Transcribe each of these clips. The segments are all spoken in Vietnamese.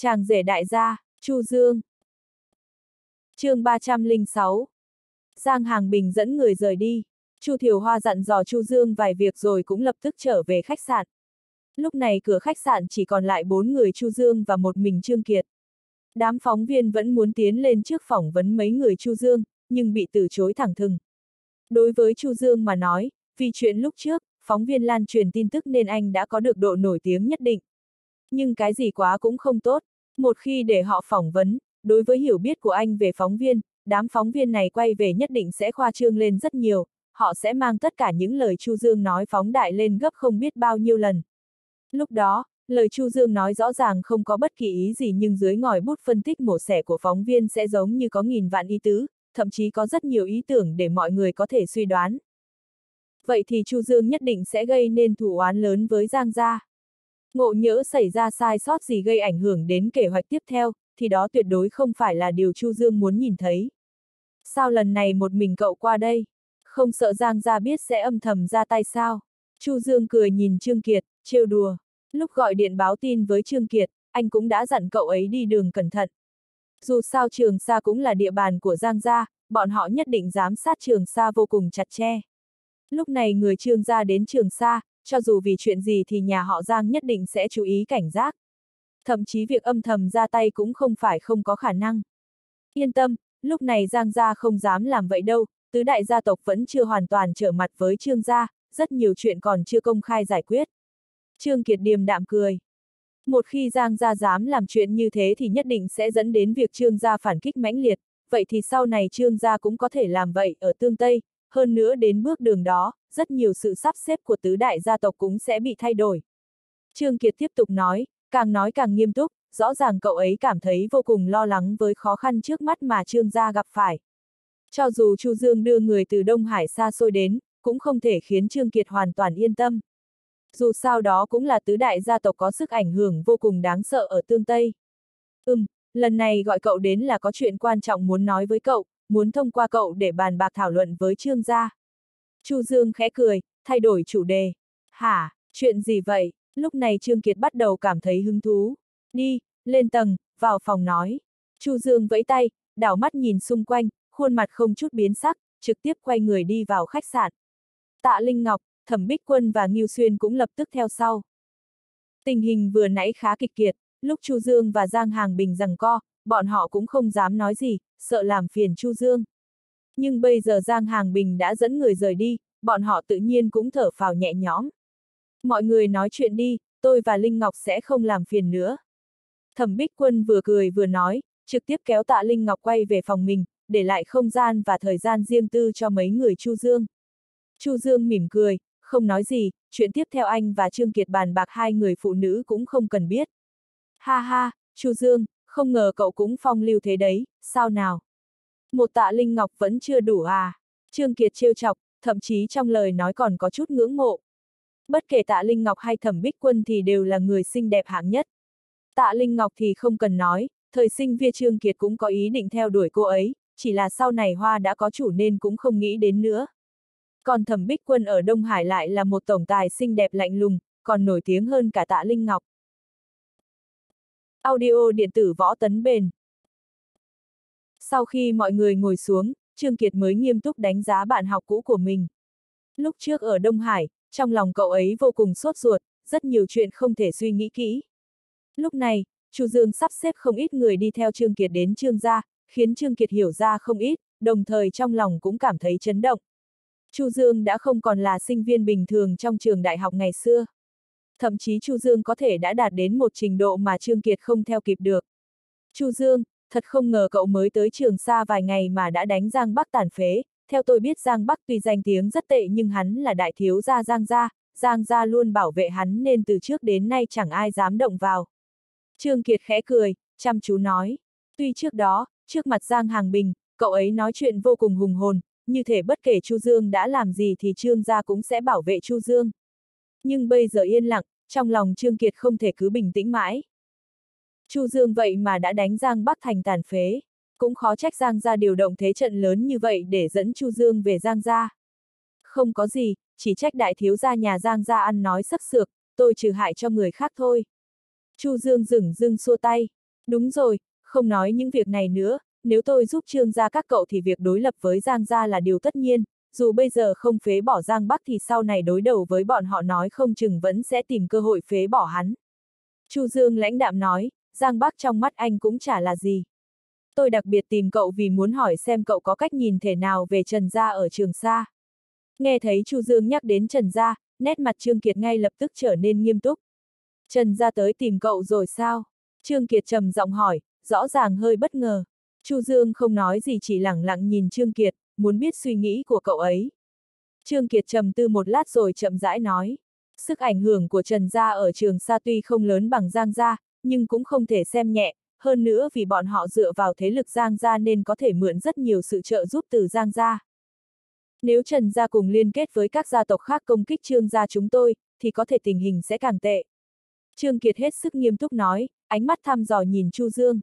Chàng rể đại gia, Chu Dương. chương 306. Giang Hàng Bình dẫn người rời đi. Chu Thiều Hoa dặn dò Chu Dương vài việc rồi cũng lập tức trở về khách sạn. Lúc này cửa khách sạn chỉ còn lại bốn người Chu Dương và một mình Trương Kiệt. Đám phóng viên vẫn muốn tiến lên trước phỏng vấn mấy người Chu Dương, nhưng bị từ chối thẳng thừng. Đối với Chu Dương mà nói, vì chuyện lúc trước, phóng viên lan truyền tin tức nên anh đã có được độ nổi tiếng nhất định. Nhưng cái gì quá cũng không tốt, một khi để họ phỏng vấn, đối với hiểu biết của anh về phóng viên, đám phóng viên này quay về nhất định sẽ khoa trương lên rất nhiều, họ sẽ mang tất cả những lời Chu Dương nói phóng đại lên gấp không biết bao nhiêu lần. Lúc đó, lời Chu Dương nói rõ ràng không có bất kỳ ý gì nhưng dưới ngòi bút phân tích mổ xẻ của phóng viên sẽ giống như có nghìn vạn ý tứ, thậm chí có rất nhiều ý tưởng để mọi người có thể suy đoán. Vậy thì Chu Dương nhất định sẽ gây nên thủ oán lớn với Giang Gia. Ngộ nhỡ xảy ra sai sót gì gây ảnh hưởng đến kế hoạch tiếp theo, thì đó tuyệt đối không phải là điều Chu Dương muốn nhìn thấy. Sao lần này một mình cậu qua đây? Không sợ Giang Gia biết sẽ âm thầm ra tay sao? Chu Dương cười nhìn Trương Kiệt, trêu đùa. Lúc gọi điện báo tin với Trương Kiệt, anh cũng đã dặn cậu ấy đi đường cẩn thận. Dù sao Trường Sa cũng là địa bàn của Giang Gia, bọn họ nhất định giám sát Trường Sa vô cùng chặt chẽ. Lúc này người Trương Gia đến Trường Sa, cho dù vì chuyện gì thì nhà họ Giang nhất định sẽ chú ý cảnh giác. Thậm chí việc âm thầm ra tay cũng không phải không có khả năng. Yên tâm, lúc này Giang Gia không dám làm vậy đâu, tứ đại gia tộc vẫn chưa hoàn toàn trở mặt với Trương Gia, rất nhiều chuyện còn chưa công khai giải quyết. Trương Kiệt điềm đạm cười. Một khi Giang Gia dám làm chuyện như thế thì nhất định sẽ dẫn đến việc Trương Gia phản kích mãnh liệt, vậy thì sau này Trương Gia cũng có thể làm vậy ở Tương Tây, hơn nữa đến bước đường đó, rất nhiều sự sắp xếp của tứ đại gia tộc cũng sẽ bị thay đổi. Trương Kiệt tiếp tục nói, càng nói càng nghiêm túc, rõ ràng cậu ấy cảm thấy vô cùng lo lắng với khó khăn trước mắt mà Trương gia gặp phải. Cho dù Chu Dương đưa người từ Đông Hải xa xôi đến, cũng không thể khiến Trương Kiệt hoàn toàn yên tâm. Dù sao đó cũng là tứ đại gia tộc có sức ảnh hưởng vô cùng đáng sợ ở tương Tây. Ừm, lần này gọi cậu đến là có chuyện quan trọng muốn nói với cậu, muốn thông qua cậu để bàn bạc thảo luận với Trương gia. Chu Dương khẽ cười, thay đổi chủ đề. Hả, chuyện gì vậy? Lúc này Trương Kiệt bắt đầu cảm thấy hứng thú. Đi, lên tầng, vào phòng nói. Chu Dương vẫy tay, đảo mắt nhìn xung quanh, khuôn mặt không chút biến sắc, trực tiếp quay người đi vào khách sạn. Tạ Linh Ngọc, Thẩm Bích Quân và Nghiêu Xuyên cũng lập tức theo sau. Tình hình vừa nãy khá kịch kiệt, lúc Chu Dương và Giang Hàng Bình rằng co, bọn họ cũng không dám nói gì, sợ làm phiền Chu Dương. Nhưng bây giờ Giang Hàng Bình đã dẫn người rời đi, bọn họ tự nhiên cũng thở phào nhẹ nhõm. Mọi người nói chuyện đi, tôi và Linh Ngọc sẽ không làm phiền nữa. Thẩm Bích Quân vừa cười vừa nói, trực tiếp kéo tạ Linh Ngọc quay về phòng mình, để lại không gian và thời gian riêng tư cho mấy người Chu Dương. Chu Dương mỉm cười, không nói gì, chuyện tiếp theo anh và Trương Kiệt bàn bạc hai người phụ nữ cũng không cần biết. Ha ha, Chu Dương, không ngờ cậu cũng phong lưu thế đấy, sao nào? Một tạ Linh Ngọc vẫn chưa đủ à? Trương Kiệt trêu chọc, thậm chí trong lời nói còn có chút ngưỡng mộ. Bất kể tạ Linh Ngọc hay thẩm bích quân thì đều là người xinh đẹp hạng nhất. Tạ Linh Ngọc thì không cần nói, thời sinh viên Trương Kiệt cũng có ý định theo đuổi cô ấy, chỉ là sau này Hoa đã có chủ nên cũng không nghĩ đến nữa. Còn thẩm bích quân ở Đông Hải lại là một tổng tài xinh đẹp lạnh lùng, còn nổi tiếng hơn cả tạ Linh Ngọc. Audio điện tử võ tấn bền. Sau khi mọi người ngồi xuống, Trương Kiệt mới nghiêm túc đánh giá bạn học cũ của mình. Lúc trước ở Đông Hải, trong lòng cậu ấy vô cùng sốt ruột, rất nhiều chuyện không thể suy nghĩ kỹ. Lúc này, Chu Dương sắp xếp không ít người đi theo Trương Kiệt đến Trương gia, khiến Trương Kiệt hiểu ra không ít, đồng thời trong lòng cũng cảm thấy chấn động. Chu Dương đã không còn là sinh viên bình thường trong trường đại học ngày xưa. Thậm chí Chu Dương có thể đã đạt đến một trình độ mà Trương Kiệt không theo kịp được. Chu Dương, thật không ngờ cậu mới tới trường xa vài ngày mà đã đánh Giang Bắc tàn phế, theo tôi biết Giang Bắc tuy danh tiếng rất tệ nhưng hắn là đại thiếu gia Giang gia, Giang gia luôn bảo vệ hắn nên từ trước đến nay chẳng ai dám động vào. Trương Kiệt khẽ cười, chăm chú nói. Tuy trước đó, trước mặt Giang Hàng Bình, cậu ấy nói chuyện vô cùng hùng hồn, như thể bất kể Chu Dương đã làm gì thì Trương gia cũng sẽ bảo vệ Chu Dương. Nhưng bây giờ yên lặng, trong lòng Trương Kiệt không thể cứ bình tĩnh mãi. Chu Dương vậy mà đã đánh Giang Bắc thành tàn phế, cũng khó trách Giang gia điều động thế trận lớn như vậy để dẫn Chu Dương về Giang gia. Không có gì, chỉ trách đại thiếu gia nhà Giang gia ăn nói sắc sược, tôi trừ hại cho người khác thôi. Chu Dương dừng dưng xua tay, Đúng rồi, không nói những việc này nữa, nếu tôi giúp trương gia các cậu thì việc đối lập với Giang gia là điều tất nhiên, dù bây giờ không phế bỏ Giang Bắc thì sau này đối đầu với bọn họ nói không chừng vẫn sẽ tìm cơ hội phế bỏ hắn. Chu Dương lãnh đạm nói, Giang Bắc trong mắt anh cũng chả là gì. Tôi đặc biệt tìm cậu vì muốn hỏi xem cậu có cách nhìn thể nào về Trần Gia ở Trường Sa. Nghe thấy Chu Dương nhắc đến Trần Gia, nét mặt Trương Kiệt ngay lập tức trở nên nghiêm túc. Trần Gia tới tìm cậu rồi sao? Trương Kiệt trầm giọng hỏi, rõ ràng hơi bất ngờ. Chu Dương không nói gì chỉ lẳng lặng nhìn Trương Kiệt, muốn biết suy nghĩ của cậu ấy. Trương Kiệt trầm tư một lát rồi chậm rãi nói. Sức ảnh hưởng của Trần Gia ở trường Sa tuy không lớn bằng Giang Gia, nhưng cũng không thể xem nhẹ, hơn nữa vì bọn họ dựa vào thế lực Giang Gia nên có thể mượn rất nhiều sự trợ giúp từ Giang Gia. Nếu Trần Gia cùng liên kết với các gia tộc khác công kích Trương Gia chúng tôi, thì có thể tình hình sẽ càng tệ. Trương Kiệt hết sức nghiêm túc nói, ánh mắt thăm dò nhìn Chu Dương.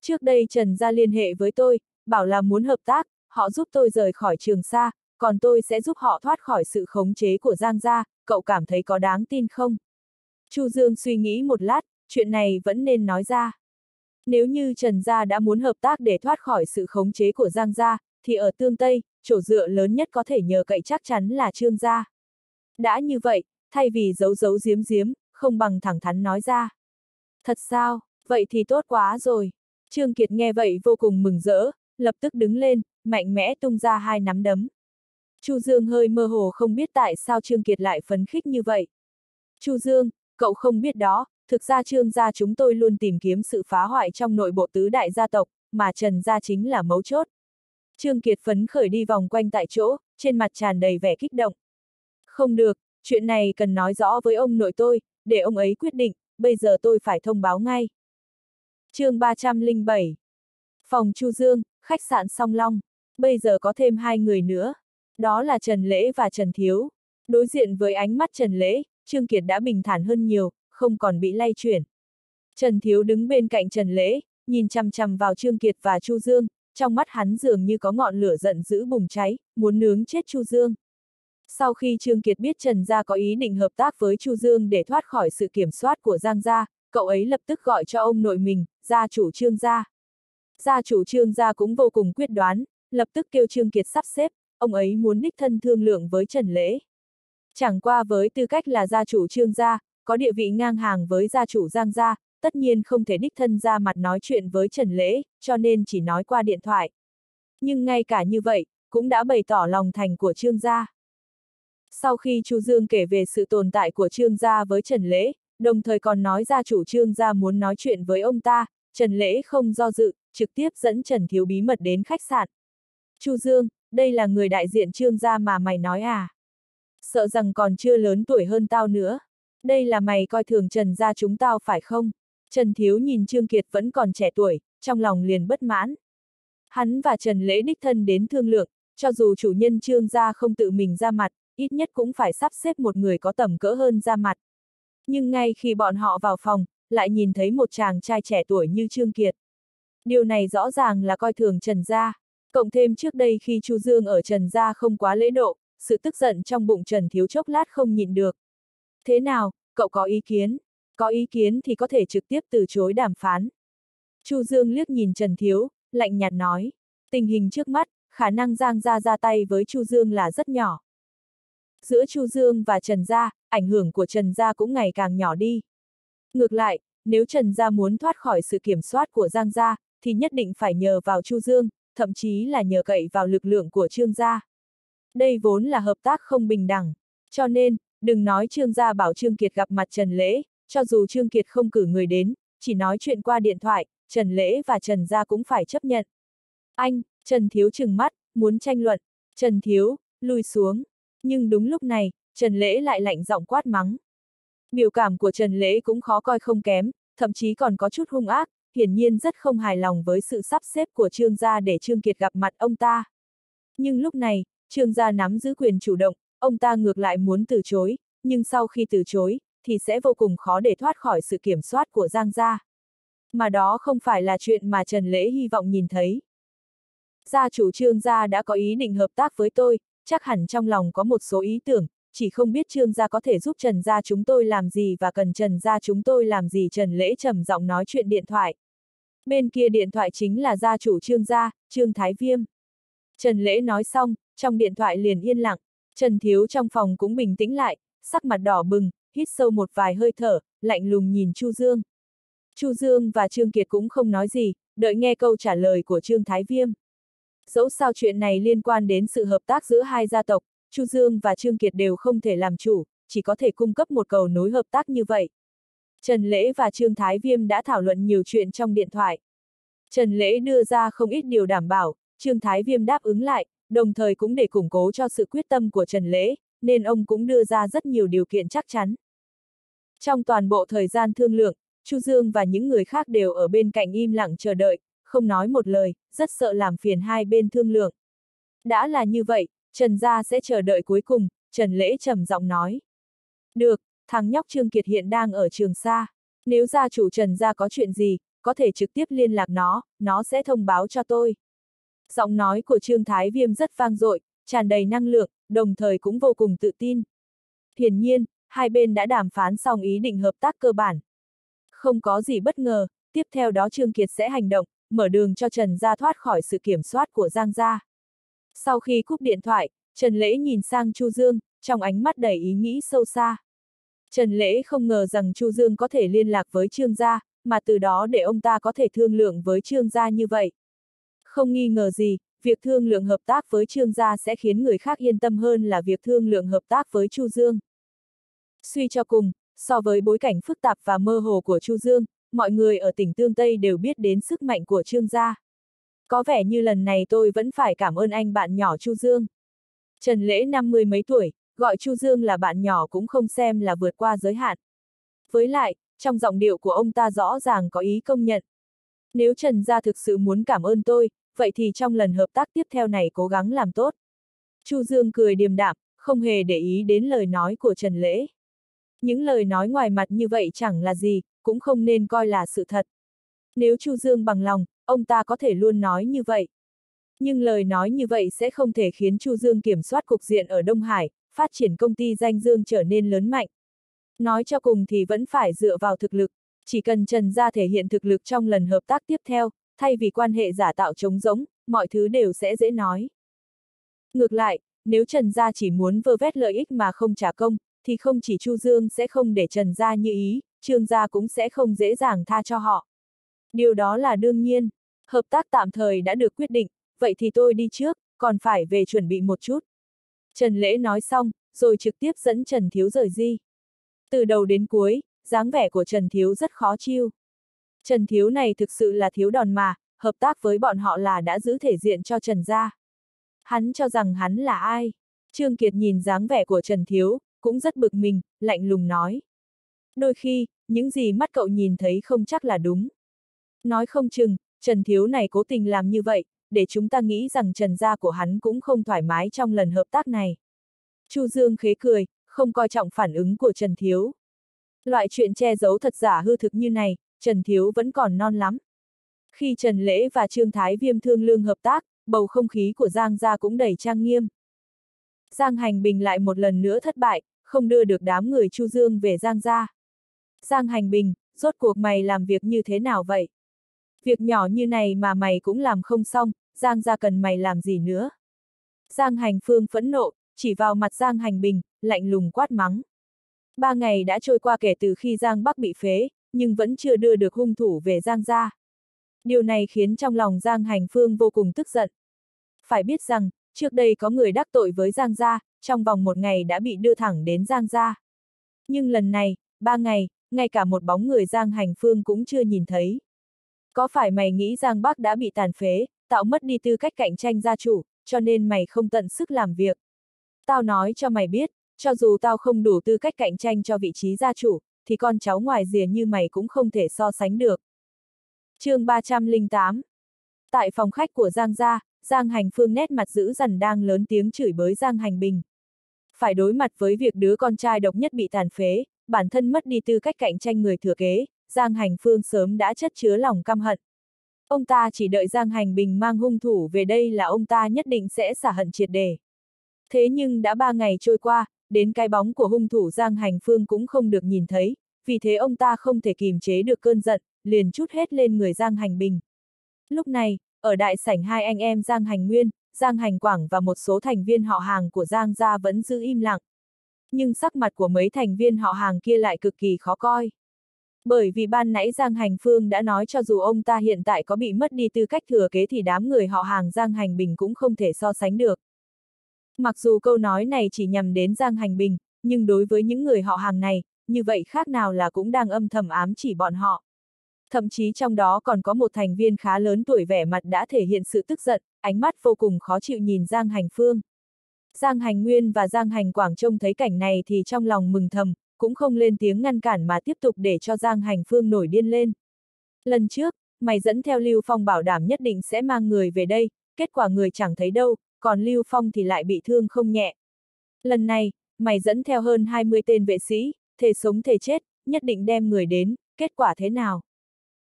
Trước đây Trần Gia liên hệ với tôi, bảo là muốn hợp tác, họ giúp tôi rời khỏi trường Sa, còn tôi sẽ giúp họ thoát khỏi sự khống chế của Giang Gia, cậu cảm thấy có đáng tin không? Chu Dương suy nghĩ một lát, chuyện này vẫn nên nói ra. Nếu như Trần Gia đã muốn hợp tác để thoát khỏi sự khống chế của Giang Gia, thì ở Tương Tây, chỗ dựa lớn nhất có thể nhờ cậy chắc chắn là Trương Gia. Đã như vậy, thay vì giấu giấu giếm giếm, không bằng thẳng thắn nói ra. Thật sao, vậy thì tốt quá rồi. Trương Kiệt nghe vậy vô cùng mừng rỡ, lập tức đứng lên, mạnh mẽ tung ra hai nắm đấm. Chu Dương hơi mơ hồ không biết tại sao Trương Kiệt lại phấn khích như vậy. Chu Dương, cậu không biết đó, thực ra Trương gia chúng tôi luôn tìm kiếm sự phá hoại trong nội bộ tứ đại gia tộc, mà Trần gia chính là mấu chốt. Trương Kiệt phấn khởi đi vòng quanh tại chỗ, trên mặt tràn đầy vẻ kích động. Không được, chuyện này cần nói rõ với ông nội tôi, để ông ấy quyết định, bây giờ tôi phải thông báo ngay. chương 307 Phòng Chu Dương, khách sạn Song Long, bây giờ có thêm hai người nữa. Đó là Trần Lễ và Trần Thiếu. Đối diện với ánh mắt Trần Lễ, Trương Kiệt đã bình thản hơn nhiều, không còn bị lay chuyển. Trần Thiếu đứng bên cạnh Trần Lễ, nhìn chằm chằm vào Trương Kiệt và Chu Dương, trong mắt hắn dường như có ngọn lửa giận dữ bùng cháy, muốn nướng chết Chu Dương. Sau khi Trương Kiệt biết Trần Gia có ý định hợp tác với Chu Dương để thoát khỏi sự kiểm soát của Giang Gia, cậu ấy lập tức gọi cho ông nội mình, gia chủ Trương Gia. Gia chủ Trương Gia cũng vô cùng quyết đoán, lập tức kêu Trương Kiệt sắp xếp, ông ấy muốn đích thân thương lượng với Trần Lễ. Chẳng qua với tư cách là gia chủ Trương Gia, có địa vị ngang hàng với gia chủ Giang Gia, tất nhiên không thể đích thân ra mặt nói chuyện với Trần Lễ, cho nên chỉ nói qua điện thoại. Nhưng ngay cả như vậy, cũng đã bày tỏ lòng thành của Trương Gia. Sau khi Chu Dương kể về sự tồn tại của Trương Gia với Trần Lễ, đồng thời còn nói ra chủ Trương Gia muốn nói chuyện với ông ta, Trần Lễ không do dự, trực tiếp dẫn Trần Thiếu bí mật đến khách sạn. Chu Dương, đây là người đại diện Trương Gia mà mày nói à? Sợ rằng còn chưa lớn tuổi hơn tao nữa. Đây là mày coi thường Trần Gia chúng tao phải không? Trần Thiếu nhìn Trương Kiệt vẫn còn trẻ tuổi, trong lòng liền bất mãn. Hắn và Trần Lễ đích thân đến thương lượng, cho dù chủ nhân Trương Gia không tự mình ra mặt, ít nhất cũng phải sắp xếp một người có tầm cỡ hơn ra mặt. Nhưng ngay khi bọn họ vào phòng, lại nhìn thấy một chàng trai trẻ tuổi như Trương Kiệt. Điều này rõ ràng là coi thường Trần Gia. Cộng thêm trước đây khi Chu Dương ở Trần Gia không quá lễ độ, sự tức giận trong bụng Trần Thiếu chốc lát không nhịn được. Thế nào, cậu có ý kiến? Có ý kiến thì có thể trực tiếp từ chối đàm phán. Chu Dương liếc nhìn Trần Thiếu, lạnh nhạt nói. Tình hình trước mắt, khả năng Giang Gia ra tay với Chu Dương là rất nhỏ. Giữa Chu Dương và Trần Gia, ảnh hưởng của Trần Gia cũng ngày càng nhỏ đi. Ngược lại, nếu Trần Gia muốn thoát khỏi sự kiểm soát của Giang Gia, thì nhất định phải nhờ vào Chu Dương, thậm chí là nhờ cậy vào lực lượng của Trương Gia. Đây vốn là hợp tác không bình đẳng. Cho nên, đừng nói Trương Gia bảo Trương Kiệt gặp mặt Trần Lễ, cho dù Trương Kiệt không cử người đến, chỉ nói chuyện qua điện thoại, Trần Lễ và Trần Gia cũng phải chấp nhận. Anh, Trần Thiếu trừng mắt, muốn tranh luận. Trần Thiếu, lùi xuống. Nhưng đúng lúc này, Trần Lễ lại lạnh giọng quát mắng. Biểu cảm của Trần Lễ cũng khó coi không kém, thậm chí còn có chút hung ác, hiển nhiên rất không hài lòng với sự sắp xếp của Trương gia để Trương Kiệt gặp mặt ông ta. Nhưng lúc này, Trương gia nắm giữ quyền chủ động, ông ta ngược lại muốn từ chối, nhưng sau khi từ chối, thì sẽ vô cùng khó để thoát khỏi sự kiểm soát của Giang gia. Mà đó không phải là chuyện mà Trần Lễ hy vọng nhìn thấy. Gia chủ Trương gia đã có ý định hợp tác với tôi, chắc hẳn trong lòng có một số ý tưởng, chỉ không biết Trương gia có thể giúp Trần gia chúng tôi làm gì và cần Trần gia chúng tôi làm gì Trần Lễ trầm giọng nói chuyện điện thoại. Bên kia điện thoại chính là gia chủ trương gia, trương Thái Viêm. Trần Lễ nói xong, trong điện thoại liền yên lặng, Trần Thiếu trong phòng cũng bình tĩnh lại, sắc mặt đỏ bừng, hít sâu một vài hơi thở, lạnh lùng nhìn Chu Dương. Chu Dương và Trương Kiệt cũng không nói gì, đợi nghe câu trả lời của Trương Thái Viêm. Dẫu sao chuyện này liên quan đến sự hợp tác giữa hai gia tộc, Chu Dương và Trương Kiệt đều không thể làm chủ, chỉ có thể cung cấp một cầu nối hợp tác như vậy. Trần Lễ và Trương Thái Viêm đã thảo luận nhiều chuyện trong điện thoại. Trần Lễ đưa ra không ít điều đảm bảo, Trương Thái Viêm đáp ứng lại, đồng thời cũng để củng cố cho sự quyết tâm của Trần Lễ, nên ông cũng đưa ra rất nhiều điều kiện chắc chắn. Trong toàn bộ thời gian thương lượng, Chu Dương và những người khác đều ở bên cạnh im lặng chờ đợi, không nói một lời, rất sợ làm phiền hai bên thương lượng. Đã là như vậy, Trần Gia sẽ chờ đợi cuối cùng, Trần Lễ trầm giọng nói. Được, thằng nhóc Trương Kiệt hiện đang ở trường xa. Nếu gia chủ Trần Gia có chuyện gì, có thể trực tiếp liên lạc nó, nó sẽ thông báo cho tôi. Giọng nói của Trương Thái Viêm rất vang dội, tràn đầy năng lượng, đồng thời cũng vô cùng tự tin. Hiển nhiên, hai bên đã đàm phán xong ý định hợp tác cơ bản. Không có gì bất ngờ, tiếp theo đó Trương Kiệt sẽ hành động, mở đường cho Trần Gia thoát khỏi sự kiểm soát của Giang Gia. Sau khi cúp điện thoại, Trần Lễ nhìn sang Chu Dương, trong ánh mắt đầy ý nghĩ sâu xa. Trần Lễ không ngờ rằng Chu Dương có thể liên lạc với Trương Gia, mà từ đó để ông ta có thể thương lượng với Trương Gia như vậy. Không nghi ngờ gì, việc thương lượng hợp tác với Trương Gia sẽ khiến người khác yên tâm hơn là việc thương lượng hợp tác với Chu Dương. Suy cho cùng, so với bối cảnh phức tạp và mơ hồ của Chu Dương, mọi người ở tỉnh Tương Tây đều biết đến sức mạnh của Trương Gia. Có vẻ như lần này tôi vẫn phải cảm ơn anh bạn nhỏ Chu Dương. Trần Lễ năm mươi mấy tuổi, gọi Chu Dương là bạn nhỏ cũng không xem là vượt qua giới hạn. Với lại, trong giọng điệu của ông ta rõ ràng có ý công nhận. Nếu Trần Gia thực sự muốn cảm ơn tôi, vậy thì trong lần hợp tác tiếp theo này cố gắng làm tốt. Chu Dương cười điềm đạm, không hề để ý đến lời nói của Trần Lễ. Những lời nói ngoài mặt như vậy chẳng là gì, cũng không nên coi là sự thật. Nếu Chu Dương bằng lòng, ông ta có thể luôn nói như vậy. Nhưng lời nói như vậy sẽ không thể khiến Chu Dương kiểm soát cục diện ở Đông Hải, phát triển công ty danh dương trở nên lớn mạnh. Nói cho cùng thì vẫn phải dựa vào thực lực, chỉ cần Trần Gia thể hiện thực lực trong lần hợp tác tiếp theo, thay vì quan hệ giả tạo trống rỗng, mọi thứ đều sẽ dễ nói. Ngược lại, nếu Trần Gia chỉ muốn vơ vét lợi ích mà không trả công, thì không chỉ Chu Dương sẽ không để Trần Gia như ý, Trương Gia cũng sẽ không dễ dàng tha cho họ. Điều đó là đương nhiên, hợp tác tạm thời đã được quyết định, vậy thì tôi đi trước, còn phải về chuẩn bị một chút. Trần Lễ nói xong, rồi trực tiếp dẫn Trần Thiếu rời di. Từ đầu đến cuối, dáng vẻ của Trần Thiếu rất khó chiêu. Trần Thiếu này thực sự là thiếu đòn mà, hợp tác với bọn họ là đã giữ thể diện cho Trần gia. Hắn cho rằng hắn là ai? Trương Kiệt nhìn dáng vẻ của Trần Thiếu, cũng rất bực mình, lạnh lùng nói. Đôi khi, những gì mắt cậu nhìn thấy không chắc là đúng. Nói không chừng, Trần Thiếu này cố tình làm như vậy, để chúng ta nghĩ rằng Trần gia của hắn cũng không thoải mái trong lần hợp tác này. Chu Dương khế cười, không coi trọng phản ứng của Trần Thiếu. Loại chuyện che giấu thật giả hư thực như này, Trần Thiếu vẫn còn non lắm. Khi Trần Lễ và Trương Thái Viêm thương lương hợp tác, bầu không khí của Giang gia cũng đầy trang nghiêm. Giang Hành Bình lại một lần nữa thất bại, không đưa được đám người Chu Dương về Giang gia. Giang Hành Bình, rốt cuộc mày làm việc như thế nào vậy? Việc nhỏ như này mà mày cũng làm không xong, Giang gia cần mày làm gì nữa? Giang Hành Phương phẫn nộ, chỉ vào mặt Giang Hành Bình, lạnh lùng quát mắng. Ba ngày đã trôi qua kể từ khi Giang Bắc bị phế, nhưng vẫn chưa đưa được hung thủ về Giang gia. Điều này khiến trong lòng Giang Hành Phương vô cùng tức giận. Phải biết rằng, trước đây có người đắc tội với Giang gia, trong vòng một ngày đã bị đưa thẳng đến Giang gia. Nhưng lần này, ba ngày, ngay cả một bóng người Giang Hành Phương cũng chưa nhìn thấy. Có phải mày nghĩ Giang Bắc đã bị tàn phế, tạo mất đi tư cách cạnh tranh gia chủ, cho nên mày không tận sức làm việc? Tao nói cho mày biết, cho dù tao không đủ tư cách cạnh tranh cho vị trí gia chủ, thì con cháu ngoài rìa như mày cũng không thể so sánh được. chương 308 Tại phòng khách của Giang Gia, Giang Hành Phương nét mặt giữ dằn đang lớn tiếng chửi bới Giang Hành Bình. Phải đối mặt với việc đứa con trai độc nhất bị tàn phế, bản thân mất đi tư cách cạnh tranh người thừa kế, Giang Hành Phương sớm đã chất chứa lòng căm hận. Ông ta chỉ đợi Giang Hành Bình mang hung thủ về đây là ông ta nhất định sẽ xả hận triệt đề. Thế nhưng đã ba ngày trôi qua, đến cái bóng của hung thủ Giang Hành Phương cũng không được nhìn thấy, vì thế ông ta không thể kìm chế được cơn giận, liền chút hết lên người Giang Hành Bình. Lúc này, ở đại sảnh hai anh em Giang Hành Nguyên, Giang Hành Quảng và một số thành viên họ hàng của Giang gia vẫn giữ im lặng. Nhưng sắc mặt của mấy thành viên họ hàng kia lại cực kỳ khó coi. Bởi vì ban nãy Giang Hành Phương đã nói cho dù ông ta hiện tại có bị mất đi tư cách thừa kế thì đám người họ hàng Giang Hành Bình cũng không thể so sánh được. Mặc dù câu nói này chỉ nhằm đến Giang Hành Bình, nhưng đối với những người họ hàng này, như vậy khác nào là cũng đang âm thầm ám chỉ bọn họ. Thậm chí trong đó còn có một thành viên khá lớn tuổi vẻ mặt đã thể hiện sự tức giận, ánh mắt vô cùng khó chịu nhìn Giang Hành Phương. Giang Hành Nguyên và Giang Hành Quảng trông thấy cảnh này thì trong lòng mừng thầm, cũng không lên tiếng ngăn cản mà tiếp tục để cho Giang Hành Phương nổi điên lên. Lần trước, mày dẫn theo Lưu Phong bảo đảm nhất định sẽ mang người về đây, kết quả người chẳng thấy đâu, còn Lưu Phong thì lại bị thương không nhẹ. Lần này, mày dẫn theo hơn 20 tên vệ sĩ, thể sống thể chết, nhất định đem người đến, kết quả thế nào?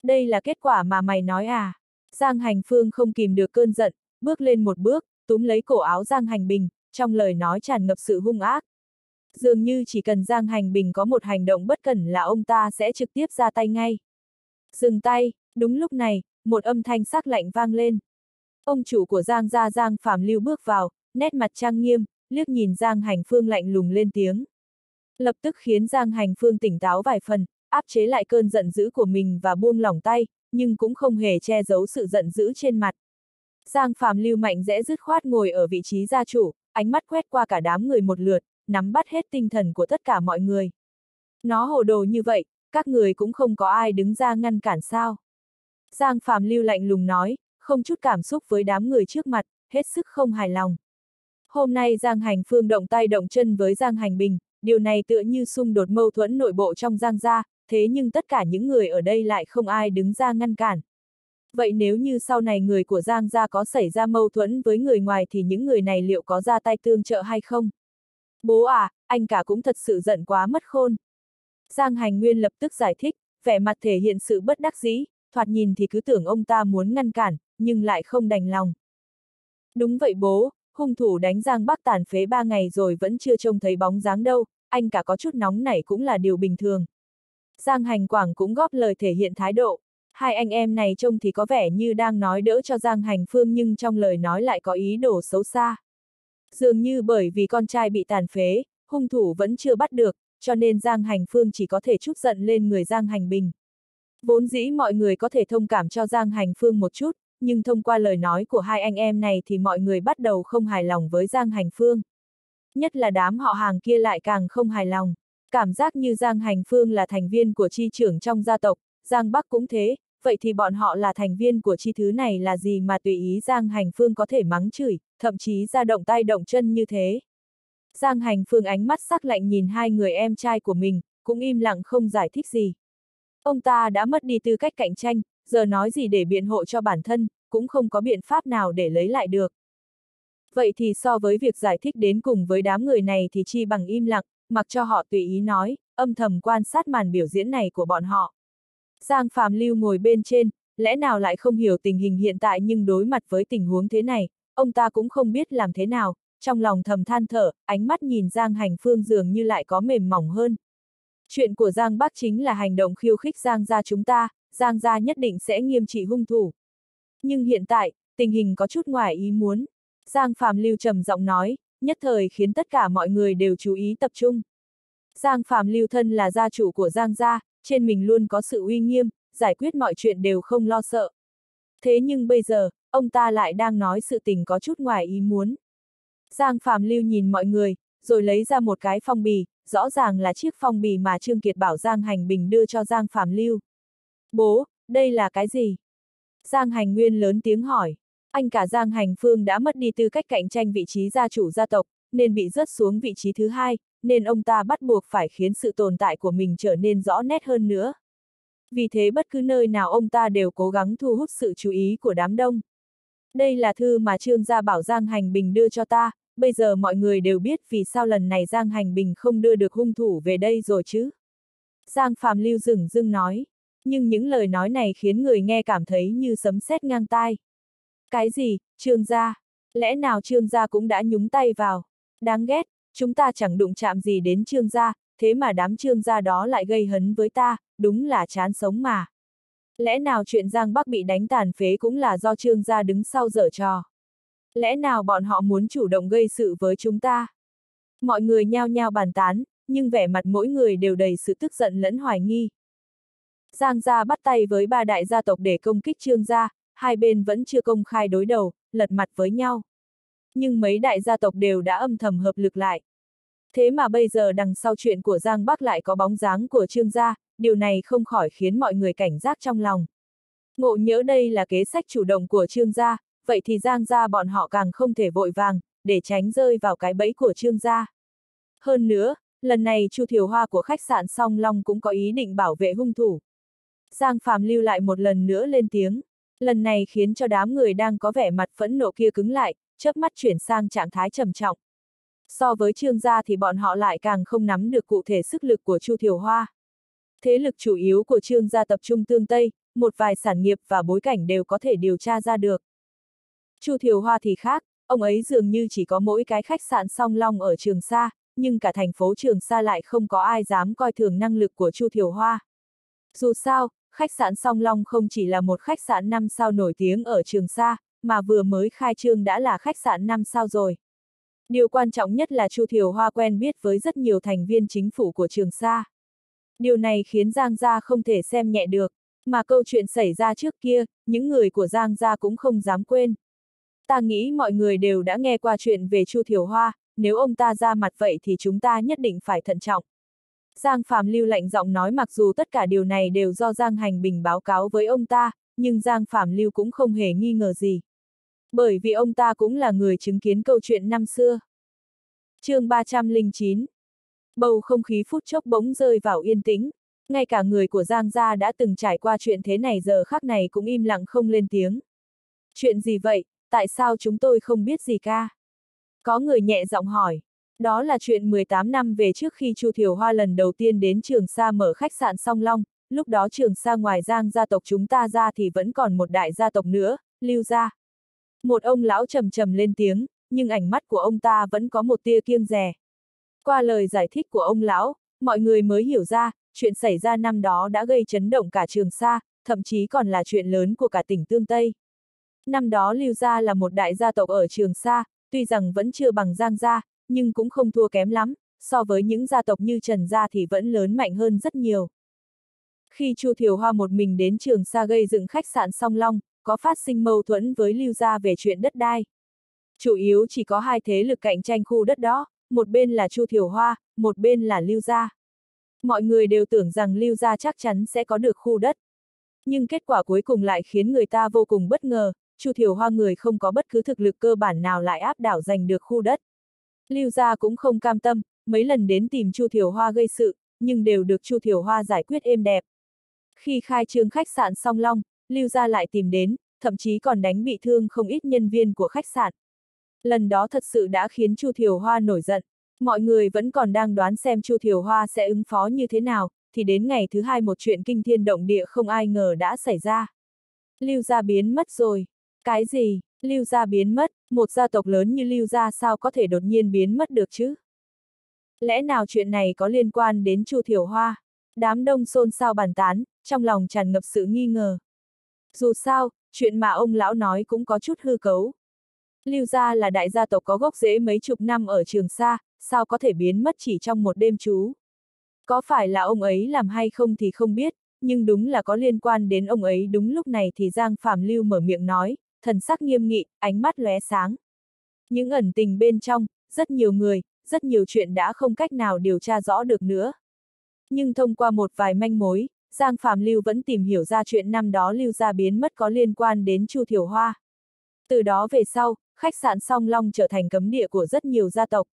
Đây là kết quả mà mày nói à? Giang Hành Phương không kìm được cơn giận, bước lên một bước, túm lấy cổ áo Giang Hành Bình, trong lời nói tràn ngập sự hung ác. Dường như chỉ cần Giang Hành Bình có một hành động bất cẩn là ông ta sẽ trực tiếp ra tay ngay. Dừng tay, đúng lúc này, một âm thanh sắc lạnh vang lên. Ông chủ của Giang gia Giang Phạm Lưu bước vào, nét mặt trang nghiêm, liếc nhìn Giang Hành Phương lạnh lùng lên tiếng. Lập tức khiến Giang Hành Phương tỉnh táo vài phần, áp chế lại cơn giận dữ của mình và buông lỏng tay, nhưng cũng không hề che giấu sự giận dữ trên mặt. Giang Phạm Lưu mạnh dễ dứt khoát ngồi ở vị trí gia chủ, ánh mắt quét qua cả đám người một lượt, nắm bắt hết tinh thần của tất cả mọi người. Nó hồ đồ như vậy, các người cũng không có ai đứng ra ngăn cản sao. Giang Phạm Lưu lạnh lùng nói, không chút cảm xúc với đám người trước mặt, hết sức không hài lòng. Hôm nay Giang Hành Phương động tay động chân với Giang Hành Bình, điều này tựa như xung đột mâu thuẫn nội bộ trong Giang gia, thế nhưng tất cả những người ở đây lại không ai đứng ra ngăn cản. Vậy nếu như sau này người của Giang gia có xảy ra mâu thuẫn với người ngoài thì những người này liệu có ra tay tương trợ hay không? Bố à, anh cả cũng thật sự giận quá mất khôn. Giang Hành Nguyên lập tức giải thích, vẻ mặt thể hiện sự bất đắc dĩ, thoạt nhìn thì cứ tưởng ông ta muốn ngăn cản, nhưng lại không đành lòng. Đúng vậy bố, hung thủ đánh Giang Bắc tàn phế ba ngày rồi vẫn chưa trông thấy bóng dáng đâu, anh cả có chút nóng nảy cũng là điều bình thường. Giang Hành Quảng cũng góp lời thể hiện thái độ. Hai anh em này trông thì có vẻ như đang nói đỡ cho Giang Hành Phương nhưng trong lời nói lại có ý đồ xấu xa. Dường như bởi vì con trai bị tàn phế, hung thủ vẫn chưa bắt được, cho nên Giang Hành Phương chỉ có thể chút giận lên người Giang Hành Bình. Vốn dĩ mọi người có thể thông cảm cho Giang Hành Phương một chút, nhưng thông qua lời nói của hai anh em này thì mọi người bắt đầu không hài lòng với Giang Hành Phương. Nhất là đám họ hàng kia lại càng không hài lòng. Cảm giác như Giang Hành Phương là thành viên của chi trưởng trong gia tộc, Giang Bắc cũng thế, vậy thì bọn họ là thành viên của chi thứ này là gì mà tùy ý Giang Hành Phương có thể mắng chửi, thậm chí ra động tay động chân như thế. Giang Hành Phương ánh mắt sắc lạnh nhìn hai người em trai của mình, cũng im lặng không giải thích gì. Ông ta đã mất đi tư cách cạnh tranh, giờ nói gì để biện hộ cho bản thân, cũng không có biện pháp nào để lấy lại được. Vậy thì so với việc giải thích đến cùng với đám người này thì chi bằng im lặng, mặc cho họ tùy ý nói, âm thầm quan sát màn biểu diễn này của bọn họ. Giang Phạm Lưu ngồi bên trên, lẽ nào lại không hiểu tình hình hiện tại nhưng đối mặt với tình huống thế này, ông ta cũng không biết làm thế nào, trong lòng thầm than thở, ánh mắt nhìn Giang Hành Phương dường như lại có mềm mỏng hơn. Chuyện của Giang Bắc chính là hành động khiêu khích Giang gia chúng ta, Giang gia nhất định sẽ nghiêm trị hung thủ. Nhưng hiện tại, tình hình có chút ngoài ý muốn. Giang Phạm Lưu trầm giọng nói, nhất thời khiến tất cả mọi người đều chú ý tập trung. Giang Phạm Lưu thân là gia chủ của Giang gia, trên mình luôn có sự uy nghiêm, giải quyết mọi chuyện đều không lo sợ. Thế nhưng bây giờ, ông ta lại đang nói sự tình có chút ngoài ý muốn. Giang Phạm Lưu nhìn mọi người, rồi lấy ra một cái phong bì, rõ ràng là chiếc phong bì mà Trương Kiệt bảo Giang Hành Bình đưa cho Giang Phạm Lưu. Bố, đây là cái gì? Giang Hành Nguyên lớn tiếng hỏi. Anh cả Giang Hành Phương đã mất đi tư cách cạnh tranh vị trí gia chủ gia tộc, nên bị rớt xuống vị trí thứ hai, nên ông ta bắt buộc phải khiến sự tồn tại của mình trở nên rõ nét hơn nữa. Vì thế bất cứ nơi nào ông ta đều cố gắng thu hút sự chú ý của đám đông. Đây là thư mà Trương Gia bảo Giang Hành Bình đưa cho ta, bây giờ mọi người đều biết vì sao lần này Giang Hành Bình không đưa được hung thủ về đây rồi chứ. Giang Phạm Lưu dừng dưng nói, nhưng những lời nói này khiến người nghe cảm thấy như sấm sét ngang tai. Cái gì, Trương Gia? Lẽ nào Trương Gia cũng đã nhúng tay vào? Đáng ghét, chúng ta chẳng đụng chạm gì đến Trương Gia, thế mà đám Trương Gia đó lại gây hấn với ta, đúng là chán sống mà. Lẽ nào chuyện Giang Bắc bị đánh tàn phế cũng là do Trương gia đứng sau dở trò? Lẽ nào bọn họ muốn chủ động gây sự với chúng ta? Mọi người nhao nhao bàn tán, nhưng vẻ mặt mỗi người đều đầy sự tức giận lẫn hoài nghi. Giang gia bắt tay với ba đại gia tộc để công kích Trương gia, hai bên vẫn chưa công khai đối đầu, lật mặt với nhau. Nhưng mấy đại gia tộc đều đã âm thầm hợp lực lại. Thế mà bây giờ đằng sau chuyện của Giang Bắc lại có bóng dáng của Trương gia, điều này không khỏi khiến mọi người cảnh giác trong lòng. Ngộ nhớ đây là kế sách chủ động của Trương gia, vậy thì Giang gia bọn họ càng không thể vội vàng, để tránh rơi vào cái bẫy của Trương gia. Hơn nữa, lần này Chu Thiều Hoa của khách sạn Song Long cũng có ý định bảo vệ hung thủ. Giang Phạm lưu lại một lần nữa lên tiếng. Lần này khiến cho đám người đang có vẻ mặt phẫn nộ kia cứng lại, chớp mắt chuyển sang trạng thái trầm trọng. So với trương gia thì bọn họ lại càng không nắm được cụ thể sức lực của Chu Thiều Hoa. Thế lực chủ yếu của trương gia tập trung tương Tây, một vài sản nghiệp và bối cảnh đều có thể điều tra ra được. Chu Thiều Hoa thì khác, ông ấy dường như chỉ có mỗi cái khách sạn song long ở Trường Sa, nhưng cả thành phố Trường Sa lại không có ai dám coi thường năng lực của Chu Thiều Hoa. Dù sao, khách sạn Song Long không chỉ là một khách sạn 5 sao nổi tiếng ở Trường Sa, mà vừa mới khai trương đã là khách sạn 5 sao rồi. Điều quan trọng nhất là Chu Thiều Hoa quen biết với rất nhiều thành viên chính phủ của Trường Sa. Điều này khiến Giang Gia không thể xem nhẹ được, mà câu chuyện xảy ra trước kia, những người của Giang Gia cũng không dám quên. Ta nghĩ mọi người đều đã nghe qua chuyện về Chu Thiều Hoa, nếu ông ta ra mặt vậy thì chúng ta nhất định phải thận trọng. Giang Phạm Lưu lạnh giọng nói mặc dù tất cả điều này đều do Giang Hành Bình báo cáo với ông ta, nhưng Giang Phạm Lưu cũng không hề nghi ngờ gì. Bởi vì ông ta cũng là người chứng kiến câu chuyện năm xưa. chương 309 Bầu không khí phút chốc bỗng rơi vào yên tĩnh, ngay cả người của Giang Gia đã từng trải qua chuyện thế này giờ khác này cũng im lặng không lên tiếng. Chuyện gì vậy, tại sao chúng tôi không biết gì ca? Có người nhẹ giọng hỏi. Đó là chuyện 18 năm về trước khi Chu Thiều Hoa lần đầu tiên đến Trường Sa mở khách sạn Song Long, lúc đó Trường Sa ngoài Giang gia tộc chúng ta ra thì vẫn còn một đại gia tộc nữa, Lưu gia. Một ông lão trầm trầm lên tiếng, nhưng ảnh mắt của ông ta vẫn có một tia kiêng rè. Qua lời giải thích của ông lão, mọi người mới hiểu ra, chuyện xảy ra năm đó đã gây chấn động cả Trường Sa, thậm chí còn là chuyện lớn của cả tỉnh Tương Tây. Năm đó Lưu Gia là một đại gia tộc ở Trường Sa, tuy rằng vẫn chưa bằng Giang Gia, nhưng cũng không thua kém lắm, so với những gia tộc như Trần Gia thì vẫn lớn mạnh hơn rất nhiều. Khi Chu Thiều Hoa một mình đến Trường Sa gây dựng khách sạn Song Long, có phát sinh mâu thuẫn với Lưu Gia về chuyện đất đai. Chủ yếu chỉ có hai thế lực cạnh tranh khu đất đó, một bên là Chu Thiều Hoa, một bên là Lưu Gia. Mọi người đều tưởng rằng Lưu Gia chắc chắn sẽ có được khu đất. Nhưng kết quả cuối cùng lại khiến người ta vô cùng bất ngờ, Chu Thiều Hoa người không có bất cứ thực lực cơ bản nào lại áp đảo giành được khu đất. Lưu gia cũng không cam tâm, mấy lần đến tìm Chu Thiều Hoa gây sự, nhưng đều được Chu Thiều Hoa giải quyết êm đẹp. Khi khai trương khách sạn song long, Lưu gia lại tìm đến, thậm chí còn đánh bị thương không ít nhân viên của khách sạn. Lần đó thật sự đã khiến Chu Thiều Hoa nổi giận. Mọi người vẫn còn đang đoán xem Chu Thiều Hoa sẽ ứng phó như thế nào, thì đến ngày thứ hai một chuyện kinh thiên động địa không ai ngờ đã xảy ra. Lưu gia biến mất rồi. Cái gì? Lưu gia biến mất, một gia tộc lớn như Lưu gia sao có thể đột nhiên biến mất được chứ? Lẽ nào chuyện này có liên quan đến Chu Thiểu Hoa? Đám đông xôn xao bàn tán, trong lòng tràn ngập sự nghi ngờ. Dù sao, chuyện mà ông lão nói cũng có chút hư cấu. Lưu gia là đại gia tộc có gốc rễ mấy chục năm ở Trường Sa, sao có thể biến mất chỉ trong một đêm chú? Có phải là ông ấy làm hay không thì không biết, nhưng đúng là có liên quan đến ông ấy đúng lúc này thì Giang Phạm Lưu mở miệng nói, thần sắc nghiêm nghị, ánh mắt lóe sáng. Những ẩn tình bên trong, rất nhiều người, rất nhiều chuyện đã không cách nào điều tra rõ được nữa. Nhưng thông qua một vài manh mối, Giang Phạm Lưu vẫn tìm hiểu ra chuyện năm đó Lưu gia biến mất có liên quan đến Chu Thiểu Hoa. Từ đó về sau, khách sạn Song Long trở thành cấm địa của rất nhiều gia tộc.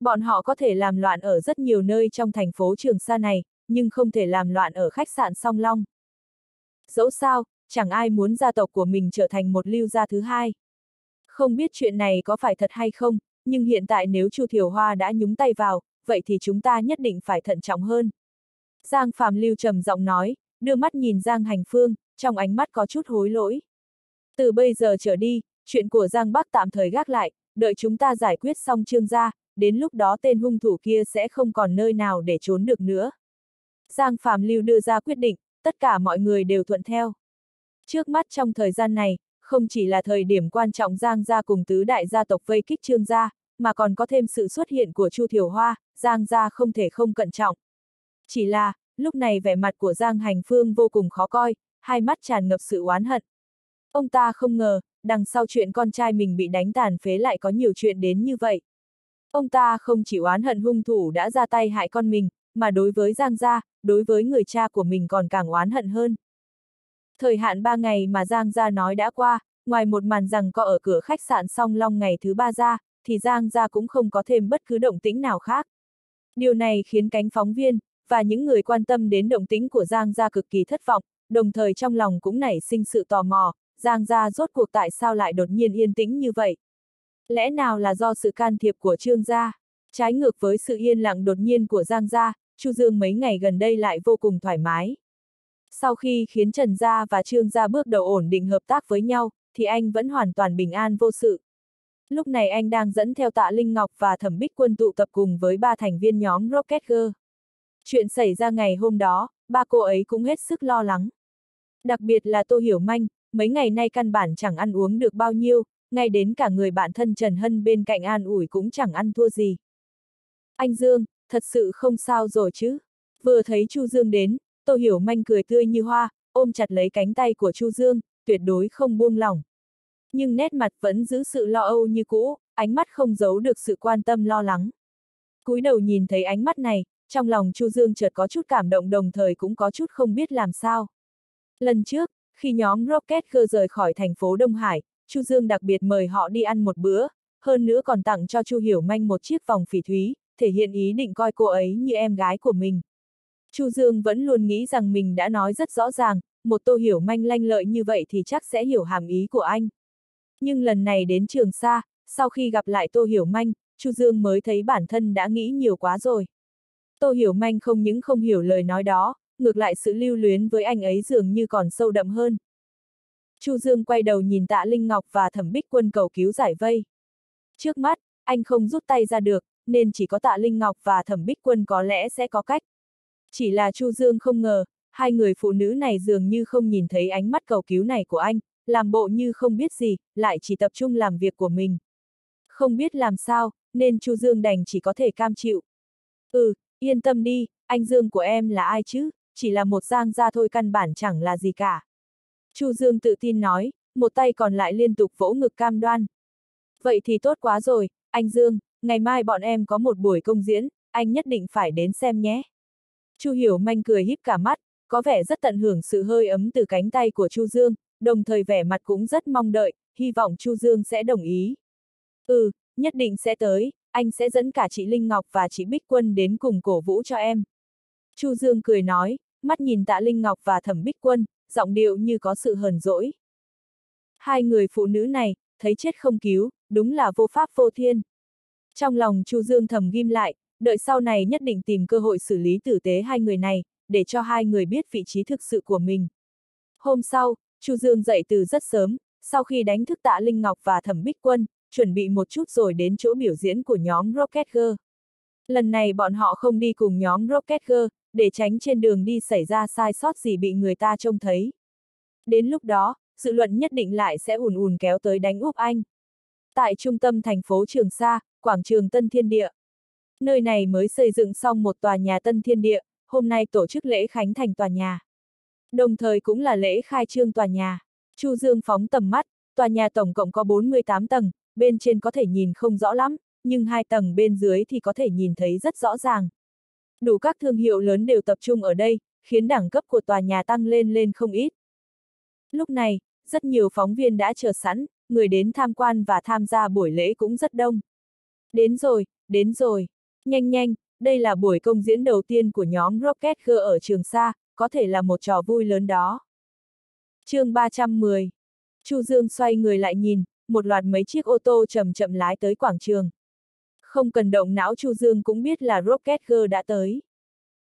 Bọn họ có thể làm loạn ở rất nhiều nơi trong thành phố Trường Sa này, nhưng không thể làm loạn ở khách sạn Song Long. Dẫu sao, chẳng ai muốn gia tộc của mình trở thành một lưu gia thứ hai. Không biết chuyện này có phải thật hay không, nhưng hiện tại nếu Chu Thiểu Hoa đã nhúng tay vào, vậy thì chúng ta nhất định phải thận trọng hơn. Giang Phạm Lưu trầm giọng nói, đưa mắt nhìn Giang Hành Phương, trong ánh mắt có chút hối lỗi. Từ bây giờ trở đi, chuyện của Giang Bắc tạm thời gác lại, đợi chúng ta giải quyết xong trương gia, đến lúc đó tên hung thủ kia sẽ không còn nơi nào để trốn được nữa. Giang Phạm Lưu đưa ra quyết định, tất cả mọi người đều thuận theo. Trước mắt trong thời gian này, không chỉ là thời điểm quan trọng Giang gia cùng tứ đại gia tộc vây kích trương gia, mà còn có thêm sự xuất hiện của Chu Thiểu Hoa, Giang gia không thể không cẩn trọng. Chỉ là, lúc này vẻ mặt của Giang Hành Phương vô cùng khó coi, hai mắt tràn ngập sự oán hận. Ông ta không ngờ, đằng sau chuyện con trai mình bị đánh tàn phế lại có nhiều chuyện đến như vậy. Ông ta không chỉ oán hận hung thủ đã ra tay hại con mình, mà đối với Giang gia, đối với người cha của mình còn càng oán hận hơn. Thời hạn ba ngày mà Giang gia nói đã qua, ngoài một màn rằng có ở cửa khách sạn song long ngày thứ ba ra, thì Giang gia cũng không có thêm bất cứ động tĩnh nào khác. Điều này khiến cánh phóng viên, và những người quan tâm đến động tĩnh của Giang gia cực kỳ thất vọng, đồng thời trong lòng cũng nảy sinh sự tò mò, Giang gia rốt cuộc tại sao lại đột nhiên yên tĩnh như vậy? Lẽ nào là do sự can thiệp của Trương gia? Trái ngược với sự yên lặng đột nhiên của Giang gia, Chu Dương mấy ngày gần đây lại vô cùng thoải mái. Sau khi khiến Trần Gia và Trương Gia bước đầu ổn định hợp tác với nhau, thì anh vẫn hoàn toàn bình an vô sự. Lúc này anh đang dẫn theo tạ Linh Ngọc và Thẩm Bích Quân tụ tập cùng với ba thành viên nhóm Rocket Girl. Chuyện xảy ra ngày hôm đó, ba cô ấy cũng hết sức lo lắng. Đặc biệt là Tô Hiểu Manh, mấy ngày nay căn bản chẳng ăn uống được bao nhiêu, ngay đến cả người bạn thân Trần Hân bên cạnh an ủi cũng chẳng ăn thua gì. Anh Dương, thật sự không sao rồi chứ. Vừa thấy Chu Dương đến, Tô Hiểu Manh cười tươi như hoa, ôm chặt lấy cánh tay của Chu Dương, tuyệt đối không buông lỏng. Nhưng nét mặt vẫn giữ sự lo âu như cũ, ánh mắt không giấu được sự quan tâm lo lắng. cúi đầu nhìn thấy ánh mắt này, trong lòng Chu Dương chợt có chút cảm động đồng thời cũng có chút không biết làm sao. Lần trước, khi nhóm Rocket Girl rời khỏi thành phố Đông Hải, Chu Dương đặc biệt mời họ đi ăn một bữa, hơn nữa còn tặng cho Chu Hiểu Manh một chiếc vòng phỉ thúy, thể hiện ý định coi cô ấy như em gái của mình. Chu Dương vẫn luôn nghĩ rằng mình đã nói rất rõ ràng, một Tô Hiểu Manh lanh lợi như vậy thì chắc sẽ hiểu hàm ý của anh. Nhưng lần này đến trường xa, sau khi gặp lại Tô Hiểu Manh, Chu Dương mới thấy bản thân đã nghĩ nhiều quá rồi. Tô Hiểu Manh không những không hiểu lời nói đó, ngược lại sự lưu luyến với anh ấy dường như còn sâu đậm hơn. Chu Dương quay đầu nhìn tạ Linh Ngọc và thẩm bích quân cầu cứu giải vây. Trước mắt, anh không rút tay ra được, nên chỉ có tạ Linh Ngọc và thẩm bích quân có lẽ sẽ có cách. Chỉ là Chu Dương không ngờ, hai người phụ nữ này dường như không nhìn thấy ánh mắt cầu cứu này của anh, làm bộ như không biết gì, lại chỉ tập trung làm việc của mình. Không biết làm sao, nên Chu Dương đành chỉ có thể cam chịu. Ừ, yên tâm đi, anh Dương của em là ai chứ, chỉ là một giang gia thôi căn bản chẳng là gì cả. Chu Dương tự tin nói, một tay còn lại liên tục vỗ ngực cam đoan. Vậy thì tốt quá rồi, anh Dương, ngày mai bọn em có một buổi công diễn, anh nhất định phải đến xem nhé. Chu Hiểu Manh cười híp cả mắt, có vẻ rất tận hưởng sự hơi ấm từ cánh tay của Chu Dương, đồng thời vẻ mặt cũng rất mong đợi, hy vọng Chu Dương sẽ đồng ý. Ừ, nhất định sẽ tới, anh sẽ dẫn cả chị Linh Ngọc và chị Bích Quân đến cùng cổ vũ cho em. Chu Dương cười nói, mắt nhìn tạ Linh Ngọc và thẩm Bích Quân, giọng điệu như có sự hờn dỗi. Hai người phụ nữ này, thấy chết không cứu, đúng là vô pháp vô thiên. Trong lòng Chu Dương thầm ghim lại, đợi sau này nhất định tìm cơ hội xử lý tử tế hai người này, để cho hai người biết vị trí thực sự của mình. Hôm sau, Chu Dương dậy từ rất sớm, sau khi đánh thức tạ Linh Ngọc và Thẩm Bích Quân, chuẩn bị một chút rồi đến chỗ biểu diễn của nhóm Rocket Girl. Lần này bọn họ không đi cùng nhóm Rocket Girl, để tránh trên đường đi xảy ra sai sót gì bị người ta trông thấy. Đến lúc đó, dự luận nhất định lại sẽ ùn ùn kéo tới đánh úp anh. Tại trung tâm thành phố Trường Sa, quảng trường Tân Thiên Địa. Nơi này mới xây dựng xong một tòa nhà Tân Thiên Địa, hôm nay tổ chức lễ khánh thành tòa nhà. Đồng thời cũng là lễ khai trương tòa nhà. Chu Dương phóng tầm mắt, tòa nhà tổng cộng có 48 tầng, bên trên có thể nhìn không rõ lắm, nhưng hai tầng bên dưới thì có thể nhìn thấy rất rõ ràng. Đủ các thương hiệu lớn đều tập trung ở đây, khiến đẳng cấp của tòa nhà tăng lên lên không ít. Lúc này, rất nhiều phóng viên đã chờ sẵn, người đến tham quan và tham gia buổi lễ cũng rất đông. Đến rồi, đến rồi. Nhanh nhanh, đây là buổi công diễn đầu tiên của nhóm Rocket Girl ở Trường Sa, có thể là một trò vui lớn đó. chương 310 Chu Dương xoay người lại nhìn, một loạt mấy chiếc ô tô chậm chậm lái tới quảng trường. Không cần động não Chu Dương cũng biết là Rocket Girl đã tới.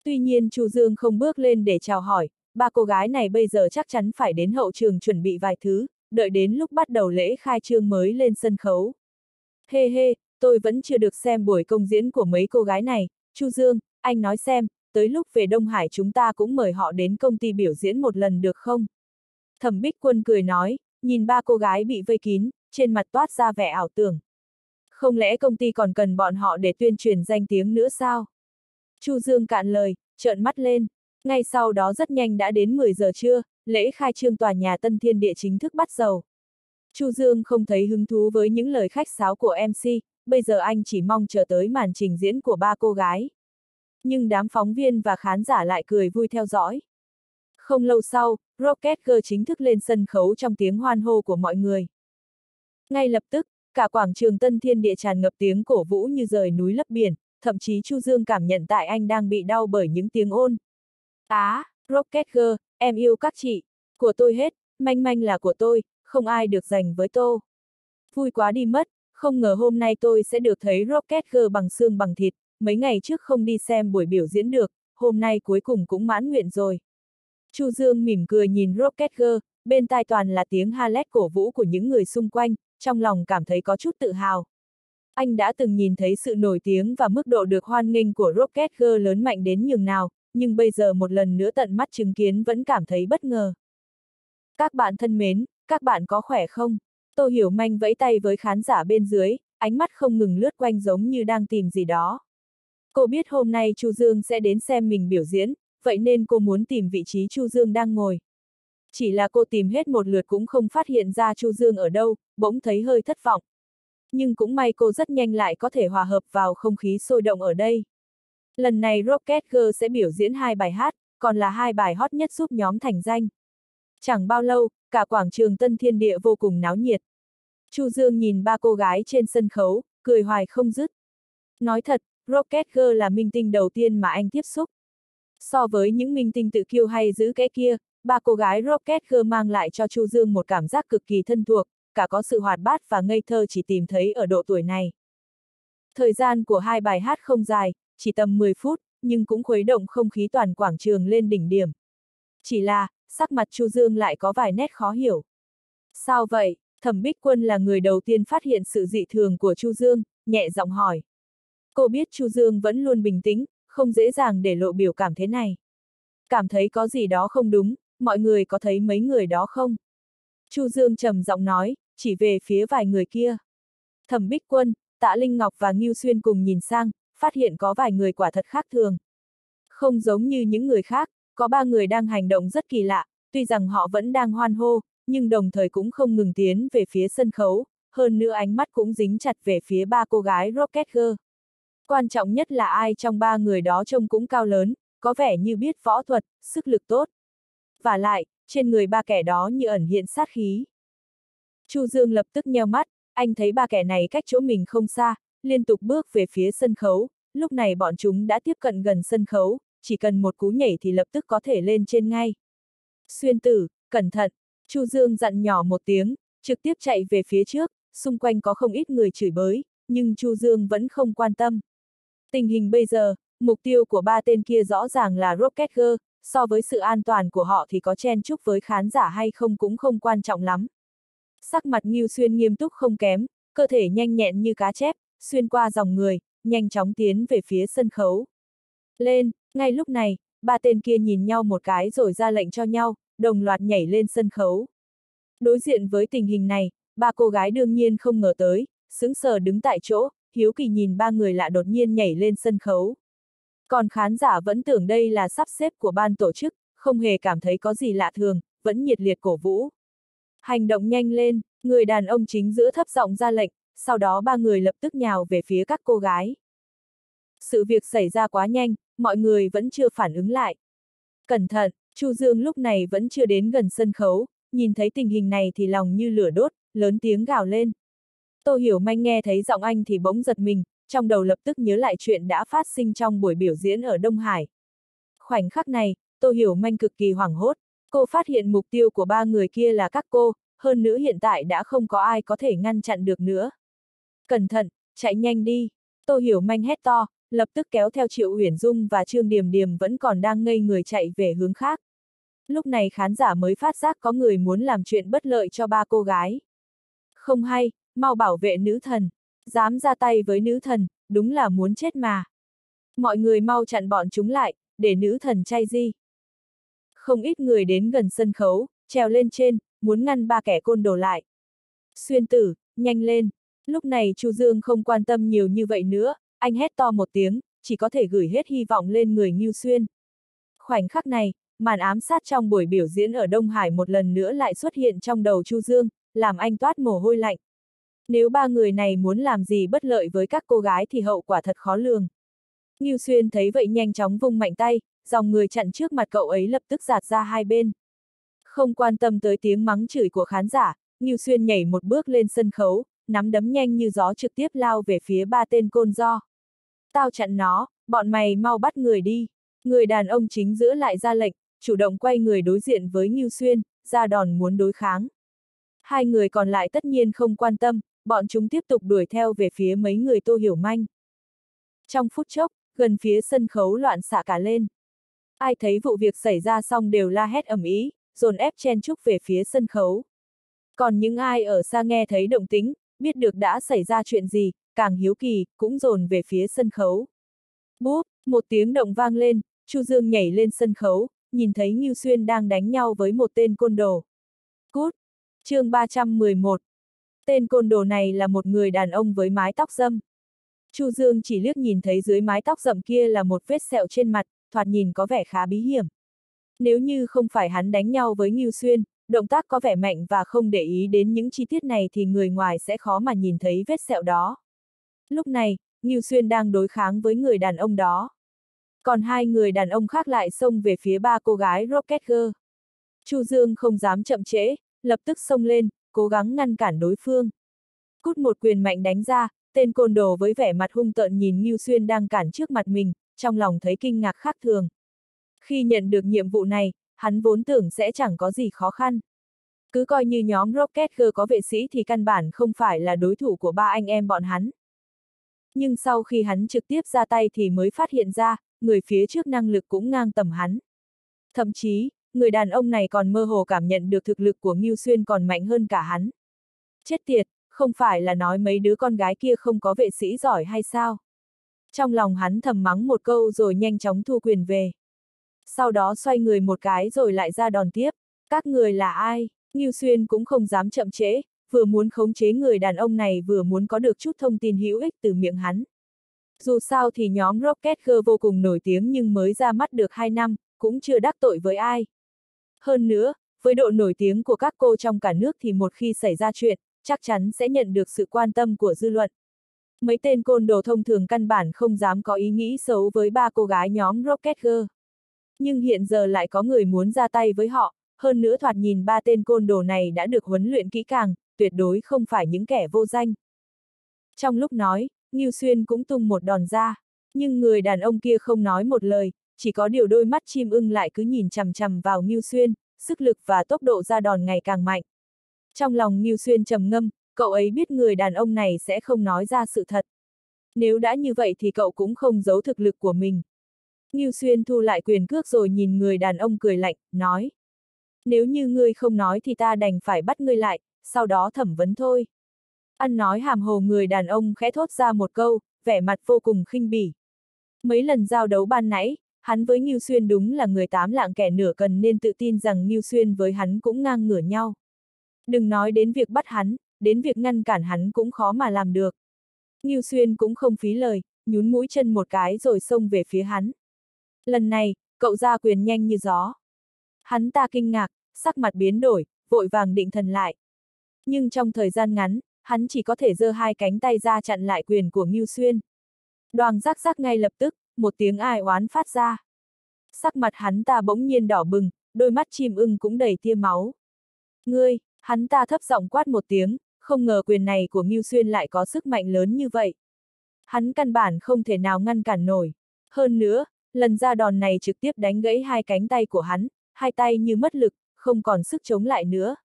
Tuy nhiên Chu Dương không bước lên để chào hỏi, ba cô gái này bây giờ chắc chắn phải đến hậu trường chuẩn bị vài thứ, đợi đến lúc bắt đầu lễ khai trương mới lên sân khấu. Hê hê, tôi vẫn chưa được xem buổi công diễn của mấy cô gái này, Chu Dương, anh nói xem, tới lúc về Đông Hải chúng ta cũng mời họ đến công ty biểu diễn một lần được không? Thẩm Bích Quân cười nói, nhìn ba cô gái bị vây kín, trên mặt toát ra vẻ ảo tưởng. Không lẽ công ty còn cần bọn họ để tuyên truyền danh tiếng nữa sao? Chu Dương cạn lời, trợn mắt lên. Ngay sau đó rất nhanh đã đến 10 giờ trưa, lễ khai trương tòa nhà Tân Thiên Địa chính thức bắt đầu. Chu Dương không thấy hứng thú với những lời khách sáo của MC, bây giờ anh chỉ mong chờ tới màn trình diễn của ba cô gái. Nhưng đám phóng viên và khán giả lại cười vui theo dõi. Không lâu sau, Rocket Girl chính thức lên sân khấu trong tiếng hoan hô của mọi người. Ngay lập tức, cả quảng trường Tân Thiên Địa tràn ngập tiếng cổ vũ như rời núi lấp biển, thậm chí Chu Dương cảm nhận tại anh đang bị đau bởi những tiếng ôn. Á, à, Rocket Girl, em yêu các chị, của tôi hết, manh manh là của tôi, không ai được dành với tô. Vui quá đi mất, không ngờ hôm nay tôi sẽ được thấy Rocket Girl bằng xương bằng thịt, mấy ngày trước không đi xem buổi biểu diễn được, hôm nay cuối cùng cũng mãn nguyện rồi. Chu Dương mỉm cười nhìn Rocket Girl, bên tai toàn là tiếng Halet cổ vũ của những người xung quanh, trong lòng cảm thấy có chút tự hào. Anh đã từng nhìn thấy sự nổi tiếng và mức độ được hoan nghênh của Rocket Girl lớn mạnh đến nhường nào, nhưng bây giờ một lần nữa tận mắt chứng kiến vẫn cảm thấy bất ngờ. Các bạn thân mến, các bạn có khỏe không? Tô Hiểu Manh vẫy tay với khán giả bên dưới, ánh mắt không ngừng lướt quanh giống như đang tìm gì đó. Cô biết hôm nay Chu Dương sẽ đến xem mình biểu diễn, vậy nên cô muốn tìm vị trí Chu Dương đang ngồi. Chỉ là cô tìm hết một lượt cũng không phát hiện ra Chu Dương ở đâu, bỗng thấy hơi thất vọng. Nhưng cũng may cô rất nhanh lại có thể hòa hợp vào không khí sôi động ở đây. Lần này Rocket Girl sẽ biểu diễn hai bài hát, còn là hai bài hot nhất giúp nhóm thành danh. Chẳng bao lâu, cả quảng trường Tân Thiên Địa vô cùng náo nhiệt. Chu Dương nhìn ba cô gái trên sân khấu, cười hoài không dứt. Nói thật, Rocket Girl là minh tinh đầu tiên mà anh tiếp xúc. So với những minh tinh tự kiêu hay giữ cái kia, ba cô gái Rocket Girl mang lại cho Chu Dương một cảm giác cực kỳ thân thuộc, cả có sự hoạt bát và ngây thơ chỉ tìm thấy ở độ tuổi này. Thời gian của hai bài hát không dài, chỉ tầm 10 phút, nhưng cũng khuấy động không khí toàn quảng trường lên đỉnh điểm. Chỉ là, sắc mặt Chu Dương lại có vài nét khó hiểu. Sao vậy? Thẩm Bích Quân là người đầu tiên phát hiện sự dị thường của Chu Dương, nhẹ giọng hỏi. Cô biết Chu Dương vẫn luôn bình tĩnh, không dễ dàng để lộ biểu cảm thế này. Cảm thấy có gì đó không đúng, mọi người có thấy mấy người đó không? Chu Dương trầm giọng nói, chỉ về phía vài người kia. Thẩm Bích Quân, Tạ Linh Ngọc và Ngưu Xuyên cùng nhìn sang, phát hiện có vài người quả thật khác thường. Không giống như những người khác, có ba người đang hành động rất kỳ lạ, tuy rằng họ vẫn đang hoan hô, nhưng đồng thời cũng không ngừng tiến về phía sân khấu, hơn nữa ánh mắt cũng dính chặt về phía ba cô gái Rocket Girl. Quan trọng nhất là ai trong ba người đó trông cũng cao lớn, có vẻ như biết võ thuật, sức lực tốt. Và lại, trên người ba kẻ đó như ẩn hiện sát khí. Chu Dương lập tức nheo mắt, anh thấy ba kẻ này cách chỗ mình không xa, liên tục bước về phía sân khấu, lúc này bọn chúng đã tiếp cận gần sân khấu, chỉ cần một cú nhảy thì lập tức có thể lên trên ngay. Xuyên tử, cẩn thận, Chu Dương dặn nhỏ một tiếng, trực tiếp chạy về phía trước, xung quanh có không ít người chửi bới, nhưng Chu Dương vẫn không quan tâm. Tình hình bây giờ, mục tiêu của ba tên kia rõ ràng là Rocket Girl, so với sự an toàn của họ thì có chen chúc với khán giả hay không cũng không quan trọng lắm. Sắc mặt Ngưu Xuyên nghiêm túc không kém, cơ thể nhanh nhẹn như cá chép, xuyên qua dòng người, nhanh chóng tiến về phía sân khấu. Lên, ngay lúc này, ba tên kia nhìn nhau một cái rồi ra lệnh cho nhau, đồng loạt nhảy lên sân khấu. Đối diện với tình hình này, ba cô gái đương nhiên không ngờ tới, sững sờ đứng tại chỗ, hiếu kỳ nhìn ba người lạ đột nhiên nhảy lên sân khấu. Còn khán giả vẫn tưởng đây là sắp xếp của ban tổ chức, không hề cảm thấy có gì lạ thường, vẫn nhiệt liệt cổ vũ. Hành động nhanh lên, người đàn ông chính giữa thấp giọng ra lệnh, sau đó ba người lập tức nhào về phía các cô gái. Sự việc xảy ra quá nhanh, mọi người vẫn chưa phản ứng lại. Cẩn thận, Chu Dương lúc này vẫn chưa đến gần sân khấu, nhìn thấy tình hình này thì lòng như lửa đốt, lớn tiếng gào lên. Tô Hiểu Manh nghe thấy giọng anh thì bỗng giật mình, trong đầu lập tức nhớ lại chuyện đã phát sinh trong buổi biểu diễn ở Đông Hải. Khoảnh khắc này, Tô Hiểu Manh cực kỳ hoảng hốt, cô phát hiện mục tiêu của ba người kia là các cô, hơn nữa hiện tại đã không có ai có thể ngăn chặn được nữa. Cẩn thận, chạy nhanh đi, Tô Hiểu Manh hét to, lập tức kéo theo Triệu Uyển Dung và Trương Điềm Điềm vẫn còn đang ngây người chạy về hướng khác. Lúc này khán giả mới phát giác có người muốn làm chuyện bất lợi cho ba cô gái. Không hay, mau bảo vệ nữ thần. Dám ra tay với nữ thần, đúng là muốn chết mà. Mọi người mau chặn bọn chúng lại, để nữ thần chay di. Không ít người đến gần sân khấu, trèo lên trên, muốn ngăn ba kẻ côn đồ lại. Xuyên tử, nhanh lên. Lúc này Chu Dương không quan tâm nhiều như vậy nữa, anh hét to một tiếng, chỉ có thể gửi hết hy vọng lên người Ngưu Xuyên. Khoảnh khắc này, màn ám sát trong buổi biểu diễn ở Đông Hải một lần nữa lại xuất hiện trong đầu Chu Dương, làm anh toát mồ hôi lạnh. Nếu ba người này muốn làm gì bất lợi với các cô gái thì hậu quả thật khó lường. Ngưu Xuyên thấy vậy nhanh chóng vung mạnh tay, dòng người chặn trước mặt cậu ấy lập tức giạt ra hai bên. Không quan tâm tới tiếng mắng chửi của khán giả, Ngưu Xuyên nhảy một bước lên sân khấu, nắm đấm nhanh như gió trực tiếp lao về phía ba tên côn do. Tao chặn nó, bọn mày mau bắt người đi. Người đàn ông chính giữa lại ra lệnh, chủ động quay người đối diện với Ngưu Xuyên, ra đòn muốn đối kháng. Hai người còn lại tất nhiên không quan tâm, bọn chúng tiếp tục đuổi theo về phía mấy người Tô Hiểu Manh. Trong phút chốc, gần phía sân khấu loạn xạ cả lên. Ai thấy vụ việc xảy ra xong đều la hét ầm ý, dồn ép chen chúc về phía sân khấu. Còn những ai ở xa nghe thấy động tính, biết được đã xảy ra chuyện gì, càng hiếu kỳ, cũng dồn về phía sân khấu. Búp, một tiếng động vang lên, Chu Dương nhảy lên sân khấu, nhìn thấy Ngưu Xuyên đang đánh nhau với một tên côn đồ. Cút! chương 311 Tên côn đồ này là một người đàn ông với mái tóc râm. Chu Dương chỉ liếc nhìn thấy dưới mái tóc rậm kia là một vết sẹo trên mặt, thoạt nhìn có vẻ khá bí hiểm. Nếu như không phải hắn đánh nhau với Ngưu Xuyên, động tác có vẻ mạnh và không để ý đến những chi tiết này thì người ngoài sẽ khó mà nhìn thấy vết sẹo đó. Lúc này, Ngưu Xuyên đang đối kháng với người đàn ông đó. Còn hai người đàn ông khác lại xông về phía ba cô gái Rocket Girl. Chu Dương không dám chậm trễ, lập tức xông lên, cố gắng ngăn cản đối phương. Cút một quyền mạnh đánh ra, tên côn đồ với vẻ mặt hung tợn nhìn Ngưu Xuyên đang cản trước mặt mình, trong lòng thấy kinh ngạc khác thường. Khi nhận được nhiệm vụ này, hắn vốn tưởng sẽ chẳng có gì khó khăn. Cứ coi như nhóm Rocket Girl có vệ sĩ thì căn bản không phải là đối thủ của ba anh em bọn hắn. Nhưng sau khi hắn trực tiếp ra tay thì mới phát hiện ra, người phía trước năng lực cũng ngang tầm hắn. Thậm chí, người đàn ông này còn mơ hồ cảm nhận được thực lực của Ngưu Xuyên còn mạnh hơn cả hắn. Chết tiệt, không phải là nói mấy đứa con gái kia không có vệ sĩ giỏi hay sao? Trong lòng hắn thầm mắng một câu rồi nhanh chóng thu quyền về. Sau đó xoay người một cái rồi lại ra đòn tiếp. Các người là ai? Ngưu Xuyên cũng không dám chậm trễ, vừa muốn khống chế người đàn ông này vừa muốn có được chút thông tin hữu ích từ miệng hắn. Dù sao thì nhóm Rocket Girl vô cùng nổi tiếng nhưng mới ra mắt được 2 năm, cũng chưa đắc tội với ai. Hơn nữa, với độ nổi tiếng của các cô trong cả nước thì một khi xảy ra chuyện, chắc chắn sẽ nhận được sự quan tâm của dư luận. Mấy tên côn đồ thông thường căn bản không dám có ý nghĩ xấu với ba cô gái nhóm Rocket Girl. Nhưng hiện giờ lại có người muốn ra tay với họ, hơn nữa thoạt nhìn ba tên côn đồ này đã được huấn luyện kỹ càng, tuyệt đối không phải những kẻ vô danh. Trong lúc nói, Ngưu Xuyên cũng tung một đòn ra, nhưng người đàn ông kia không nói một lời, chỉ có điều đôi mắt chim ưng lại cứ nhìn chằm chằm vào Ngưu Xuyên, sức lực và tốc độ ra đòn ngày càng mạnh. Trong lòng Ngưu Xuyên trầm ngâm, cậu ấy biết người đàn ông này sẽ không nói ra sự thật. Nếu đã như vậy thì cậu cũng không giấu thực lực của mình. Ngưu Xuyên thu lại quyền cước rồi nhìn người đàn ông cười lạnh, nói. Nếu như ngươi không nói thì ta đành phải bắt ngươi lại, sau đó thẩm vấn thôi. Ăn nói hàm hồ người đàn ông khẽ thốt ra một câu, vẻ mặt vô cùng khinh bỉ. Mấy lần giao đấu ban nãy, hắn với Ngưu Xuyên đúng là người tám lạng kẻ nửa cần nên tự tin rằng Ngưu Xuyên với hắn cũng ngang ngửa nhau. Đừng nói đến việc bắt hắn, đến việc ngăn cản hắn cũng khó mà làm được. Ngưu Xuyên cũng không phí lời, nhún mũi chân một cái rồi xông về phía hắn. Lần này, cậu ra quyền nhanh như gió. Hắn ta kinh ngạc, sắc mặt biến đổi, vội vàng định thần lại. Nhưng trong thời gian ngắn, hắn chỉ có thể giơ hai cánh tay ra chặn lại quyền của Ngưu Xuyên. Đoàn rắc rắc ngay lập tức, một tiếng ai oán phát ra. Sắc mặt hắn ta bỗng nhiên đỏ bừng, đôi mắt chim ưng cũng đầy tia máu. Ngươi, hắn ta thấp giọng quát một tiếng, không ngờ quyền này của Ngưu Xuyên lại có sức mạnh lớn như vậy. Hắn căn bản không thể nào ngăn cản nổi. Hơn nữa, lần ra đòn này trực tiếp đánh gãy hai cánh tay của hắn, hai tay như mất lực, không còn sức chống lại nữa.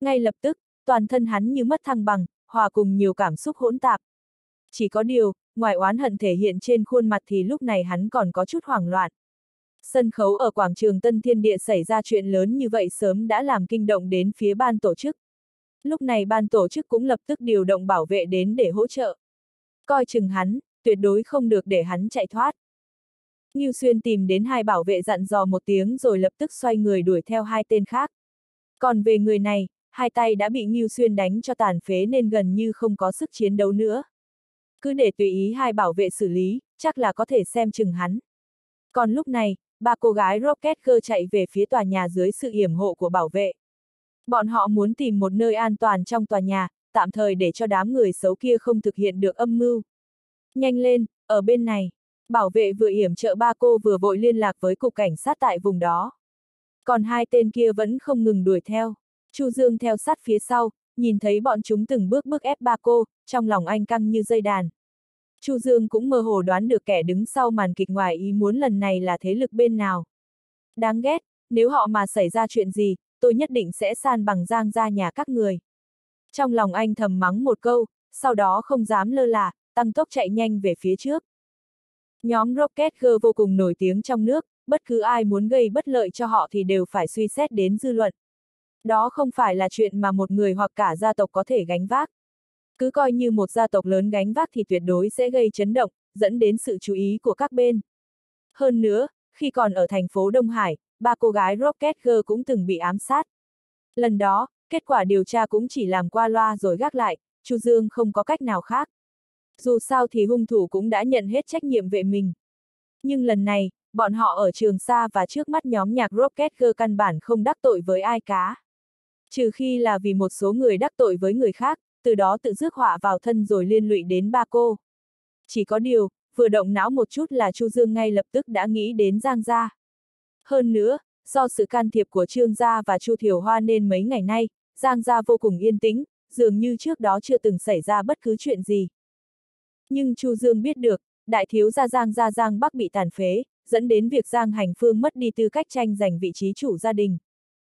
Ngay lập tức, toàn thân hắn như mất thăng bằng, hòa cùng nhiều cảm xúc hỗn tạp. Chỉ có điều, ngoài oán hận thể hiện trên khuôn mặt thì lúc này hắn còn có chút hoảng loạn. Sân khấu ở quảng trường Tân Thiên Địa xảy ra chuyện lớn như vậy sớm đã làm kinh động đến phía ban tổ chức. Lúc này ban tổ chức cũng lập tức điều động bảo vệ đến để hỗ trợ. Coi chừng hắn, tuyệt đối không được để hắn chạy thoát. Ngưu Xuyên tìm đến hai bảo vệ dặn dò một tiếng rồi lập tức xoay người đuổi theo hai tên khác. Còn về người này, hai tay đã bị Ngưu Xuyên đánh cho tàn phế nên gần như không có sức chiến đấu nữa. Cứ để tùy ý hai bảo vệ xử lý, chắc là có thể xem chừng hắn. Còn lúc này, ba cô gái Rocket Girl chạy về phía tòa nhà dưới sự yểm hộ của bảo vệ. Bọn họ muốn tìm một nơi an toàn trong tòa nhà, tạm thời để cho đám người xấu kia không thực hiện được âm mưu. Nhanh lên, ở bên này. Bảo vệ vừa yểm trợ ba cô vừa vội liên lạc với cục cảnh sát tại vùng đó. Còn hai tên kia vẫn không ngừng đuổi theo. Chu Dương theo sát phía sau, nhìn thấy bọn chúng từng bước bước ép ba cô, trong lòng anh căng như dây đàn. Chu Dương cũng mơ hồ đoán được kẻ đứng sau màn kịch ngoài ý muốn lần này là thế lực bên nào. Đáng ghét, nếu họ mà xảy ra chuyện gì, tôi nhất định sẽ san bằng giang ra nhà các người. Trong lòng anh thầm mắng một câu, sau đó không dám lơ là, tăng tốc chạy nhanh về phía trước. Nhóm Rocket Girl vô cùng nổi tiếng trong nước, bất cứ ai muốn gây bất lợi cho họ thì đều phải suy xét đến dư luận. Đó không phải là chuyện mà một người hoặc cả gia tộc có thể gánh vác. Cứ coi như một gia tộc lớn gánh vác thì tuyệt đối sẽ gây chấn động, dẫn đến sự chú ý của các bên. Hơn nữa, khi còn ở thành phố Đông Hải, ba cô gái Rocket Girl cũng từng bị ám sát. Lần đó, kết quả điều tra cũng chỉ làm qua loa rồi gác lại, Chu Dương không có cách nào khác. Dù sao thì hung thủ cũng đã nhận hết trách nhiệm vệ mình. Nhưng lần này, bọn họ ở trường xa và trước mắt nhóm nhạc Rocket Girl căn bản không đắc tội với ai cả. Trừ khi là vì một số người đắc tội với người khác, từ đó tự rước họa vào thân rồi liên lụy đến ba cô. Chỉ có điều, vừa động não một chút là Chu Dương ngay lập tức đã nghĩ đến Giang Gia. Hơn nữa, do sự can thiệp của Trương Gia và Chu Thiểu Hoa nên mấy ngày nay, Giang Gia vô cùng yên tĩnh, dường như trước đó chưa từng xảy ra bất cứ chuyện gì. Nhưng Chu Dương biết được, đại thiếu gia Giang Gia Giang Bắc bị tàn phế, dẫn đến việc Giang Hành Phương mất đi tư cách tranh giành vị trí chủ gia đình.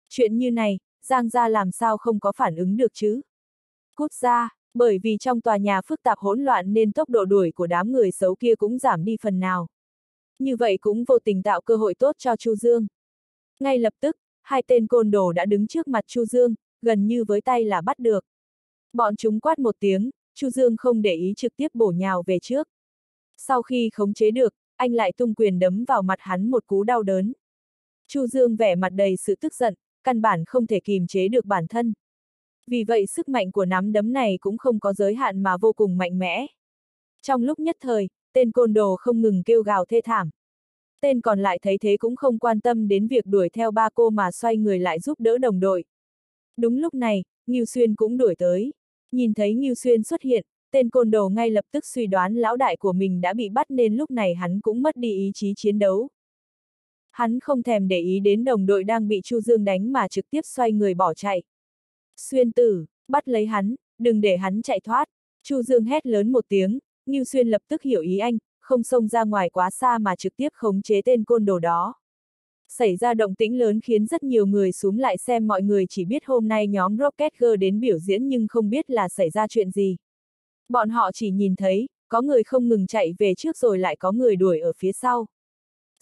Chuyện như này, Giang Gia làm sao không có phản ứng được chứ? Cút ra, bởi vì trong tòa nhà phức tạp hỗn loạn nên tốc độ đuổi của đám người xấu kia cũng giảm đi phần nào. Như vậy cũng vô tình tạo cơ hội tốt cho Chu Dương. Ngay lập tức, hai tên côn đồ đã đứng trước mặt Chu Dương, gần như với tay là bắt được. Bọn chúng quát một tiếng, Chu Dương không để ý trực tiếp bổ nhào về trước. Sau khi khống chế được, anh lại tung quyền đấm vào mặt hắn một cú đau đớn. Chu Dương vẻ mặt đầy sự tức giận, căn bản không thể kìm chế được bản thân. Vì vậy sức mạnh của nắm đấm này cũng không có giới hạn mà vô cùng mạnh mẽ. Trong lúc nhất thời, tên côn đồ không ngừng kêu gào thê thảm. Tên còn lại thấy thế cũng không quan tâm đến việc đuổi theo ba cô mà xoay người lại giúp đỡ đồng đội. Đúng lúc này, Ngưu Xuyên cũng đuổi tới. Nhìn thấy Ngưu Xuyên xuất hiện, tên côn đồ ngay lập tức suy đoán lão đại của mình đã bị bắt nên lúc này hắn cũng mất đi ý chí chiến đấu. Hắn không thèm để ý đến đồng đội đang bị Chu Dương đánh mà trực tiếp xoay người bỏ chạy. Xuyên tử, bắt lấy hắn, đừng để hắn chạy thoát. Chu Dương hét lớn một tiếng, Ngưu Xuyên lập tức hiểu ý anh, không xông ra ngoài quá xa mà trực tiếp khống chế tên côn đồ đó. Xảy ra động tĩnh lớn khiến rất nhiều người xuống lại xem mọi người chỉ biết hôm nay nhóm Rocket Girl đến biểu diễn nhưng không biết là xảy ra chuyện gì. Bọn họ chỉ nhìn thấy, có người không ngừng chạy về trước rồi lại có người đuổi ở phía sau.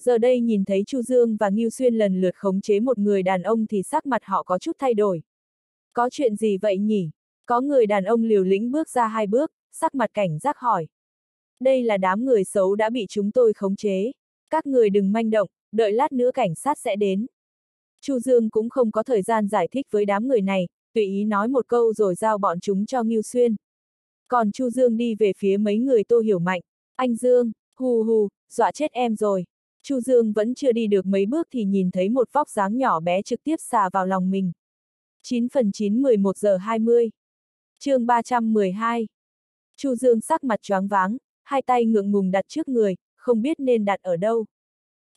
Giờ đây nhìn thấy Chu Dương và Ngưu Xuyên lần lượt khống chế một người đàn ông thì sắc mặt họ có chút thay đổi. Có chuyện gì vậy nhỉ? Có người đàn ông liều lĩnh bước ra hai bước, sắc mặt cảnh giác hỏi. Đây là đám người xấu đã bị chúng tôi khống chế. Các người đừng manh động, đợi lát nữa cảnh sát sẽ đến. Chu Dương cũng không có thời gian giải thích với đám người này, tùy ý nói một câu rồi giao bọn chúng cho Ngưu Xuyên. Còn Chu Dương đi về phía mấy người Tô Hiểu Mạnh. Anh Dương, hù hù, dọa chết em rồi. Chu Dương vẫn chưa đi được mấy bước thì nhìn thấy một vóc dáng nhỏ bé trực tiếp xà vào lòng mình. 9 phần 9 11 giờ 20. chương 312. Chu Dương sắc mặt choáng váng, hai tay ngượng ngùng đặt trước người, không biết nên đặt ở đâu.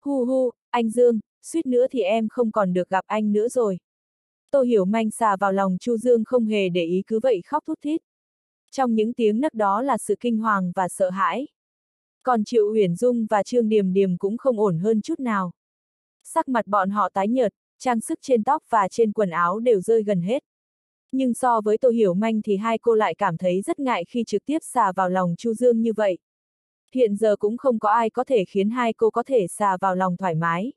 Hu hu, anh Dương, suýt nữa thì em không còn được gặp anh nữa rồi. Tô Hiểu Manh xà vào lòng Chu Dương không hề để ý cứ vậy khóc thút thít. Trong những tiếng nấc đó là sự kinh hoàng và sợ hãi. Còn Triệu Uyển Dung và Trương Điềm Điềm cũng không ổn hơn chút nào. Sắc mặt bọn họ tái nhợt, trang sức trên tóc và trên quần áo đều rơi gần hết. Nhưng so với Tô Hiểu Manh thì hai cô lại cảm thấy rất ngại khi trực tiếp xà vào lòng Chu Dương như vậy. Hiện giờ cũng không có ai có thể khiến hai cô có thể xà vào lòng thoải mái.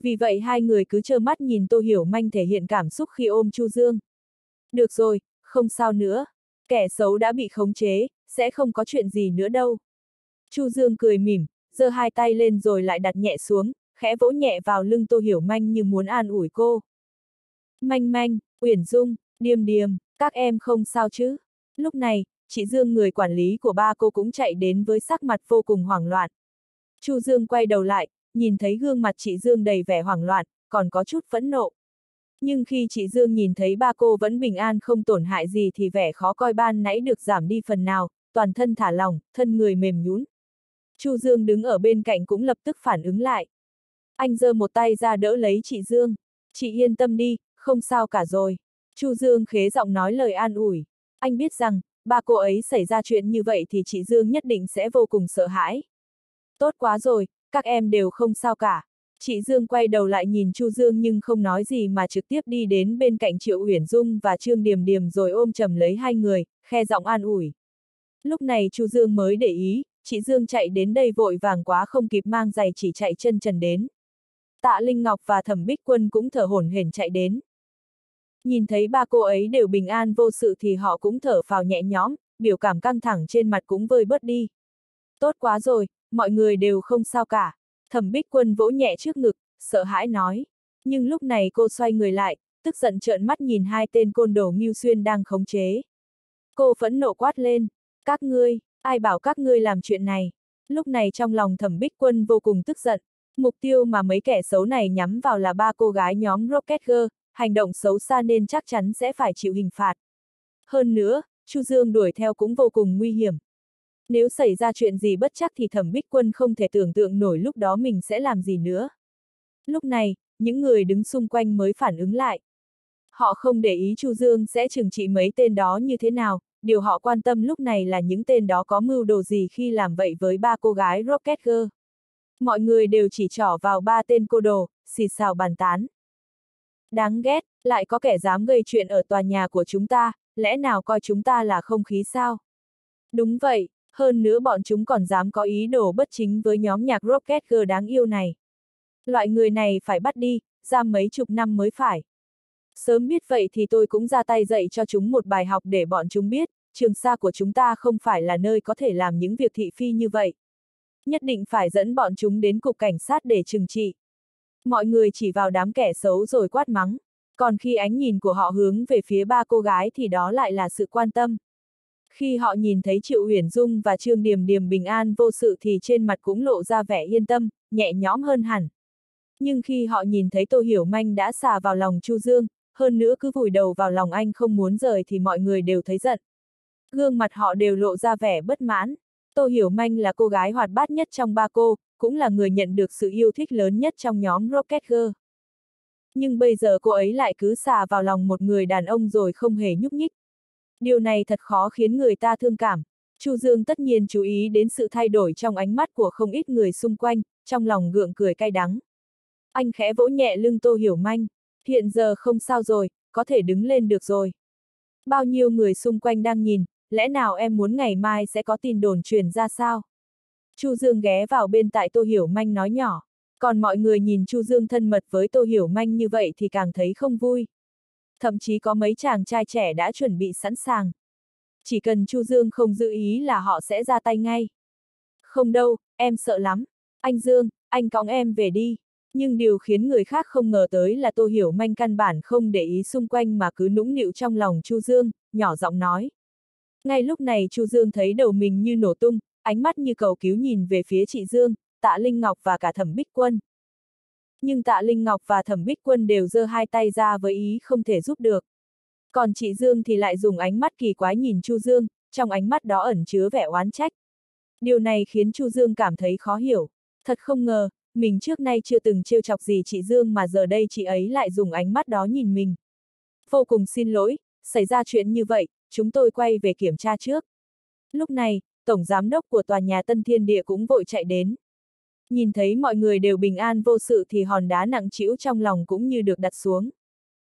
Vì vậy hai người cứ trơ mắt nhìn Tô Hiểu Manh thể hiện cảm xúc khi ôm Chu Dương. Được rồi, không sao nữa. Kẻ xấu đã bị khống chế, sẽ không có chuyện gì nữa đâu. Chu Dương cười mỉm, giơ hai tay lên rồi lại đặt nhẹ xuống, khẽ vỗ nhẹ vào lưng Tô Hiểu Manh như muốn an ủi cô. Manh manh, Uyển Dung, Điềm Điềm, các em không sao chứ? Lúc này, chị Dương người quản lý của ba cô cũng chạy đến với sắc mặt vô cùng hoảng loạn. Chu Dương quay đầu lại, nhìn thấy gương mặt chị Dương đầy vẻ hoảng loạn, còn có chút phẫn nộ. Nhưng khi chị Dương nhìn thấy ba cô vẫn bình an không tổn hại gì thì vẻ khó coi ban nãy được giảm đi phần nào, toàn thân thả lỏng, thân người mềm nhún. Chu Dương đứng ở bên cạnh cũng lập tức phản ứng lại. Anh giơ một tay ra đỡ lấy chị Dương. Chị yên tâm đi, không sao cả rồi. Chu Dương khế giọng nói lời an ủi. Anh biết rằng, ba cô ấy xảy ra chuyện như vậy thì chị Dương nhất định sẽ vô cùng sợ hãi. Tốt quá rồi, các em đều không sao cả. Chị Dương quay đầu lại nhìn Chu Dương nhưng không nói gì mà trực tiếp đi đến bên cạnh Triệu Uyển Dung và Trương Điềm Điềm rồi ôm chầm lấy hai người, khe giọng an ủi. Lúc này Chu Dương mới để ý, chị Dương chạy đến đây vội vàng quá không kịp mang giày chỉ chạy chân trần đến. Tạ Linh Ngọc và Thẩm Bích Quân cũng thở hổn hển chạy đến. Nhìn thấy ba cô ấy đều bình an vô sự thì họ cũng thở phào nhẹ nhõm, biểu cảm căng thẳng trên mặt cũng vơi bớt đi. Tốt quá rồi, mọi người đều không sao cả. Thẩm Bích Quân vỗ nhẹ trước ngực, sợ hãi nói. Nhưng lúc này cô xoay người lại, tức giận trợn mắt nhìn hai tên côn đồ Ngưu Xuyên đang khống chế. Cô phẫn nộ quát lên. Các ngươi, ai bảo các ngươi làm chuyện này? Lúc này trong lòng Thẩm Bích Quân vô cùng tức giận. Mục tiêu mà mấy kẻ xấu này nhắm vào là ba cô gái nhóm Rocket Girl, hành động xấu xa nên chắc chắn sẽ phải chịu hình phạt. Hơn nữa, Chu Dương đuổi theo cũng vô cùng nguy hiểm. Nếu xảy ra chuyện gì bất chắc thì thẩm bích quân không thể tưởng tượng nổi lúc đó mình sẽ làm gì nữa. Lúc này, những người đứng xung quanh mới phản ứng lại. Họ không để ý Chu Dương sẽ trừng trị mấy tên đó như thế nào, điều họ quan tâm lúc này là những tên đó có mưu đồ gì khi làm vậy với ba cô gái Rocket Girl. Mọi người đều chỉ trỏ vào ba tên cô đồ, xì xào bàn tán. Đáng ghét, lại có kẻ dám gây chuyện ở tòa nhà của chúng ta, lẽ nào coi chúng ta là không khí sao? Đúng vậy, hơn nữa bọn chúng còn dám có ý đồ bất chính với nhóm nhạc Rocket Girl đáng yêu này. Loại người này phải bắt đi, giam mấy chục năm mới phải. Sớm biết vậy thì tôi cũng ra tay dạy cho chúng một bài học để bọn chúng biết, trường xa của chúng ta không phải là nơi có thể làm những việc thị phi như vậy. Nhất định phải dẫn bọn chúng đến cục cảnh sát để trừng trị. Mọi người chỉ vào đám kẻ xấu rồi quát mắng, còn khi ánh nhìn của họ hướng về phía ba cô gái thì đó lại là sự quan tâm. Khi họ nhìn thấy Triệu Huyền Dung và Trương Điềm Điềm bình an vô sự thì trên mặt cũng lộ ra vẻ yên tâm, nhẹ nhõm hơn hẳn. Nhưng khi họ nhìn thấy Tô Hiểu Manh đã xà vào lòng Chu Dương, hơn nữa cứ vùi đầu vào lòng anh không muốn rời thì mọi người đều thấy giận. Gương mặt họ đều lộ ra vẻ bất mãn. Tô Hiểu Manh là cô gái hoạt bát nhất trong ba cô, cũng là người nhận được sự yêu thích lớn nhất trong nhóm Rocket Girl. Nhưng bây giờ cô ấy lại cứ xà vào lòng một người đàn ông rồi không hề nhúc nhích. Điều này thật khó khiến người ta thương cảm. Chu Dương tất nhiên chú ý đến sự thay đổi trong ánh mắt của không ít người xung quanh, trong lòng gượng cười cay đắng. Anh khẽ vỗ nhẹ lưng Tô Hiểu Manh, hiện giờ không sao rồi, có thể đứng lên được rồi. Bao nhiêu người xung quanh đang nhìn, lẽ nào em muốn ngày mai sẽ có tin đồn truyền ra sao? Chu Dương ghé vào bên tại Tô Hiểu Manh nói nhỏ, còn mọi người nhìn Chu Dương thân mật với Tô Hiểu Manh như vậy thì càng thấy không vui thậm chí có mấy chàng trai trẻ đã chuẩn bị sẵn sàng. Chỉ cần Chu Dương không giữ ý là họ sẽ ra tay ngay. Không đâu, em sợ lắm. Anh Dương, anh cõng em về đi. Nhưng điều khiến người khác không ngờ tới là Tô Hiểu Manh căn bản không để ý xung quanh mà cứ nũng nịu trong lòng Chu Dương, nhỏ giọng nói. Ngay lúc này Chu Dương thấy đầu mình như nổ tung, ánh mắt như cầu cứu nhìn về phía chị Dương, tạ Linh Ngọc và cả thẩm Bích Quân nhưng tạ Linh Ngọc và thẩm bích quân đều giơ hai tay ra với ý không thể giúp được. Còn chị Dương thì lại dùng ánh mắt kỳ quái nhìn Chu Dương, trong ánh mắt đó ẩn chứa vẻ oán trách. Điều này khiến Chu Dương cảm thấy khó hiểu. Thật không ngờ, mình trước nay chưa từng trêu chọc gì chị Dương mà giờ đây chị ấy lại dùng ánh mắt đó nhìn mình. Vô cùng xin lỗi, xảy ra chuyện như vậy, chúng tôi quay về kiểm tra trước. Lúc này, Tổng Giám đốc của tòa nhà Tân Thiên Địa cũng vội chạy đến. Nhìn thấy mọi người đều bình an vô sự thì hòn đá nặng trĩu trong lòng cũng như được đặt xuống.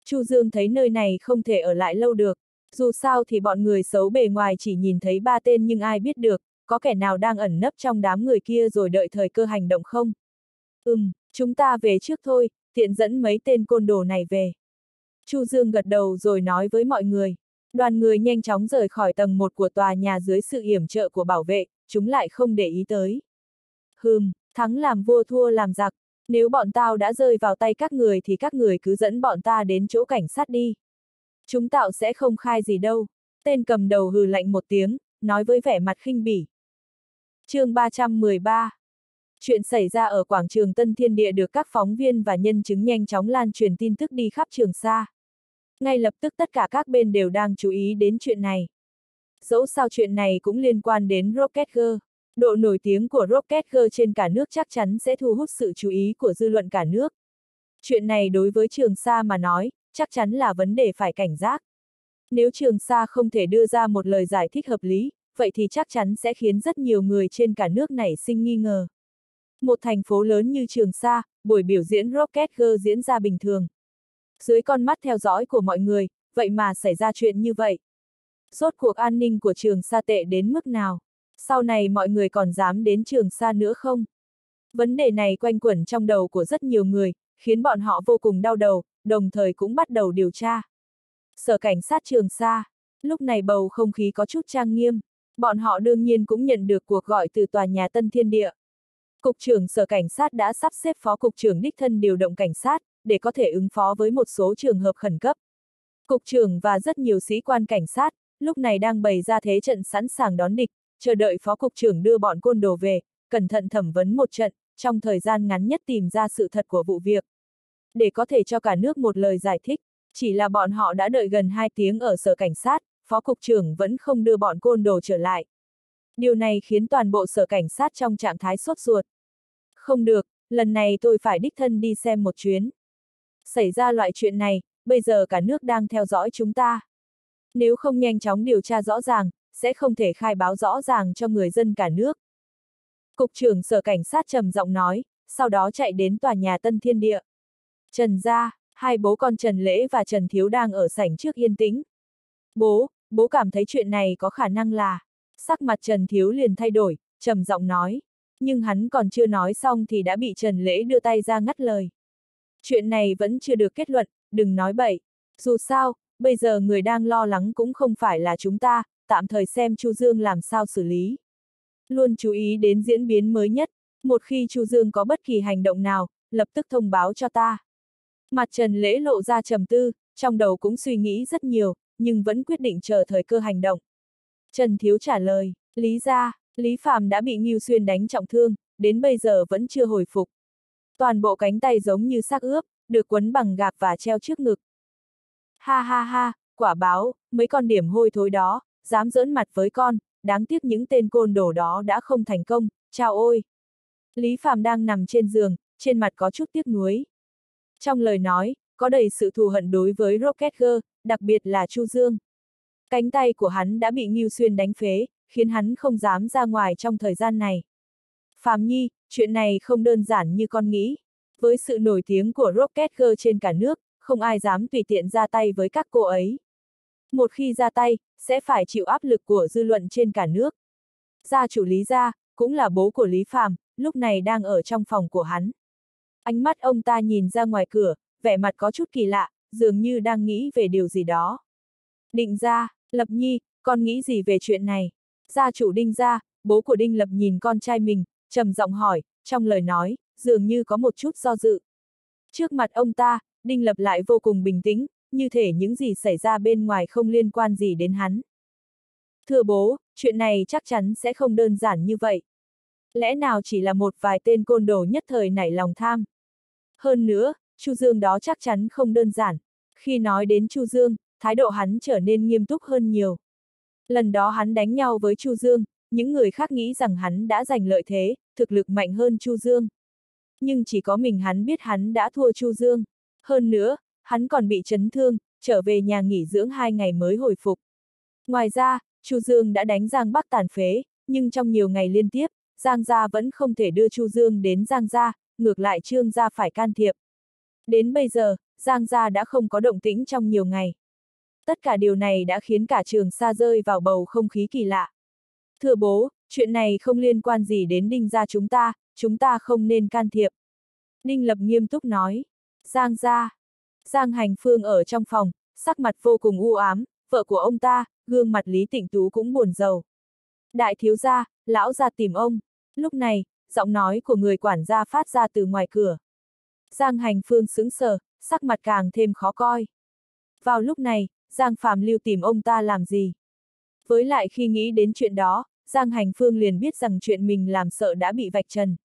Chu Dương thấy nơi này không thể ở lại lâu được, dù sao thì bọn người xấu bề ngoài chỉ nhìn thấy ba tên nhưng ai biết được, có kẻ nào đang ẩn nấp trong đám người kia rồi đợi thời cơ hành động không? Ừm, chúng ta về trước thôi, tiện dẫn mấy tên côn đồ này về. Chu Dương gật đầu rồi nói với mọi người. Đoàn người nhanh chóng rời khỏi tầng 1 của tòa nhà dưới sự yểm trợ của bảo vệ, chúng lại không để ý tới. Hừm, thắng làm vua thua làm giặc, nếu bọn tao đã rơi vào tay các người thì các người cứ dẫn bọn ta đến chỗ cảnh sát đi. Chúng tạo sẽ không khai gì đâu. Tên cầm đầu hừ lạnh một tiếng, nói với vẻ mặt khinh bỉ. chương 313 Chuyện xảy ra ở quảng trường Tân Thiên Địa được các phóng viên và nhân chứng nhanh chóng lan truyền tin tức đi khắp trường xa. Ngay lập tức tất cả các bên đều đang chú ý đến chuyện này. Dẫu sao chuyện này cũng liên quan đến Rocket Girl. Độ nổi tiếng của Rocket Girl trên cả nước chắc chắn sẽ thu hút sự chú ý của dư luận cả nước. Chuyện này đối với Trường Sa mà nói, chắc chắn là vấn đề phải cảnh giác. Nếu Trường Sa không thể đưa ra một lời giải thích hợp lý, vậy thì chắc chắn sẽ khiến rất nhiều người trên cả nước nảy sinh nghi ngờ. Một thành phố lớn như Trường Sa, buổi biểu diễn Rocket Girl diễn ra bình thường. Dưới con mắt theo dõi của mọi người, vậy mà xảy ra chuyện như vậy. Rốt cuộc an ninh của Trường Sa tệ đến mức nào? Sau này mọi người còn dám đến Trường Sa nữa không? Vấn đề này quanh quẩn trong đầu của rất nhiều người, khiến bọn họ vô cùng đau đầu, đồng thời cũng bắt đầu điều tra. Sở cảnh sát Trường Sa, lúc này bầu không khí có chút trang nghiêm, bọn họ đương nhiên cũng nhận được cuộc gọi từ tòa nhà Tân Thiên Địa. Cục trưởng Sở Cảnh sát đã sắp xếp Phó Cục trưởng đích thân điều động cảnh sát, để có thể ứng phó với một số trường hợp khẩn cấp. Cục trưởng và rất nhiều sĩ quan cảnh sát, lúc này đang bày ra thế trận sẵn sàng đón địch, chờ đợi Phó Cục trưởng đưa bọn côn đồ về, cẩn thận thẩm vấn một trận, trong thời gian ngắn nhất tìm ra sự thật của vụ việc. Để có thể cho cả nước một lời giải thích, chỉ là bọn họ đã đợi gần 2 tiếng ở sở cảnh sát, Phó Cục trưởng vẫn không đưa bọn côn đồ trở lại. Điều này khiến toàn bộ sở cảnh sát trong trạng thái sốt ruột. Không được, lần này tôi phải đích thân đi xem một chuyến. Xảy ra loại chuyện này, bây giờ cả nước đang theo dõi chúng ta. Nếu không nhanh chóng điều tra rõ ràng, sẽ không thể khai báo rõ ràng cho người dân cả nước. Cục trưởng sở cảnh sát trầm giọng nói, sau đó chạy đến tòa nhà Tân Thiên Địa. Trần gia, hai bố con Trần Lễ và Trần Thiếu đang ở sảnh trước yên tĩnh. Bố, bố cảm thấy chuyện này có khả năng là... Sắc mặt Trần Thiếu liền thay đổi, trầm giọng nói. Nhưng hắn còn chưa nói xong thì đã bị Trần Lễ đưa tay ra ngắt lời. Chuyện này vẫn chưa được kết luận, đừng nói bậy. Dù sao, bây giờ người đang lo lắng cũng không phải là chúng ta, tạm thời xem Chu Dương làm sao xử lý. Luôn chú ý đến diễn biến mới nhất, một khi Chu Dương có bất kỳ hành động nào, lập tức thông báo cho ta. Mặt Trần Lễ lộ ra trầm tư, trong đầu cũng suy nghĩ rất nhiều, nhưng vẫn quyết định chờ thời cơ hành động. Trần Thiếu trả lời, Lý ra, Lý Phạm đã bị Ngưu Xuyên đánh trọng thương, đến bây giờ vẫn chưa hồi phục. Toàn bộ cánh tay giống như xác ướp, được quấn bằng gạc và treo trước ngực. Ha ha ha, quả báo, mấy con điểm hôi thối đó, dám giỡn mặt với con, đáng tiếc những tên côn đồ đó đã không thành công, chào ôi. Lý Phạm đang nằm trên giường, trên mặt có chút tiếc nuối. Trong lời nói, có đầy sự thù hận đối với Rocket Girl, đặc biệt là Chu Dương. Cánh tay của hắn đã bị Ngưu Xuyên đánh phế, khiến hắn không dám ra ngoài trong thời gian này. Phạm Nhi, chuyện này không đơn giản như con nghĩ. Với sự nổi tiếng của Rocket Girl trên cả nước, không ai dám tùy tiện ra tay với các cô ấy. Một khi ra tay, sẽ phải chịu áp lực của dư luận trên cả nước. Gia chủ Lý Gia, cũng là bố của Lý Phạm, lúc này đang ở trong phòng của hắn. Ánh mắt ông ta nhìn ra ngoài cửa, vẻ mặt có chút kỳ lạ, dường như đang nghĩ về điều gì đó. Định ra, Lập Nhi, con nghĩ gì về chuyện này? Gia chủ Đinh gia, bố của Đinh Lập nhìn con trai mình, trầm giọng hỏi, trong lời nói, dường như có một chút do dự. Trước mặt ông ta, Đinh Lập lại vô cùng bình tĩnh, như thể những gì xảy ra bên ngoài không liên quan gì đến hắn. Thưa bố, chuyện này chắc chắn sẽ không đơn giản như vậy. Lẽ nào chỉ là một vài tên côn đồ nhất thời nảy lòng tham? Hơn nữa, Chu Dương đó chắc chắn không đơn giản. Khi nói đến Chu Dương, thái độ hắn trở nên nghiêm túc hơn nhiều. Lần đó hắn đánh nhau với Chu Dương, những người khác nghĩ rằng hắn đã giành lợi thế, thực lực mạnh hơn Chu Dương. Nhưng chỉ có mình hắn biết hắn đã thua Chu Dương. Hơn nữa, hắn còn bị chấn thương, trở về nhà nghỉ dưỡng hai ngày mới hồi phục. Ngoài ra, Chu Dương đã đánh Giang Bắc tàn phế, nhưng trong nhiều ngày liên tiếp, Giang Gia vẫn không thể đưa Chu Dương đến Giang Gia, ngược lại Trương Gia phải can thiệp. Đến bây giờ, Giang Gia đã không có động tĩnh trong nhiều ngày. Tất cả điều này đã khiến cả trường xa rơi vào bầu không khí kỳ lạ. Thưa bố, chuyện này không liên quan gì đến Đinh gia chúng ta, chúng ta không nên can thiệp. Đinh Lập nghiêm túc nói. Giang gia. Giang Hành Phương ở trong phòng, sắc mặt vô cùng u ám, vợ của ông ta, gương mặt Lý Tịnh Tú cũng buồn rầu. Đại thiếu gia, lão gia tìm ông. Lúc này, giọng nói của người quản gia phát ra từ ngoài cửa. Giang Hành Phương sững sờ, sắc mặt càng thêm khó coi. Vào lúc này, Giang Phạm Lưu tìm ông ta làm gì? Với lại khi nghĩ đến chuyện đó, Giang Hành Phương liền biết rằng chuyện mình làm sợ đã bị vạch trần.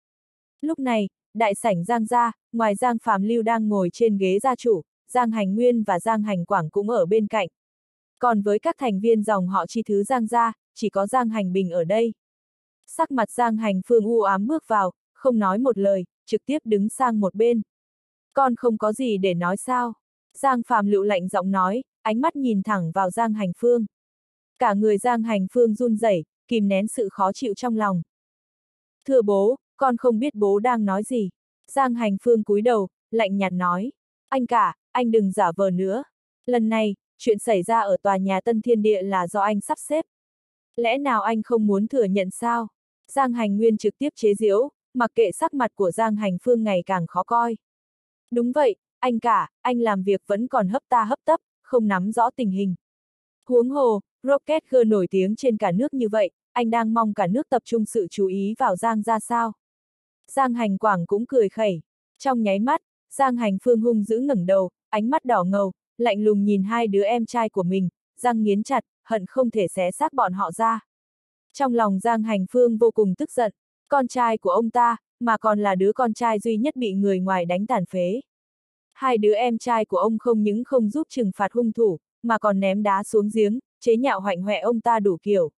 Lúc này, đại sảnh Giang gia, ngoài Giang Phạm Lưu đang ngồi trên ghế gia chủ, Giang Hành Nguyên và Giang Hành Quảng cũng ở bên cạnh. Còn với các thành viên dòng họ chi thứ Giang gia, chỉ có Giang Hành Bình ở đây. Sắc mặt Giang Hành Phương u ám bước vào, không nói một lời, trực tiếp đứng sang một bên. Con không có gì để nói sao? Giang Phạm Lựu lạnh giọng nói, ánh mắt nhìn thẳng vào Giang Hành Phương. Cả người Giang Hành Phương run rẩy, kìm nén sự khó chịu trong lòng. Thưa bố, con không biết bố đang nói gì. Giang Hành Phương cúi đầu, lạnh nhạt nói. Anh cả, anh đừng giả vờ nữa. Lần này, chuyện xảy ra ở tòa nhà Tân Thiên Địa là do anh sắp xếp. Lẽ nào anh không muốn thừa nhận sao? Giang Hành Nguyên trực tiếp chế giễu, mặc kệ sắc mặt của Giang Hành Phương ngày càng khó coi. Đúng vậy, anh cả, anh làm việc vẫn còn hấp ta hấp tấp, không nắm rõ tình hình. Huống hồ, Rocket Girl nổi tiếng trên cả nước như vậy, anh đang mong cả nước tập trung sự chú ý vào Giang ra sao. Giang Hành Quảng cũng cười khẩy. Trong nháy mắt, Giang Hành Phương hung giữ ngẩng đầu, ánh mắt đỏ ngầu, lạnh lùng nhìn hai đứa em trai của mình, răng nghiến chặt, hận không thể xé xác bọn họ ra. Trong lòng Giang Hành Phương vô cùng tức giận, con trai của ông ta, mà còn là đứa con trai duy nhất bị người ngoài đánh tàn phế. Hai đứa em trai của ông không những không giúp trừng phạt hung thủ, mà còn ném đá xuống giếng, chế nhạo hoạnh hoẹ ông ta đủ kiểu.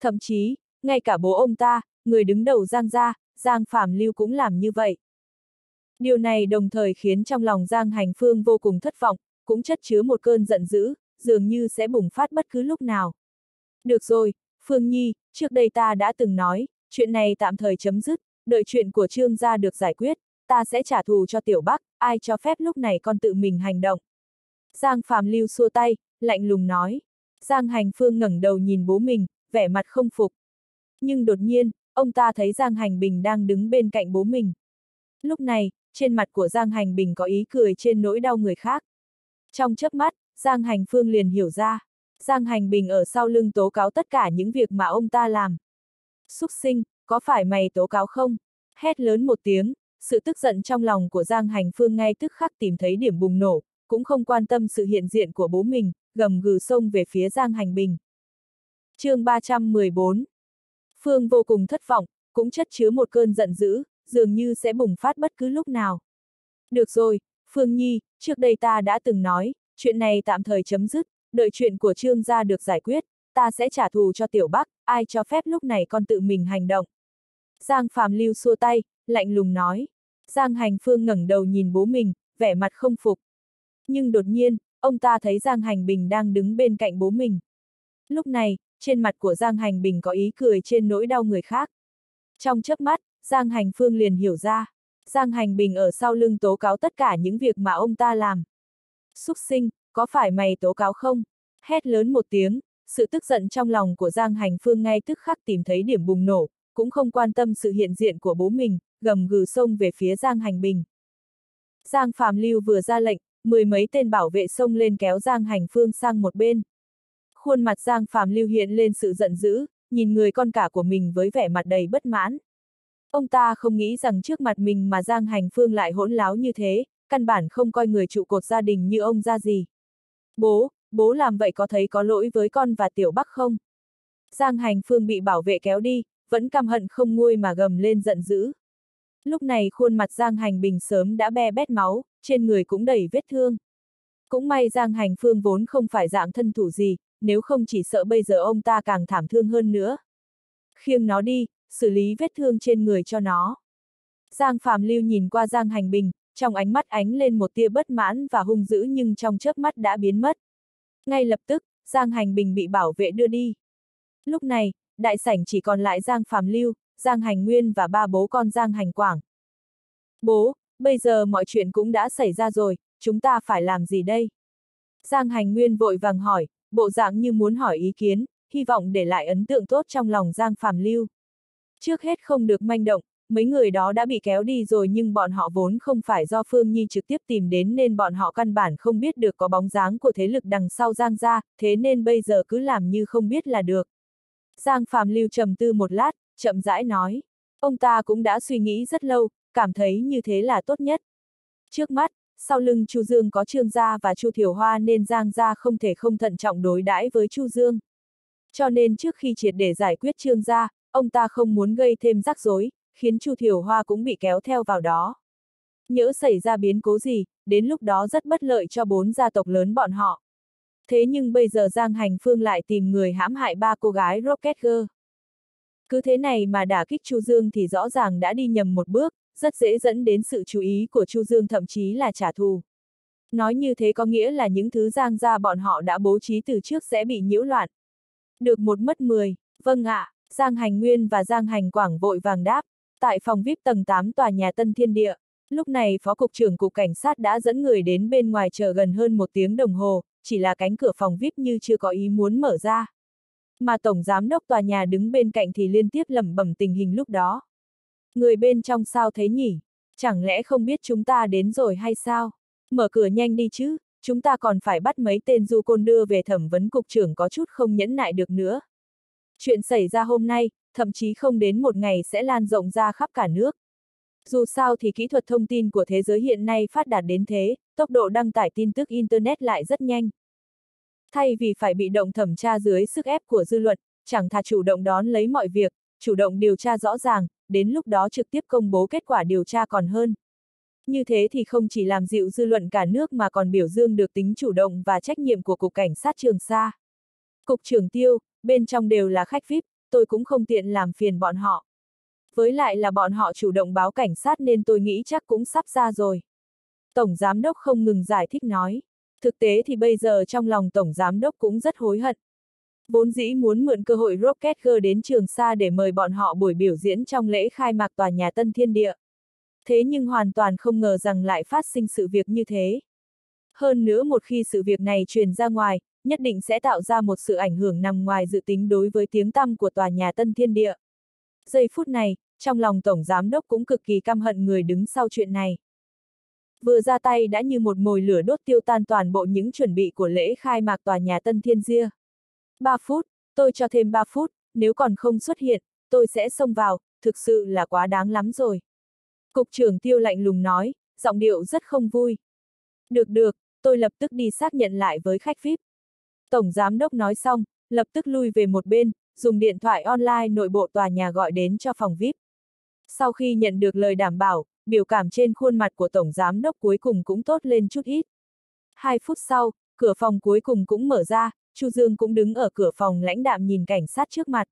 Thậm chí, ngay cả bố ông ta, người đứng đầu Giang gia, Giang Phạm Lưu cũng làm như vậy. Điều này đồng thời khiến trong lòng Giang Hành Phương vô cùng thất vọng, cũng chất chứa một cơn giận dữ, dường như sẽ bùng phát bất cứ lúc nào. Được rồi, Phương Nhi, trước đây ta đã từng nói, chuyện này tạm thời chấm dứt, đợi chuyện của Trương gia được giải quyết, ta sẽ trả thù cho Tiểu Bắc, ai cho phép lúc này con tự mình hành động. Giang Phạm Lưu xua tay, lạnh lùng nói. Giang Hành Phương ngẩng đầu nhìn bố mình, vẻ mặt không phục. Nhưng đột nhiên, ông ta thấy Giang Hành Bình đang đứng bên cạnh bố mình. Lúc này, trên mặt của Giang Hành Bình có ý cười trên nỗi đau người khác. Trong chớp mắt, Giang Hành Phương liền hiểu ra. Giang Hành Bình ở sau lưng tố cáo tất cả những việc mà ông ta làm. Xúc sinh, có phải mày tố cáo không? Hét lớn một tiếng, sự tức giận trong lòng của Giang Hành Phương ngay tức khắc tìm thấy điểm bùng nổ, cũng không quan tâm sự hiện diện của bố mình, gầm gừ xông về phía Giang Hành Bình. chương 314 Phương vô cùng thất vọng, cũng chất chứa một cơn giận dữ, dường như sẽ bùng phát bất cứ lúc nào. Được rồi, Phương Nhi, trước đây ta đã từng nói, chuyện này tạm thời chấm dứt, đợi chuyện của Trương gia được giải quyết, ta sẽ trả thù cho Tiểu Bắc, ai cho phép lúc này con tự mình hành động. Giang Phạm Lưu xua tay, lạnh lùng nói. Giang Hành Phương ngẩng đầu nhìn bố mình, vẻ mặt không phục. Nhưng đột nhiên, ông ta thấy Giang Hành Bình đang đứng bên cạnh bố mình. Lúc này, trên mặt của Giang Hành Bình có ý cười trên nỗi đau người khác. Trong chớp mắt, Giang Hành Phương liền hiểu ra. Giang Hành Bình ở sau lưng tố cáo tất cả những việc mà ông ta làm. Xúc sinh, có phải mày tố cáo không? Hét lớn một tiếng, sự tức giận trong lòng của Giang Hành Phương ngay tức khắc tìm thấy điểm bùng nổ, cũng không quan tâm sự hiện diện của bố mình, gầm gừ xông về phía Giang Hành Bình. Giang Phạm Lưu vừa ra lệnh, mười mấy tên bảo vệ xông lên kéo Giang Hành Phương sang một bên. Khuôn mặt Giang Phạm Lưu hiện lên sự giận dữ, nhìn người con cả của mình với vẻ mặt đầy bất mãn. Ông ta không nghĩ rằng trước mặt mình mà Giang Hành Phương lại hỗn láo như thế, căn bản không coi người trụ cột gia đình như ông ra gì. Bố, bố làm vậy có thấy có lỗi với con và Tiểu Bắc không? Giang Hành Phương bị bảo vệ kéo đi, vẫn căm hận không nguôi mà gầm lên giận dữ. Lúc này khuôn mặt Giang Hành Bình sớm đã be bét máu, trên người cũng đầy vết thương. Cũng may Giang Hành Phương vốn không phải dạng thân thủ gì, nếu không chỉ sợ bây giờ ông ta càng thảm thương hơn nữa. Khiêng nó đi, xử lý vết thương trên người cho nó. Giang Phạm Lưu nhìn qua Giang Hành Bình, trong ánh mắt ánh lên một tia bất mãn và hung dữ nhưng trong chớp mắt đã biến mất. Ngay lập tức, Giang Hành Bình bị bảo vệ đưa đi. Lúc này, đại sảnh chỉ còn lại Giang Phạm Lưu, Giang Hành Nguyên và ba bố con Giang Hành Quảng. Bố, bây giờ mọi chuyện cũng đã xảy ra rồi, chúng ta phải làm gì đây? Giang Hành Nguyên vội vàng hỏi, bộ dạng như muốn hỏi ý kiến, hy vọng để lại ấn tượng tốt trong lòng Giang Phạm Lưu. Trước hết không được manh động, mấy người đó đã bị kéo đi rồi nhưng bọn họ vốn không phải do Phương Nhi trực tiếp tìm đến nên bọn họ căn bản không biết được có bóng dáng của thế lực đằng sau Giang gia, thế nên bây giờ cứ làm như không biết là được. Giang Phạm Lưu trầm tư một lát, chậm rãi nói. Ông ta cũng đã suy nghĩ rất lâu, cảm thấy như thế là tốt nhất. Trước mắt, sau lưng Chu Dương có Trương gia và Chu Thiểu Hoa nên Giang gia không thể không thận trọng đối đãi với Chu Dương. Cho nên trước khi triệt để giải quyết Trương gia, ông ta không muốn gây thêm rắc rối, khiến Chu Thiểu Hoa cũng bị kéo theo vào đó. Nhỡ xảy ra biến cố gì, đến lúc đó rất bất lợi cho bốn gia tộc lớn bọn họ. Thế nhưng bây giờ Giang Hành Phương lại tìm người hãm hại ba cô gái Rocket Girl. Cứ thế này mà đả kích Chu Dương thì rõ ràng đã đi nhầm một bước, rất dễ dẫn đến sự chú ý của Chu Dương thậm chí là trả thù. Nói như thế có nghĩa là những thứ Giang gia bọn họ đã bố trí từ trước sẽ bị nhiễu loạn. Được một mất mười, vâng ạ, Giang Hành Nguyên và Giang Hành Quảng vội vàng đáp, tại phòng VIP tầng 8 tòa nhà Tân Thiên Địa. Lúc này Phó Cục trưởng Cục Cảnh sát đã dẫn người đến bên ngoài chờ gần hơn một tiếng đồng hồ, chỉ là cánh cửa phòng VIP như chưa có ý muốn mở ra. Mà Tổng Giám đốc tòa nhà đứng bên cạnh thì liên tiếp lẩm bẩm tình hình lúc đó. Người bên trong sao thế nhỉ? Chẳng lẽ không biết chúng ta đến rồi hay sao? Mở cửa nhanh đi chứ, chúng ta còn phải bắt mấy tên du côn đưa về thẩm vấn cục trưởng có chút không nhẫn nại được nữa. Chuyện xảy ra hôm nay, thậm chí không đến một ngày sẽ lan rộng ra khắp cả nước. Dù sao thì kỹ thuật thông tin của thế giới hiện nay phát đạt đến thế, tốc độ đăng tải tin tức Internet lại rất nhanh. Thay vì phải bị động thẩm tra dưới sức ép của dư luận, chẳng thà chủ động đón lấy mọi việc, chủ động điều tra rõ ràng, đến lúc đó trực tiếp công bố kết quả điều tra còn hơn. Như thế thì không chỉ làm dịu dư luận cả nước mà còn biểu dương được tính chủ động và trách nhiệm của Cục Cảnh sát Trường Sa. Cục trưởng Tiêu, bên trong đều là khách VIP, tôi cũng không tiện làm phiền bọn họ. Với lại là bọn họ chủ động báo cảnh sát nên tôi nghĩ chắc cũng sắp ra rồi. Tổng Giám Đốc không ngừng giải thích nói. Thực tế thì bây giờ trong lòng Tổng Giám Đốc cũng rất hối hận. Vốn dĩ muốn mượn cơ hội Rocket Girl đến trường xa để mời bọn họ buổi biểu diễn trong lễ khai mạc tòa nhà Tân Thiên Địa. Thế nhưng hoàn toàn không ngờ rằng lại phát sinh sự việc như thế. Hơn nữa một khi sự việc này truyền ra ngoài, nhất định sẽ tạo ra một sự ảnh hưởng nằm ngoài dự tính đối với tiếng tăm của tòa nhà Tân Thiên Địa. Giây phút này, trong lòng Tổng Giám Đốc cũng cực kỳ căm hận người đứng sau chuyện này. Vừa ra tay đã như một mồi lửa đốt tiêu tan toàn bộ những chuẩn bị của lễ khai mạc tòa nhà Tân Thiên Gia. 3 phút, tôi cho thêm 3 phút, nếu còn không xuất hiện, tôi sẽ xông vào, thực sự là quá đáng lắm rồi. Cục trưởng tiêu lạnh lùng nói, giọng điệu rất không vui. Được được, tôi lập tức đi xác nhận lại với khách VIP. Tổng giám đốc nói xong, lập tức lui về một bên, dùng điện thoại online nội bộ tòa nhà gọi đến cho phòng VIP. Sau khi nhận được lời đảm bảo, biểu cảm trên khuôn mặt của Tổng Giám đốc cuối cùng cũng tốt lên chút ít. Hai phút sau, cửa phòng cuối cùng cũng mở ra, Chu Dương cũng đứng ở cửa phòng lãnh đạm nhìn cảnh sát trước mặt.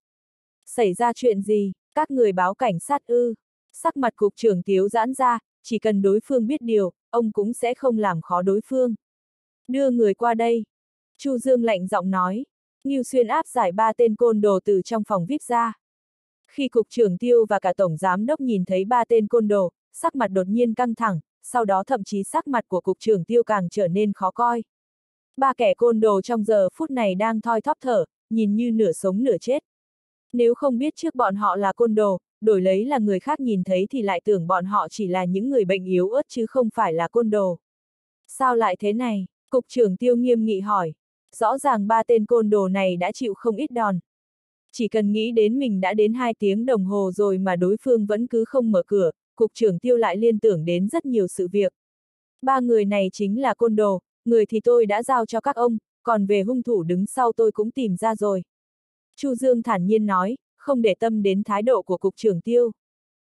Xảy ra chuyện gì, các người báo cảnh sát ư? Sắc mặt cục trưởng tiếu giãn ra, chỉ cần đối phương biết điều, ông cũng sẽ không làm khó đối phương. Đưa người qua đây. Chu Dương lạnh giọng nói. Ngưu Xuyên áp giải ba tên côn đồ từ trong phòng VIP ra. Khi cục trưởng tiêu và cả tổng giám đốc nhìn thấy ba tên côn đồ, sắc mặt đột nhiên căng thẳng, sau đó thậm chí sắc mặt của cục trưởng tiêu càng trở nên khó coi. Ba kẻ côn đồ trong giờ phút này đang thoi thóp thở, nhìn như nửa sống nửa chết. Nếu không biết trước bọn họ là côn đồ, đổi lấy là người khác nhìn thấy thì lại tưởng bọn họ chỉ là những người bệnh yếu ớt chứ không phải là côn đồ. Sao lại thế này? Cục trưởng tiêu nghiêm nghị hỏi. Rõ ràng ba tên côn đồ này đã chịu không ít đòn. Chỉ cần nghĩ đến mình đã đến hai tiếng đồng hồ rồi mà đối phương vẫn cứ không mở cửa, cục trưởng tiêu lại liên tưởng đến rất nhiều sự việc. Ba người này chính là côn đồ, người thì tôi đã giao cho các ông, còn về hung thủ đứng sau tôi cũng tìm ra rồi. Chu Dương thản nhiên nói, không để tâm đến thái độ của cục trưởng tiêu.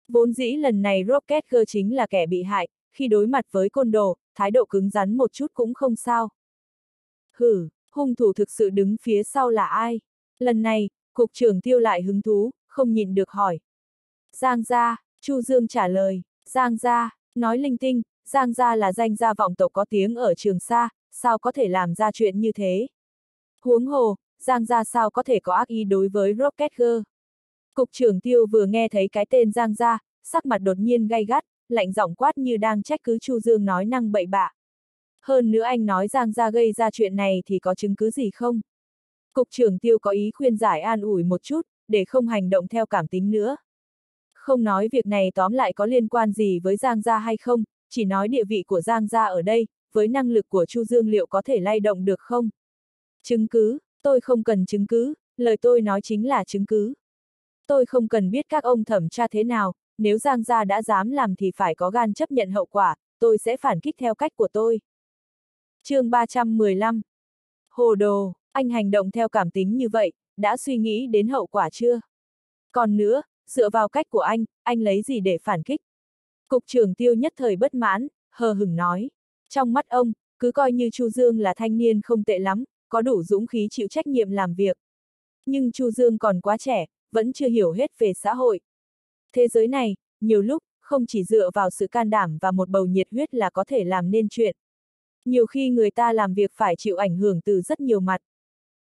Vốn dĩ lần này Rocket Girl chính là kẻ bị hại, khi đối mặt với côn đồ, thái độ cứng rắn một chút cũng không sao. Hử, hung thủ thực sự đứng phía sau là ai? Lần này, cục trưởng tiêu lại hứng thú, không nhịn được hỏi. Giang gia, Chu Dương trả lời, Giang gia, nói linh tinh, Giang gia là danh gia vọng tộc có tiếng ở trường Sa, sao có thể làm ra chuyện như thế? Huống hồ, Giang gia sao có thể có ác ý đối với Rocket Girl? Cục trưởng tiêu vừa nghe thấy cái tên Giang gia, sắc mặt đột nhiên gay gắt, lạnh giọng quát như đang trách cứ Chu Dương nói năng bậy bạ. Hơn nữa anh nói Giang gia gây ra chuyện này thì có chứng cứ gì không? Cục trưởng tiêu có ý khuyên giải an ủi một chút, để không hành động theo cảm tính nữa. Không nói việc này tóm lại có liên quan gì với Giang gia hay không, chỉ nói địa vị của Giang gia ở đây, với năng lực của Chu Dương liệu có thể lay động được không? Chứng cứ, tôi không cần chứng cứ, lời tôi nói chính là chứng cứ. Tôi không cần biết các ông thẩm tra thế nào, nếu Giang gia đã dám làm thì phải có gan chấp nhận hậu quả, tôi sẽ phản kích theo cách của tôi. chương 315 Hồ đồ, anh hành động theo cảm tính như vậy, đã suy nghĩ đến hậu quả chưa? Còn nữa, dựa vào cách của anh, anh lấy gì để phản kích? Cục trưởng tiêu nhất thời bất mãn, hờ hừng nói. Trong mắt ông, cứ coi như Chu Dương là thanh niên không tệ lắm, có đủ dũng khí chịu trách nhiệm làm việc. Nhưng Chu Dương còn quá trẻ, vẫn chưa hiểu hết về xã hội. Thế giới này, nhiều lúc, không chỉ dựa vào sự can đảm và một bầu nhiệt huyết là có thể làm nên chuyện. Nhiều khi người ta làm việc phải chịu ảnh hưởng từ rất nhiều mặt.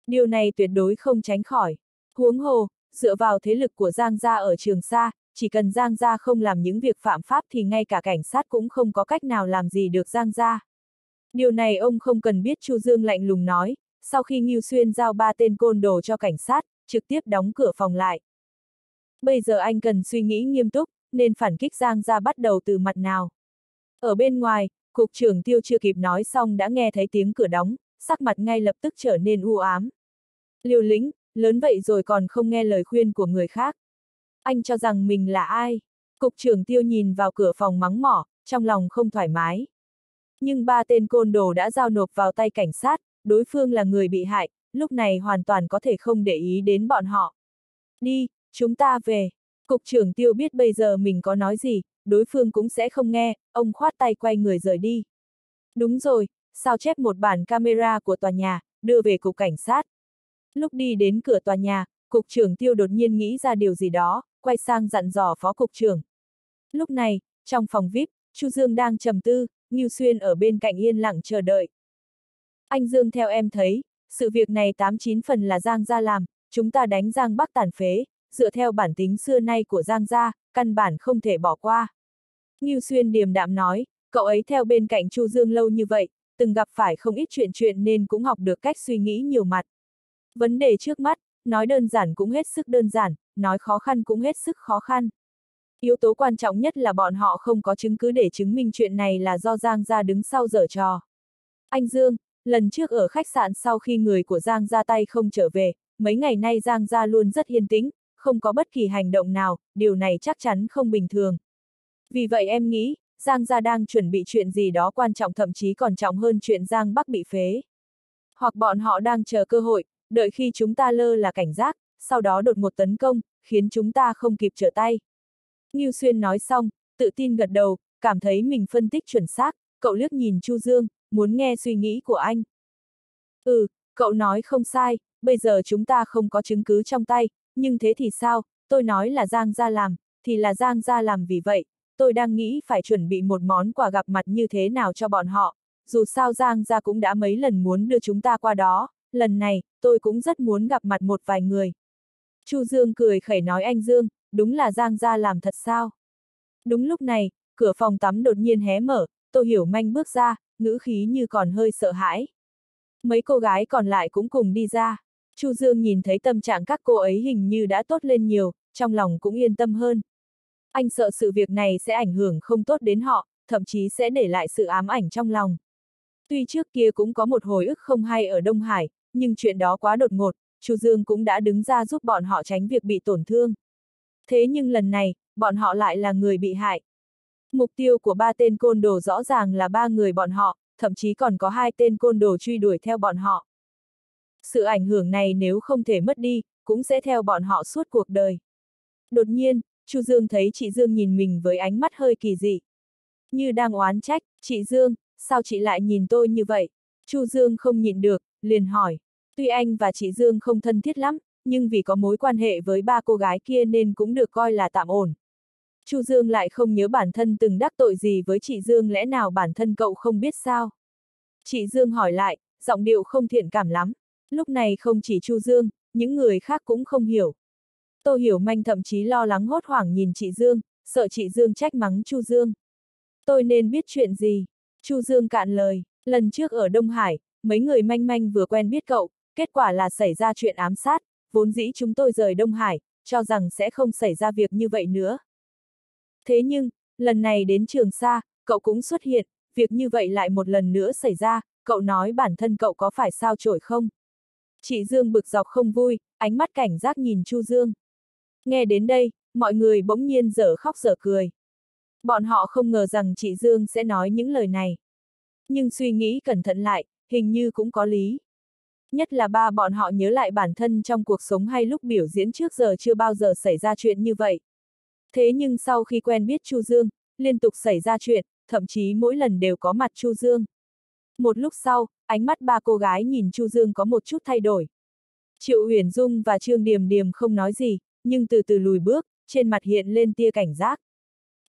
Điều này tuyệt đối không tránh khỏi. Huống hồ, dựa vào thế lực của Giang Gia ở Trường Sa, chỉ cần Giang Gia không làm những việc phạm pháp thì ngay cả cảnh sát cũng không có cách nào làm gì được Giang Gia. Điều này ông không cần biết Chu Dương lạnh lùng nói, sau khi Ngưu Xuyên giao ba tên côn đồ cho cảnh sát, trực tiếp đóng cửa phòng lại. Bây giờ anh cần suy nghĩ nghiêm túc, nên phản kích Giang Gia bắt đầu từ mặt nào. Ở bên ngoài, cục trưởng tiêu chưa kịp nói xong đã nghe thấy tiếng cửa đóng, sắc mặt ngay lập tức trở nên u ám. Liều lĩnh, lớn vậy rồi còn không nghe lời khuyên của người khác. Anh cho rằng mình là ai? Cục trưởng tiêu nhìn vào cửa phòng mắng mỏ, trong lòng không thoải mái. Nhưng ba tên côn đồ đã giao nộp vào tay cảnh sát, đối phương là người bị hại, lúc này hoàn toàn có thể không để ý đến bọn họ. Đi, chúng ta về. Cục trưởng tiêu biết bây giờ mình có nói gì, đối phương cũng sẽ không nghe, ông khoát tay quay người rời đi. Đúng rồi, sao chép một bản camera của tòa nhà, đưa về cục cảnh sát. Lúc đi đến cửa tòa nhà, cục trưởng tiêu đột nhiên nghĩ ra điều gì đó, quay sang dặn dò phó cục trưởng. Lúc này, trong phòng VIP, Chu Dương đang trầm tư, Ngưu Xuyên ở bên cạnh yên lặng chờ đợi. Anh Dương theo em thấy, sự việc này 89 phần là Giang Gia làm, chúng ta đánh Giang Bắc tàn phế, dựa theo bản tính xưa nay của Giang Gia, căn bản không thể bỏ qua. Ngưu Xuyên điềm đạm nói, cậu ấy theo bên cạnh Chu Dương lâu như vậy, từng gặp phải không ít chuyện chuyện nên cũng học được cách suy nghĩ nhiều mặt. Vấn đề trước mắt, nói đơn giản cũng hết sức đơn giản, nói khó khăn cũng hết sức khó khăn. Yếu tố quan trọng nhất là bọn họ không có chứng cứ để chứng minh chuyện này là do Giang Gia đứng sau dở trò. Anh Dương, lần trước ở khách sạn sau khi người của Giang Gia tay không trở về, mấy ngày nay Giang Gia luôn rất yên tĩnh, không có bất kỳ hành động nào, điều này chắc chắn không bình thường. Vì vậy em nghĩ, Giang Gia đang chuẩn bị chuyện gì đó quan trọng thậm chí còn trọng hơn chuyện Giang Bắc bị phế. Hoặc bọn họ đang chờ cơ hội, đợi khi chúng ta lơ là cảnh giác, sau đó đột ngột tấn công, khiến chúng ta không kịp trở tay. Ngưu Xuyên nói xong, tự tin gật đầu, cảm thấy mình phân tích chuẩn xác, cậu liếc nhìn Chu Dương, muốn nghe suy nghĩ của anh. Ừ, cậu nói không sai, bây giờ chúng ta không có chứng cứ trong tay, nhưng thế thì sao, tôi nói là Giang gia làm, thì là Giang gia làm vì vậy, tôi đang nghĩ phải chuẩn bị một món quà gặp mặt như thế nào cho bọn họ, dù sao Giang gia cũng đã mấy lần muốn đưa chúng ta qua đó, lần này, tôi cũng rất muốn gặp mặt một vài người. Chu Dương cười khẩy nói anh Dương, đúng là Giang gia làm thật sao? Đúng lúc này, cửa phòng tắm đột nhiên hé mở, Tô Hiểu Manh bước ra, ngữ khí như còn hơi sợ hãi. Mấy cô gái còn lại cũng cùng đi ra. Chu Dương nhìn thấy tâm trạng các cô ấy hình như đã tốt lên nhiều, trong lòng cũng yên tâm hơn. Anh sợ sự việc này sẽ ảnh hưởng không tốt đến họ, thậm chí sẽ để lại sự ám ảnh trong lòng. Tuy trước kia cũng có một hồi ức không hay ở Đông Hải, nhưng chuyện đó quá đột ngột, Chu Dương cũng đã đứng ra giúp bọn họ tránh việc bị tổn thương. Thế nhưng lần này, bọn họ lại là người bị hại. Mục tiêu của ba tên côn đồ rõ ràng là ba người bọn họ, thậm chí còn có hai tên côn đồ truy đuổi theo bọn họ. Sự ảnh hưởng này nếu không thể mất đi, cũng sẽ theo bọn họ suốt cuộc đời. Đột nhiên, Chu Dương thấy chị Dương nhìn mình với ánh mắt hơi kỳ dị. Như đang oán trách, chị Dương, sao chị lại nhìn tôi như vậy? Chu Dương không nhìn được, liền hỏi. Tuy anh và chị Dương không thân thiết lắm, nhưng vì có mối quan hệ với ba cô gái kia nên cũng được coi là tạm ổn. Chu Dương lại không nhớ bản thân từng đắc tội gì với chị Dương lẽ nào bản thân cậu không biết sao? Chị Dương hỏi lại, giọng điệu không thiện cảm lắm. Lúc này không chỉ Chu Dương, những người khác cũng không hiểu. Tô Hiểu Manh thậm chí lo lắng hốt hoảng nhìn chị Dương, sợ chị Dương trách mắng Chu Dương. Tôi nên biết chuyện gì? Chu Dương cạn lời, lần trước ở Đông Hải, mấy người manh manh vừa quen biết cậu, kết quả là xảy ra chuyện ám sát, vốn dĩ chúng tôi rời Đông Hải, cho rằng sẽ không xảy ra việc như vậy nữa. Thế nhưng, lần này đến trường xa, cậu cũng xuất hiện, việc như vậy lại một lần nữa xảy ra, cậu nói bản thân cậu có phải sao trổi không? Chị Dương bực dọc không vui, ánh mắt cảnh giác nhìn Chu Dương. Nghe đến đây, mọi người bỗng nhiên dở khóc dở cười. Bọn họ không ngờ rằng chị Dương sẽ nói những lời này. Nhưng suy nghĩ cẩn thận lại, hình như cũng có lý. Nhất là ba bọn họ nhớ lại bản thân trong cuộc sống hay lúc biểu diễn trước giờ chưa bao giờ xảy ra chuyện như vậy. Thế nhưng sau khi quen biết Chu Dương, liên tục xảy ra chuyện, thậm chí mỗi lần đều có mặt Chu Dương. Một lúc sau, ánh mắt ba cô gái nhìn Chu Dương có một chút thay đổi. Triệu uyển Dung và Trương Điềm Điềm không nói gì, nhưng từ từ lùi bước, trên mặt hiện lên tia cảnh giác.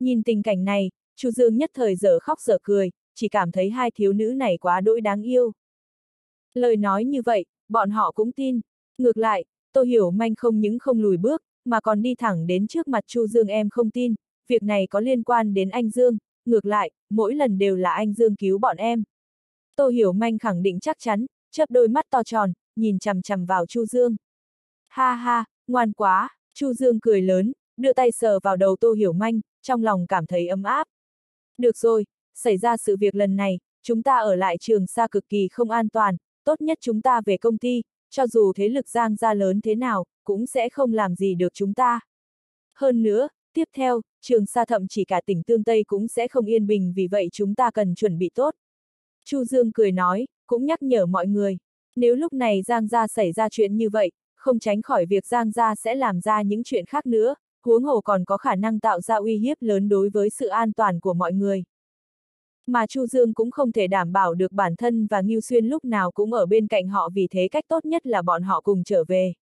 Nhìn tình cảnh này, Chu Dương nhất thời dở khóc dở cười, chỉ cảm thấy hai thiếu nữ này quá đỗi đáng yêu. Lời nói như vậy, bọn họ cũng tin. Ngược lại, Tô Hiểu Manh không những không lùi bước, mà còn đi thẳng đến trước mặt Chu Dương em không tin, việc này có liên quan đến anh Dương, ngược lại, mỗi lần đều là anh Dương cứu bọn em. Tô Hiểu Manh khẳng định chắc chắn, chớp đôi mắt to tròn, nhìn chằm chằm vào Chu Dương. Ha ha, ngoan quá, Chu Dương cười lớn, đưa tay sờ vào đầu Tô Hiểu Manh, trong lòng cảm thấy ấm áp. Được rồi, xảy ra sự việc lần này, chúng ta ở lại trường xa cực kỳ không an toàn, tốt nhất chúng ta về công ty, cho dù thế lực giang ra lớn thế nào, cũng sẽ không làm gì được chúng ta. Hơn nữa, tiếp theo, trường xa thậm chỉ cả tỉnh Tương Tây cũng sẽ không yên bình vì vậy chúng ta cần chuẩn bị tốt. Chu Dương cười nói, cũng nhắc nhở mọi người, nếu lúc này Giang Gia xảy ra chuyện như vậy, không tránh khỏi việc Giang Gia sẽ làm ra những chuyện khác nữa, huống hồ còn có khả năng tạo ra uy hiếp lớn đối với sự an toàn của mọi người. Mà Chu Dương cũng không thể đảm bảo được bản thân và Ngưu Xuyên lúc nào cũng ở bên cạnh họ vì thế cách tốt nhất là bọn họ cùng trở về.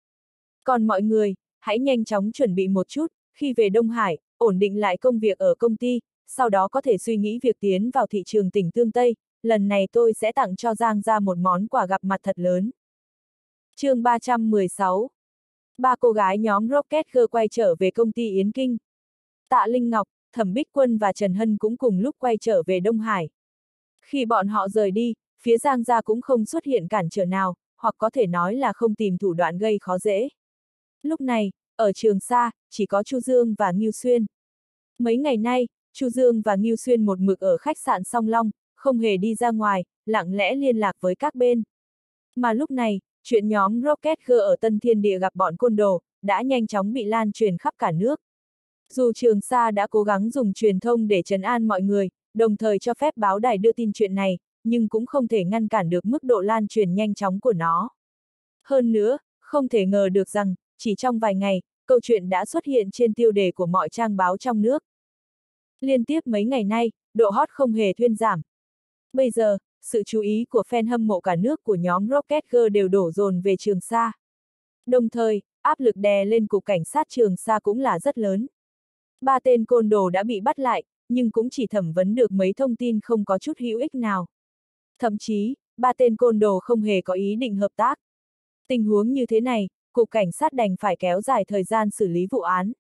Còn mọi người, hãy nhanh chóng chuẩn bị một chút, khi về Đông Hải, ổn định lại công việc ở công ty, sau đó có thể suy nghĩ việc tiến vào thị trường tỉnh Tương Tây, lần này tôi sẽ tặng cho Giang ra một món quà gặp mặt thật lớn. chương 316 Ba cô gái nhóm Rocket Girl quay trở về công ty Yến Kinh. Tạ Linh Ngọc, Thẩm Bích Quân và Trần Hân cũng cùng lúc quay trở về Đông Hải. Khi bọn họ rời đi, phía Giang gia cũng không xuất hiện cản trở nào, hoặc có thể nói là không tìm thủ đoạn gây khó dễ. Lúc này, ở trường Sa, chỉ có Chu Dương và Ngưu Xuyên. Mấy ngày nay, Chu Dương và Ngưu Xuyên một mực ở khách sạn Song Long, không hề đi ra ngoài, lặng lẽ liên lạc với các bên. Mà lúc này, chuyện nhóm Rocket Girl ở Tân Thiên Địa gặp bọn côn đồ, đã nhanh chóng bị lan truyền khắp cả nước. Dù Trường Sa đã cố gắng dùng truyền thông để trấn an mọi người, đồng thời cho phép báo đài đưa tin chuyện này, nhưng cũng không thể ngăn cản được mức độ lan truyền nhanh chóng của nó. Hơn nữa, không thể ngờ được rằng, chỉ trong vài ngày, câu chuyện đã xuất hiện trên tiêu đề của mọi trang báo trong nước. Liên tiếp mấy ngày nay, độ hot không hề thuyên giảm. Bây giờ, sự chú ý của fan hâm mộ cả nước của nhóm Rocket Girl đều đổ dồn về Trường Sa. Đồng thời, áp lực đè lên cục cảnh sát Trường Sa cũng là rất lớn. Ba tên côn đồ đã bị bắt lại, nhưng cũng chỉ thẩm vấn được mấy thông tin không có chút hữu ích nào. Thậm chí, ba tên côn đồ không hề có ý định hợp tác. Tình huống như thế này, cục cảnh sát đành phải kéo dài thời gian xử lý vụ án.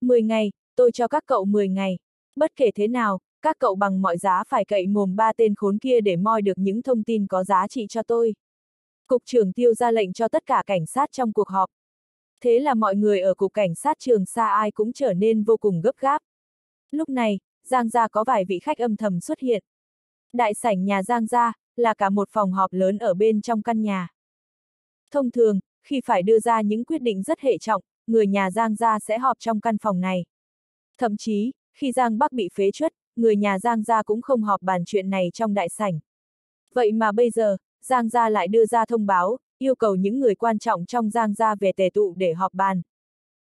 10 ngày, tôi cho các cậu 10 ngày. Bất kể thế nào, các cậu bằng mọi giá phải cậy mồm ba tên khốn kia để moi được những thông tin có giá trị cho tôi. Cục trưởng tiêu ra lệnh cho tất cả cảnh sát trong cuộc họp. Thế là mọi người ở cục cảnh sát trường xa ai cũng trở nên vô cùng gấp gáp. Lúc này, Giang Gia có vài vị khách âm thầm xuất hiện. Đại sảnh nhà Giang Gia, là cả một phòng họp lớn ở bên trong căn nhà. Thông thường, khi phải đưa ra những quyết định rất hệ trọng, người nhà Giang Gia sẽ họp trong căn phòng này. Thậm chí, khi Giang Bắc bị phế chuất, người nhà Giang Gia cũng không họp bàn chuyện này trong đại sảnh. Vậy mà bây giờ, Giang Gia lại đưa ra thông báo, yêu cầu những người quan trọng trong Giang Gia về tề tụ để họp bàn.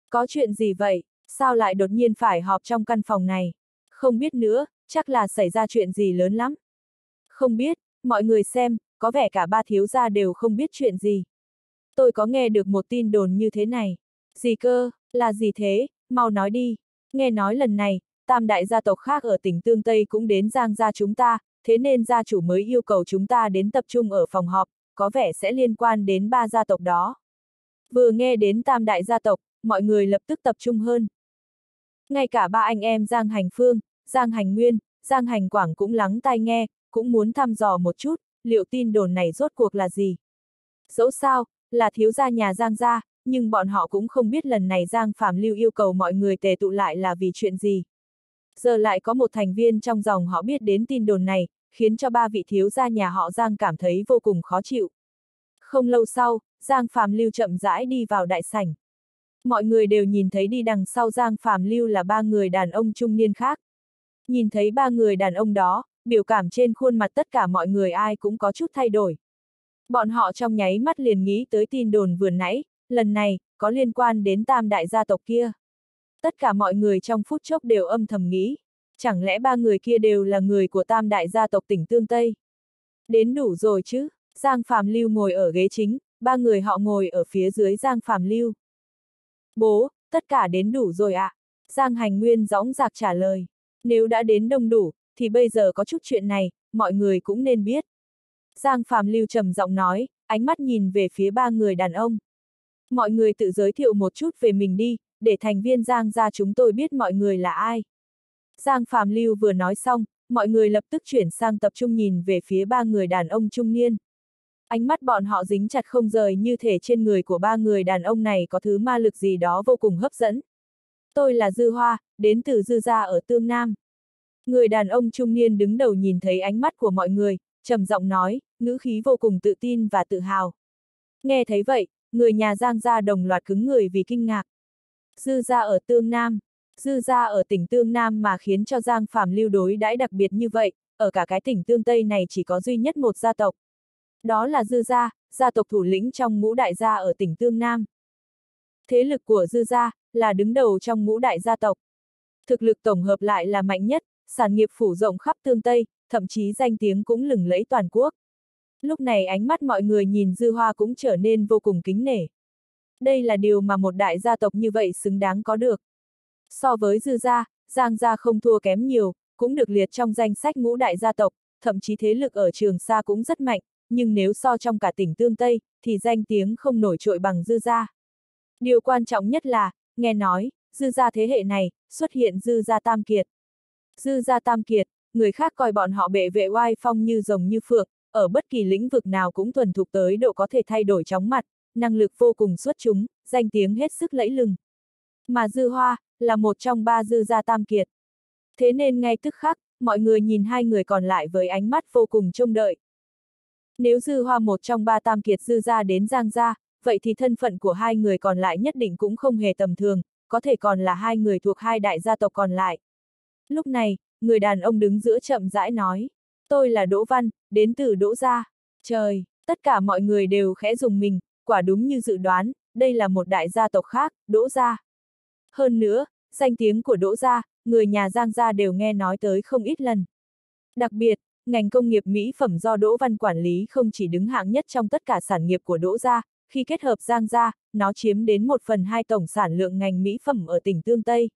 Có chuyện gì vậy, sao lại đột nhiên phải họp trong căn phòng này? Không biết nữa, chắc là xảy ra chuyện gì lớn lắm. Không biết, mọi người xem, có vẻ cả ba thiếu gia đều không biết chuyện gì. Tôi có nghe được một tin đồn như thế này. Gì cơ, là gì thế, mau nói đi. Nghe nói lần này, tam đại gia tộc khác ở tỉnh Tương Tây cũng đến Giang gia chúng ta, thế nên gia chủ mới yêu cầu chúng ta đến tập trung ở phòng họp, có vẻ sẽ liên quan đến ba gia tộc đó. Vừa nghe đến tam đại gia tộc, mọi người lập tức tập trung hơn. Ngay cả ba anh em Giang Hành Phương, Giang Hành Nguyên, Giang Hành Quảng cũng lắng tai nghe, cũng muốn thăm dò một chút, liệu tin đồn này rốt cuộc là gì. Dẫu sao, là thiếu gia nhà Giang gia, nhưng bọn họ cũng không biết lần này Giang Phạm Lưu yêu cầu mọi người tề tụ lại là vì chuyện gì. Giờ lại có một thành viên trong dòng họ biết đến tin đồn này, khiến cho ba vị thiếu gia nhà họ Giang cảm thấy vô cùng khó chịu. Không lâu sau, Giang Phạm Lưu chậm rãi đi vào đại sảnh. Mọi người đều nhìn thấy đi đằng sau Giang Phạm Lưu là ba người đàn ông trung niên khác. Nhìn thấy ba người đàn ông đó, biểu cảm trên khuôn mặt tất cả mọi người ai cũng có chút thay đổi. Bọn họ trong nháy mắt liền nghĩ tới tin đồn vừa nãy, lần này, có liên quan đến tam đại gia tộc kia. Tất cả mọi người trong phút chốc đều âm thầm nghĩ, chẳng lẽ ba người kia đều là người của tam đại gia tộc tỉnh Tương Tây? Đến đủ rồi chứ, Giang Phạm Lưu ngồi ở ghế chính, ba người họ ngồi ở phía dưới Giang Phạm Lưu. Bố, tất cả đến đủ rồi ạ. À? Giang Hành Nguyên dõng dạc trả lời. Nếu đã đến đông đủ, thì bây giờ có chút chuyện này, mọi người cũng nên biết. Giang Phạm Lưu trầm giọng nói, ánh mắt nhìn về phía ba người đàn ông. Mọi người tự giới thiệu một chút về mình đi, để thành viên Giang ra chúng tôi biết mọi người là ai. Giang Phạm Lưu vừa nói xong, mọi người lập tức chuyển sang tập trung nhìn về phía ba người đàn ông trung niên. Ánh mắt bọn họ dính chặt không rời như thể trên người của ba người đàn ông này có thứ ma lực gì đó vô cùng hấp dẫn. Tôi là Dư Hoa, đến từ Dư Gia ở Tương Nam. Người đàn ông trung niên đứng đầu nhìn thấy ánh mắt của mọi người, trầm giọng nói, ngữ khí vô cùng tự tin và tự hào. Nghe thấy vậy, người nhà Giang Gia đồng loạt cứng người vì kinh ngạc. Dư Gia ở Tương Nam, Dư Gia ở tỉnh Tương Nam mà khiến cho Giang Phạm lưu đối đãi đặc biệt như vậy, ở cả cái tỉnh Tương Tây này chỉ có duy nhất một gia tộc. Đó là Dư Gia, gia tộc thủ lĩnh trong ngũ đại gia ở tỉnh Tương Nam. Thế lực của Dư Gia, là đứng đầu trong ngũ đại gia tộc. Thực lực tổng hợp lại là mạnh nhất, sản nghiệp phủ rộng khắp Tương Tây, thậm chí danh tiếng cũng lừng lẫy toàn quốc. Lúc này ánh mắt mọi người nhìn Dư Hoa cũng trở nên vô cùng kính nể. Đây là điều mà một đại gia tộc như vậy xứng đáng có được. So với Dư Gia, Giang Gia không thua kém nhiều, cũng được liệt trong danh sách ngũ đại gia tộc, thậm chí thế lực ở trường Sa cũng rất mạnh, nhưng nếu so trong cả tỉnh Tương Tây, thì danh tiếng không nổi trội bằng Dư Gia. Điều quan trọng nhất là, nghe nói, Dư Gia thế hệ này, xuất hiện Dư Gia Tam Kiệt. Dư Gia Tam Kiệt, người khác coi bọn họ bệ vệ oai phong như rồng như phượng, ở bất kỳ lĩnh vực nào cũng thuần thục tới độ có thể thay đổi chóng mặt, năng lực vô cùng xuất chúng, danh tiếng hết sức lẫy lừng. Mà Dư Hoa, là một trong ba Dư Gia Tam Kiệt. Thế nên ngay tức khắc, mọi người nhìn hai người còn lại với ánh mắt vô cùng trông đợi. Nếu Dư Hoa một trong ba Tam Kiệt Dư Gia đến Giang Gia, vậy thì thân phận của hai người còn lại nhất định cũng không hề tầm thường, có thể còn là hai người thuộc hai đại gia tộc còn lại. Lúc này, người đàn ông đứng giữa chậm rãi nói, tôi là Đỗ Văn, đến từ Đỗ Gia. Trời, tất cả mọi người đều khẽ dùng mình, quả đúng như dự đoán, đây là một đại gia tộc khác, Đỗ Gia. Hơn nữa, danh tiếng của Đỗ Gia, người nhà Giang Gia đều nghe nói tới không ít lần. Đặc biệt, ngành công nghiệp mỹ phẩm do Đỗ Văn quản lý không chỉ đứng hạng nhất trong tất cả sản nghiệp của Đỗ Gia, khi kết hợp Giang Gia, nó chiếm đến một phần hai tổng sản lượng ngành mỹ phẩm ở tỉnh Tương Tây.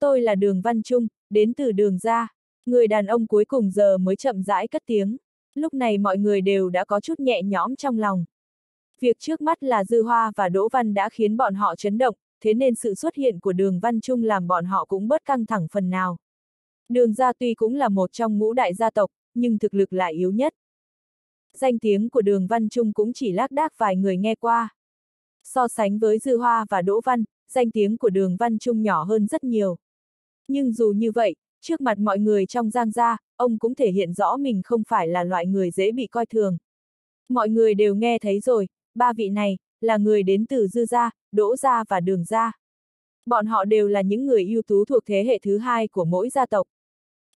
Tôi là Đường Văn Trung, đến từ Đường Gia. Người đàn ông cuối cùng giờ mới chậm rãi cất tiếng. Lúc này mọi người đều đã có chút nhẹ nhõm trong lòng. Việc trước mắt là Dư Hoa và Đỗ Văn đã khiến bọn họ chấn động, thế nên sự xuất hiện của Đường Văn Trung làm bọn họ cũng bớt căng thẳng phần nào. Đường Gia tuy cũng là một trong ngũ đại gia tộc, nhưng thực lực lại yếu nhất. Danh tiếng của Đường Văn Trung cũng chỉ lác đác vài người nghe qua. So sánh với Dư Hoa và Đỗ Văn, danh tiếng của Đường Văn Trung nhỏ hơn rất nhiều. Nhưng dù như vậy, trước mặt mọi người trong giang gia, ông cũng thể hiện rõ mình không phải là loại người dễ bị coi thường. Mọi người đều nghe thấy rồi, ba vị này, là người đến từ Dư Gia, Đỗ Gia và Đường Gia. Bọn họ đều là những người ưu tú thuộc thế hệ thứ hai của mỗi gia tộc.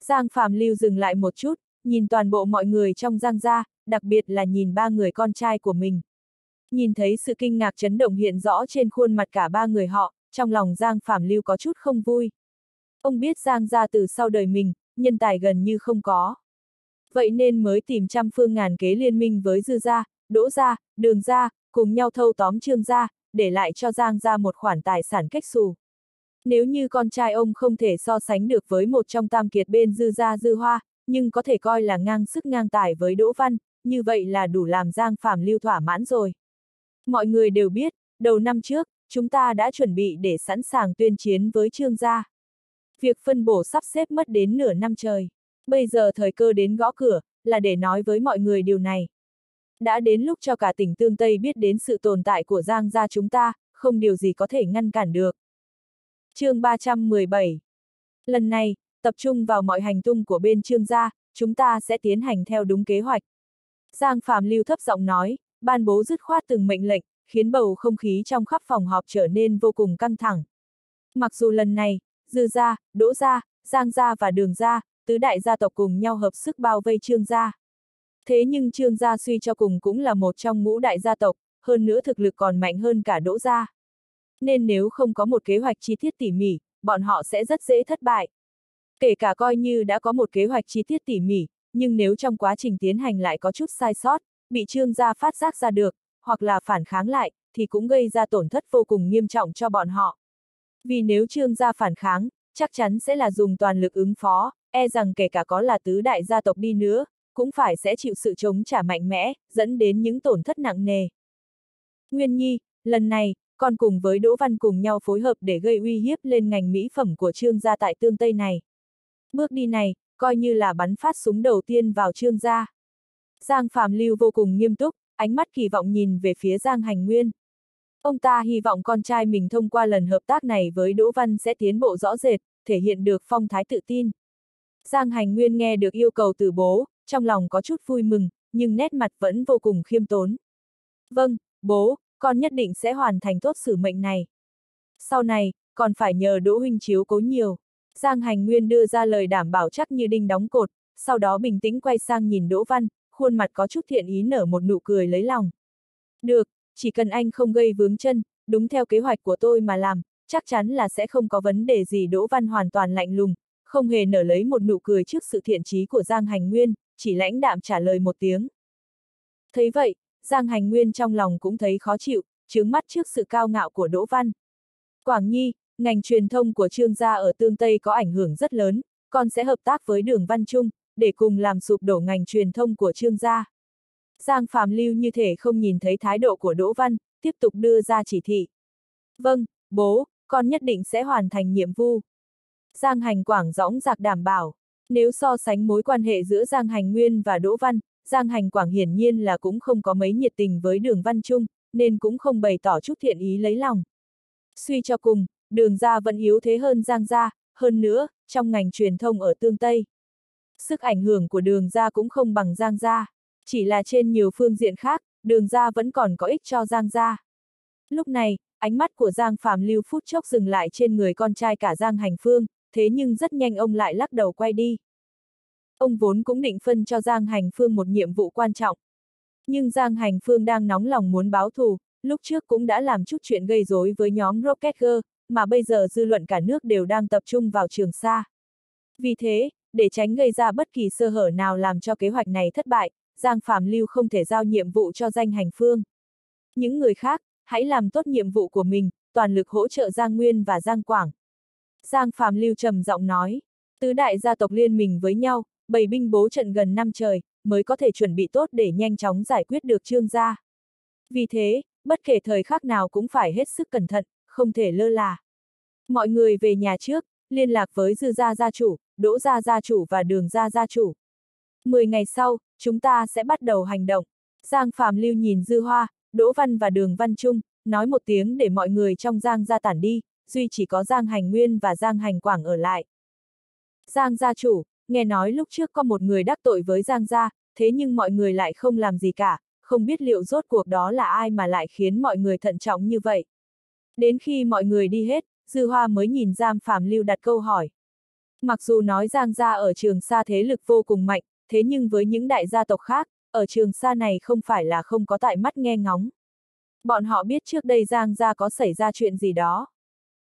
Giang Phạm Lưu dừng lại một chút, nhìn toàn bộ mọi người trong Giang Gia, đặc biệt là nhìn ba người con trai của mình. Nhìn thấy sự kinh ngạc chấn động hiện rõ trên khuôn mặt cả ba người họ, trong lòng Giang Phạm Lưu có chút không vui. Ông biết Giang gia từ sau đời mình, nhân tài gần như không có. Vậy nên mới tìm trăm phương ngàn kế liên minh với Dư gia, Đỗ gia, Đường gia, cùng nhau thâu tóm Trương gia, để lại cho Giang gia một khoản tài sản cách xù. Nếu như con trai ông không thể so sánh được với một trong tam kiệt bên Dư gia Dư Hoa, nhưng có thể coi là ngang sức ngang tài với Đỗ Văn, như vậy là đủ làm Giang Phạm Lưu thỏa mãn rồi. Mọi người đều biết, đầu năm trước, chúng ta đã chuẩn bị để sẵn sàng tuyên chiến với Trương gia. Việc phân bổ sắp xếp mất đến nửa năm trời. Bây giờ thời cơ đến gõ cửa, là để nói với mọi người điều này. Đã đến lúc cho cả tỉnh Tương Tây biết đến sự tồn tại của Giang gia chúng ta, không điều gì có thể ngăn cản được. chương 317 Lần này, tập trung vào mọi hành tung của bên trương gia, chúng ta sẽ tiến hành theo đúng kế hoạch. Giang Phạm Lưu thấp giọng nói, ban bố dứt khoát từng mệnh lệnh, khiến bầu không khí trong khắp phòng họp trở nên vô cùng căng thẳng. Mặc dù lần này, Dư gia, Đỗ gia, Giang gia và Đường gia, tứ đại gia tộc cùng nhau hợp sức bao vây Trương gia. Thế nhưng Trương gia suy cho cùng cũng là một trong ngũ đại gia tộc, hơn nữa thực lực còn mạnh hơn cả Đỗ gia. Nên nếu không có một kế hoạch chi tiết tỉ mỉ, bọn họ sẽ rất dễ thất bại. Kể cả coi như đã có một kế hoạch chi tiết tỉ mỉ, nhưng nếu trong quá trình tiến hành lại có chút sai sót, bị trương gia phát giác ra được, hoặc là phản kháng lại, thì cũng gây ra tổn thất vô cùng nghiêm trọng cho bọn họ. Vì nếu trương gia phản kháng, chắc chắn sẽ là dùng toàn lực ứng phó, e rằng kể cả có là tứ đại gia tộc đi nữa, cũng phải sẽ chịu sự chống trả mạnh mẽ, dẫn đến những tổn thất nặng nề. Nguyên Nhi, lần này, con cùng với Đỗ Văn cùng nhau phối hợp để gây uy hiếp lên ngành mỹ phẩm của trương gia tại tương Tây này. Bước đi này, coi như là bắn phát súng đầu tiên vào trương gia. Giang Phạm Lưu vô cùng nghiêm túc, ánh mắt kỳ vọng nhìn về phía Giang Hành Nguyên. Ông ta hy vọng con trai mình thông qua lần hợp tác này với Đỗ Văn sẽ tiến bộ rõ rệt, thể hiện được phong thái tự tin. Giang Hành Nguyên nghe được yêu cầu từ bố, trong lòng có chút vui mừng, nhưng nét mặt vẫn vô cùng khiêm tốn. Vâng, bố, con nhất định sẽ hoàn thành tốt sử mệnh này. Sau này, còn phải nhờ Đỗ Huynh chiếu cố nhiều. Giang Hành Nguyên đưa ra lời đảm bảo chắc như đinh đóng cột, sau đó bình tĩnh quay sang nhìn Đỗ Văn, khuôn mặt có chút thiện ý nở một nụ cười lấy lòng. Được, chỉ cần anh không gây vướng chân, đúng theo kế hoạch của tôi mà làm, chắc chắn là sẽ không có vấn đề gì Đỗ Văn hoàn toàn lạnh lùng, không hề nở lấy một nụ cười trước sự thiện trí của Giang Hành Nguyên, chỉ lãnh đạm trả lời một tiếng. Thấy vậy, Giang Hành Nguyên trong lòng cũng thấy khó chịu, chướng mắt trước sự cao ngạo của Đỗ Văn. Quảng Nhi, ngành truyền thông của Trương gia ở Tương Tây có ảnh hưởng rất lớn, con sẽ hợp tác với Đường Văn Trung, để cùng làm sụp đổ ngành truyền thông của Trương gia. Giang Phạm Lưu như thể không nhìn thấy thái độ của Đỗ Văn, tiếp tục đưa ra chỉ thị. Vâng, bố, con nhất định sẽ hoàn thành nhiệm vụ. Giang Hành Quảng dõng dạc đảm bảo, nếu so sánh mối quan hệ giữa Giang Hành Nguyên và Đỗ Văn, Giang Hành Quảng hiển nhiên là cũng không có mấy nhiệt tình với đường Văn Trung, nên cũng không bày tỏ chút thiện ý lấy lòng. Suy cho cùng, đường gia vẫn yếu thế hơn Giang gia, hơn nữa, trong ngành truyền thông ở tương Tây. Sức ảnh hưởng của đường gia cũng không bằng Giang gia, chỉ là trên nhiều phương diện khác, đường gia vẫn còn có ích cho Giang gia. Lúc này, ánh mắt của Giang Phạm Lưu phút chốc dừng lại trên người con trai cả Giang Hành Phương, thế nhưng rất nhanh ông lại lắc đầu quay đi. Ông vốn cũng định phân cho Giang Hành Phương một nhiệm vụ quan trọng. Nhưng Giang Hành Phương đang nóng lòng muốn báo thù, lúc trước cũng đã làm chút chuyện gây rối với nhóm Rocket Girl, mà bây giờ dư luận cả nước đều đang tập trung vào trường sa. Vì thế, để tránh gây ra bất kỳ sơ hở nào làm cho kế hoạch này thất bại, Giang Phạm Lưu không thể giao nhiệm vụ cho danh hành phương. Những người khác, hãy làm tốt nhiệm vụ của mình, toàn lực hỗ trợ Giang Nguyên và Giang Quảng. Giang Phạm Lưu trầm giọng nói, tứ đại gia tộc liên mình với nhau, bày binh bố trận gần năm trời, mới có thể chuẩn bị tốt để nhanh chóng giải quyết được trương gia. Vì thế, bất kể thời khắc nào cũng phải hết sức cẩn thận, không thể lơ là. Mọi người về nhà trước, liên lạc với dư gia gia chủ, đỗ gia gia chủ và đường gia gia chủ. Mười ngày sau, chúng ta sẽ bắt đầu hành động. Giang Phạm Lưu nhìn Dư Hoa, Đỗ Văn và Đường Văn Trung, nói một tiếng để mọi người trong Giang gia tản đi, duy chỉ có Giang Hành Nguyên và Giang Hành Quảng ở lại. Giang gia chủ, nghe nói lúc trước có một người đắc tội với Giang gia, thế nhưng mọi người lại không làm gì cả, không biết liệu rốt cuộc đó là ai mà lại khiến mọi người thận trọng như vậy. Đến khi mọi người đi hết, Dư Hoa mới nhìn Giang Phạm Lưu đặt câu hỏi. Mặc dù nói Giang gia ở trường sa thế lực vô cùng mạnh, thế nhưng với những đại gia tộc khác, ở trường sa này không phải là không có tại mắt nghe ngóng. Bọn họ biết trước đây Giang gia có xảy ra chuyện gì đó.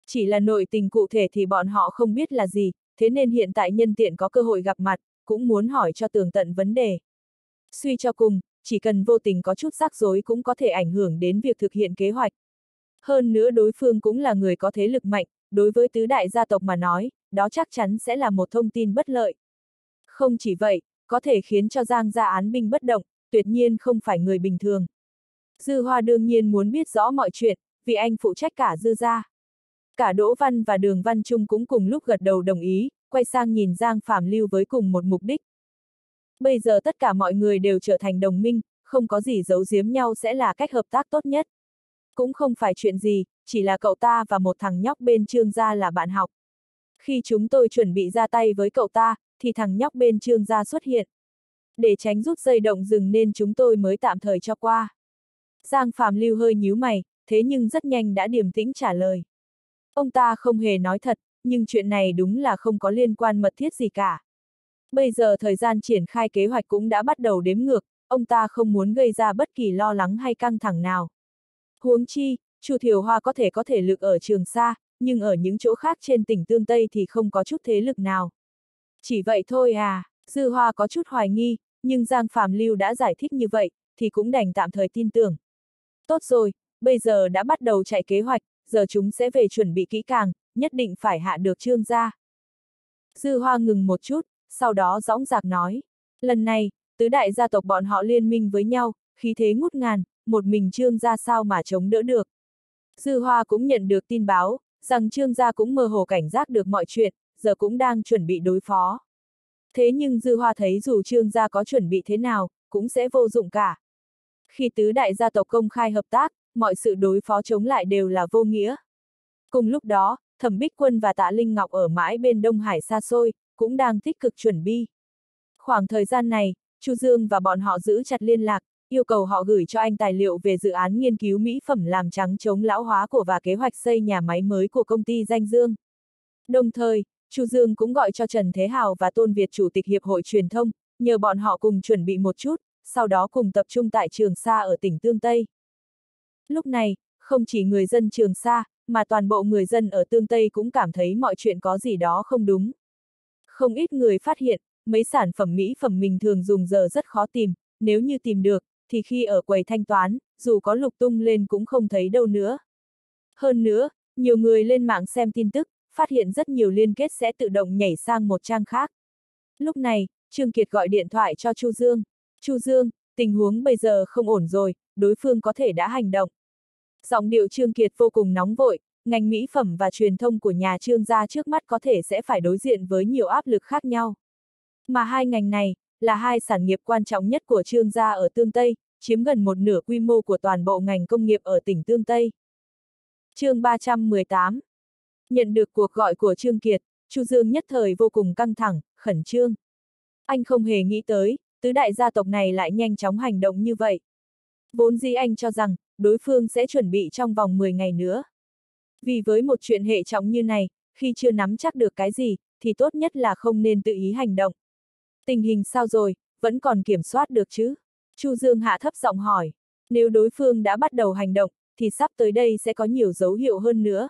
Chỉ là nội tình cụ thể thì bọn họ không biết là gì, thế nên hiện tại nhân tiện có cơ hội gặp mặt, cũng muốn hỏi cho tường tận vấn đề. Suy cho cùng, chỉ cần vô tình có chút rắc rối cũng có thể ảnh hưởng đến việc thực hiện kế hoạch. Hơn nữa đối phương cũng là người có thế lực mạnh, đối với tứ đại gia tộc mà nói, đó chắc chắn sẽ là một thông tin bất lợi. Không chỉ vậy, có thể khiến cho Giang gia án binh bất động, tuyệt nhiên không phải người bình thường. Dư Hoa đương nhiên muốn biết rõ mọi chuyện, vì anh phụ trách cả Dư gia. Cả Đỗ Văn và Đường Văn Trung cũng cùng lúc gật đầu đồng ý, quay sang nhìn Giang Phạm Lưu với cùng một mục đích. Bây giờ tất cả mọi người đều trở thành đồng minh, không có gì giấu giếm nhau sẽ là cách hợp tác tốt nhất. Cũng không phải chuyện gì, chỉ là cậu ta và một thằng nhóc bên trương gia là bạn học. Khi chúng tôi chuẩn bị ra tay với cậu ta, thì thằng nhóc bên trương gia xuất hiện. Để tránh rút dây động rừng nên chúng tôi mới tạm thời cho qua. Giang Phạm Lưu hơi nhíu mày, thế nhưng rất nhanh đã điềm tĩnh trả lời. Ông ta không hề nói thật, nhưng chuyện này đúng là không có liên quan mật thiết gì cả. Bây giờ thời gian triển khai kế hoạch cũng đã bắt đầu đếm ngược, ông ta không muốn gây ra bất kỳ lo lắng hay căng thẳng nào. Huống chi, Chu Thiều Hoa có thể có thể lực ở Trường Sa, nhưng ở những chỗ khác trên tỉnh Tương Tây thì không có chút thế lực nào. Chỉ vậy thôi à, Dư Hoa có chút hoài nghi, nhưng Giang Phạm Lưu đã giải thích như vậy, thì cũng đành tạm thời tin tưởng. Tốt rồi, bây giờ đã bắt đầu chạy kế hoạch, giờ chúng sẽ về chuẩn bị kỹ càng, nhất định phải hạ được trương gia. Dư Hoa ngừng một chút, sau đó dõng dạc nói. Lần này, tứ đại gia tộc bọn họ liên minh với nhau, khí thế ngút ngàn, một mình trương gia sao mà chống đỡ được. Dư Hoa cũng nhận được tin báo, rằng trương gia cũng mơ hồ cảnh giác được mọi chuyện, giờ cũng đang chuẩn bị đối phó. Thế nhưng Dư Hoa thấy dù trương gia có chuẩn bị thế nào, cũng sẽ vô dụng cả. Khi tứ đại gia tộc công khai hợp tác, mọi sự đối phó chống lại đều là vô nghĩa. Cùng lúc đó, Thẩm Bích Quân và Tạ Linh Ngọc ở mãi bên Đông Hải xa xôi, cũng đang tích cực chuẩn bị. Khoảng thời gian này, Chu Dương và bọn họ giữ chặt liên lạc, yêu cầu họ gửi cho anh tài liệu về dự án nghiên cứu mỹ phẩm làm trắng chống lão hóa của và kế hoạch xây nhà máy mới của công ty Danh Dương. Đồng thời, Chu Dương cũng gọi cho Trần Thế Hào và Tôn Việt Chủ tịch Hiệp hội Truyền thông, nhờ bọn họ cùng chuẩn bị một chút, sau đó cùng tập trung tại Trường Sa ở tỉnh Tương Tây. Lúc này, không chỉ người dân Trường Sa, mà toàn bộ người dân ở Tương Tây cũng cảm thấy mọi chuyện có gì đó không đúng. Không ít người phát hiện, mấy sản phẩm mỹ phẩm mình thường dùng giờ rất khó tìm, nếu như tìm được, thì khi ở quầy thanh toán, dù có lục tung lên cũng không thấy đâu nữa. Hơn nữa, nhiều người lên mạng xem tin tức, phát hiện rất nhiều liên kết sẽ tự động nhảy sang một trang khác. Lúc này, Trương Kiệt gọi điện thoại cho Chu Dương. Chu Dương, tình huống bây giờ không ổn rồi, đối phương có thể đã hành động. Giọng điệu Trương Kiệt vô cùng nóng vội, ngành mỹ phẩm và truyền thông của nhà Trương gia trước mắt có thể sẽ phải đối diện với nhiều áp lực khác nhau. Mà hai ngành này, là hai sản nghiệp quan trọng nhất của Trương gia ở Tương Tây, chiếm gần một nửa quy mô của toàn bộ ngành công nghiệp ở tỉnh Tương Tây. chương 318 Nhận được cuộc gọi của Trương Kiệt, Chu Dương nhất thời vô cùng căng thẳng, khẩn trương. Anh không hề nghĩ tới, tứ đại gia tộc này lại nhanh chóng hành động như vậy. Vốn dĩ anh cho rằng, đối phương sẽ chuẩn bị trong vòng 10 ngày nữa. Vì với một chuyện hệ trọng như này, khi chưa nắm chắc được cái gì, thì tốt nhất là không nên tự ý hành động. Tình hình sao rồi, vẫn còn kiểm soát được chứ? Chu Dương hạ thấp giọng hỏi. Nếu đối phương đã bắt đầu hành động, thì sắp tới đây sẽ có nhiều dấu hiệu hơn nữa.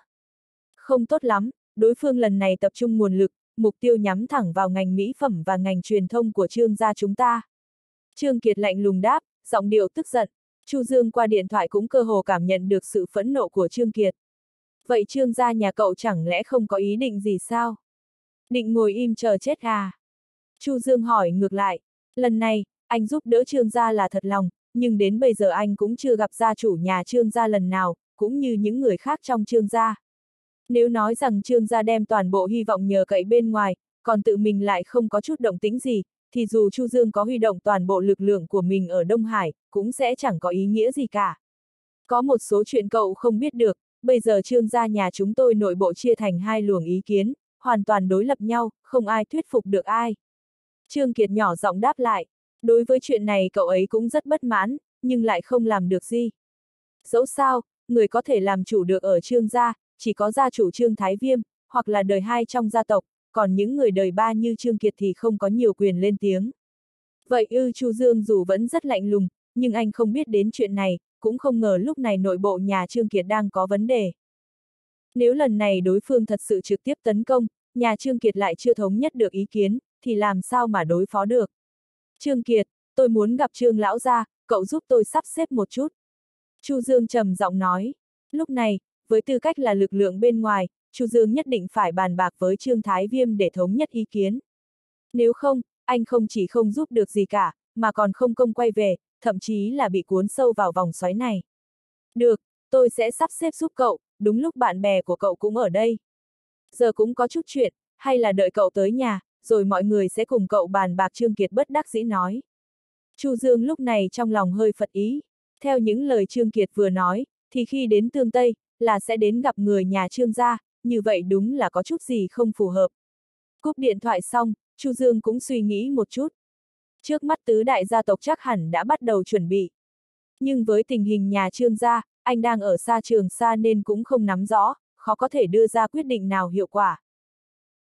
Không tốt lắm, đối phương lần này tập trung nguồn lực, mục tiêu nhắm thẳng vào ngành mỹ phẩm và ngành truyền thông của trương gia chúng ta. Trương Kiệt lạnh lùng đáp, giọng điệu tức giận. Chu Dương qua điện thoại cũng cơ hồ cảm nhận được sự phẫn nộ của Trương Kiệt. Vậy Trương gia nhà cậu chẳng lẽ không có ý định gì sao? Định ngồi im chờ chết à? Chu Dương hỏi ngược lại. Lần này, anh giúp đỡ Trương gia là thật lòng, nhưng đến bây giờ anh cũng chưa gặp gia chủ nhà Trương gia lần nào, cũng như những người khác trong Trương gia. Nếu nói rằng Trương gia đem toàn bộ hy vọng nhờ cậy bên ngoài, còn tự mình lại không có chút động tĩnh gì, thì dù Chu Dương có huy động toàn bộ lực lượng của mình ở Đông Hải, cũng sẽ chẳng có ý nghĩa gì cả. Có một số chuyện cậu không biết được, bây giờ trương gia nhà chúng tôi nội bộ chia thành hai luồng ý kiến, hoàn toàn đối lập nhau, không ai thuyết phục được ai. Trương Kiệt nhỏ giọng đáp lại, đối với chuyện này cậu ấy cũng rất bất mãn, nhưng lại không làm được gì. Dẫu sao, người có thể làm chủ được ở trương gia, chỉ có gia chủ trương Thái Viêm, hoặc là đời hai trong gia tộc, còn những người đời ba như Trương Kiệt thì không có nhiều quyền lên tiếng. Vậy ư Chu Dương dù vẫn rất lạnh lùng, nhưng anh không biết đến chuyện này, cũng không ngờ lúc này nội bộ nhà Trương Kiệt đang có vấn đề. Nếu lần này đối phương thật sự trực tiếp tấn công, nhà Trương Kiệt lại chưa thống nhất được ý kiến, thì làm sao mà đối phó được. Trương Kiệt, tôi muốn gặp Trương Lão gia, cậu giúp tôi sắp xếp một chút. Chu Dương trầm giọng nói. Lúc này, với tư cách là lực lượng bên ngoài, Chu Dương nhất định phải bàn bạc với Trương Thái Viêm để thống nhất ý kiến. Nếu không, anh không chỉ không giúp được gì cả, mà còn không công quay về, thậm chí là bị cuốn sâu vào vòng xoáy này. Được, tôi sẽ sắp xếp giúp cậu, đúng lúc bạn bè của cậu cũng ở đây. Giờ cũng có chút chuyện, hay là đợi cậu tới nhà, rồi mọi người sẽ cùng cậu bàn bạc Trương Kiệt bất đắc dĩ nói. Chu Dương lúc này trong lòng hơi phật ý. Theo những lời Trương Kiệt vừa nói, thì khi đến Tương Tây, là sẽ đến gặp người nhà Trương gia, như vậy đúng là có chút gì không phù hợp. Cúp điện thoại xong, Chu Dương cũng suy nghĩ một chút. Trước mắt tứ đại gia tộc chắc hẳn đã bắt đầu chuẩn bị. Nhưng với tình hình nhà trương gia, anh đang ở xa trường xa nên cũng không nắm rõ, khó có thể đưa ra quyết định nào hiệu quả.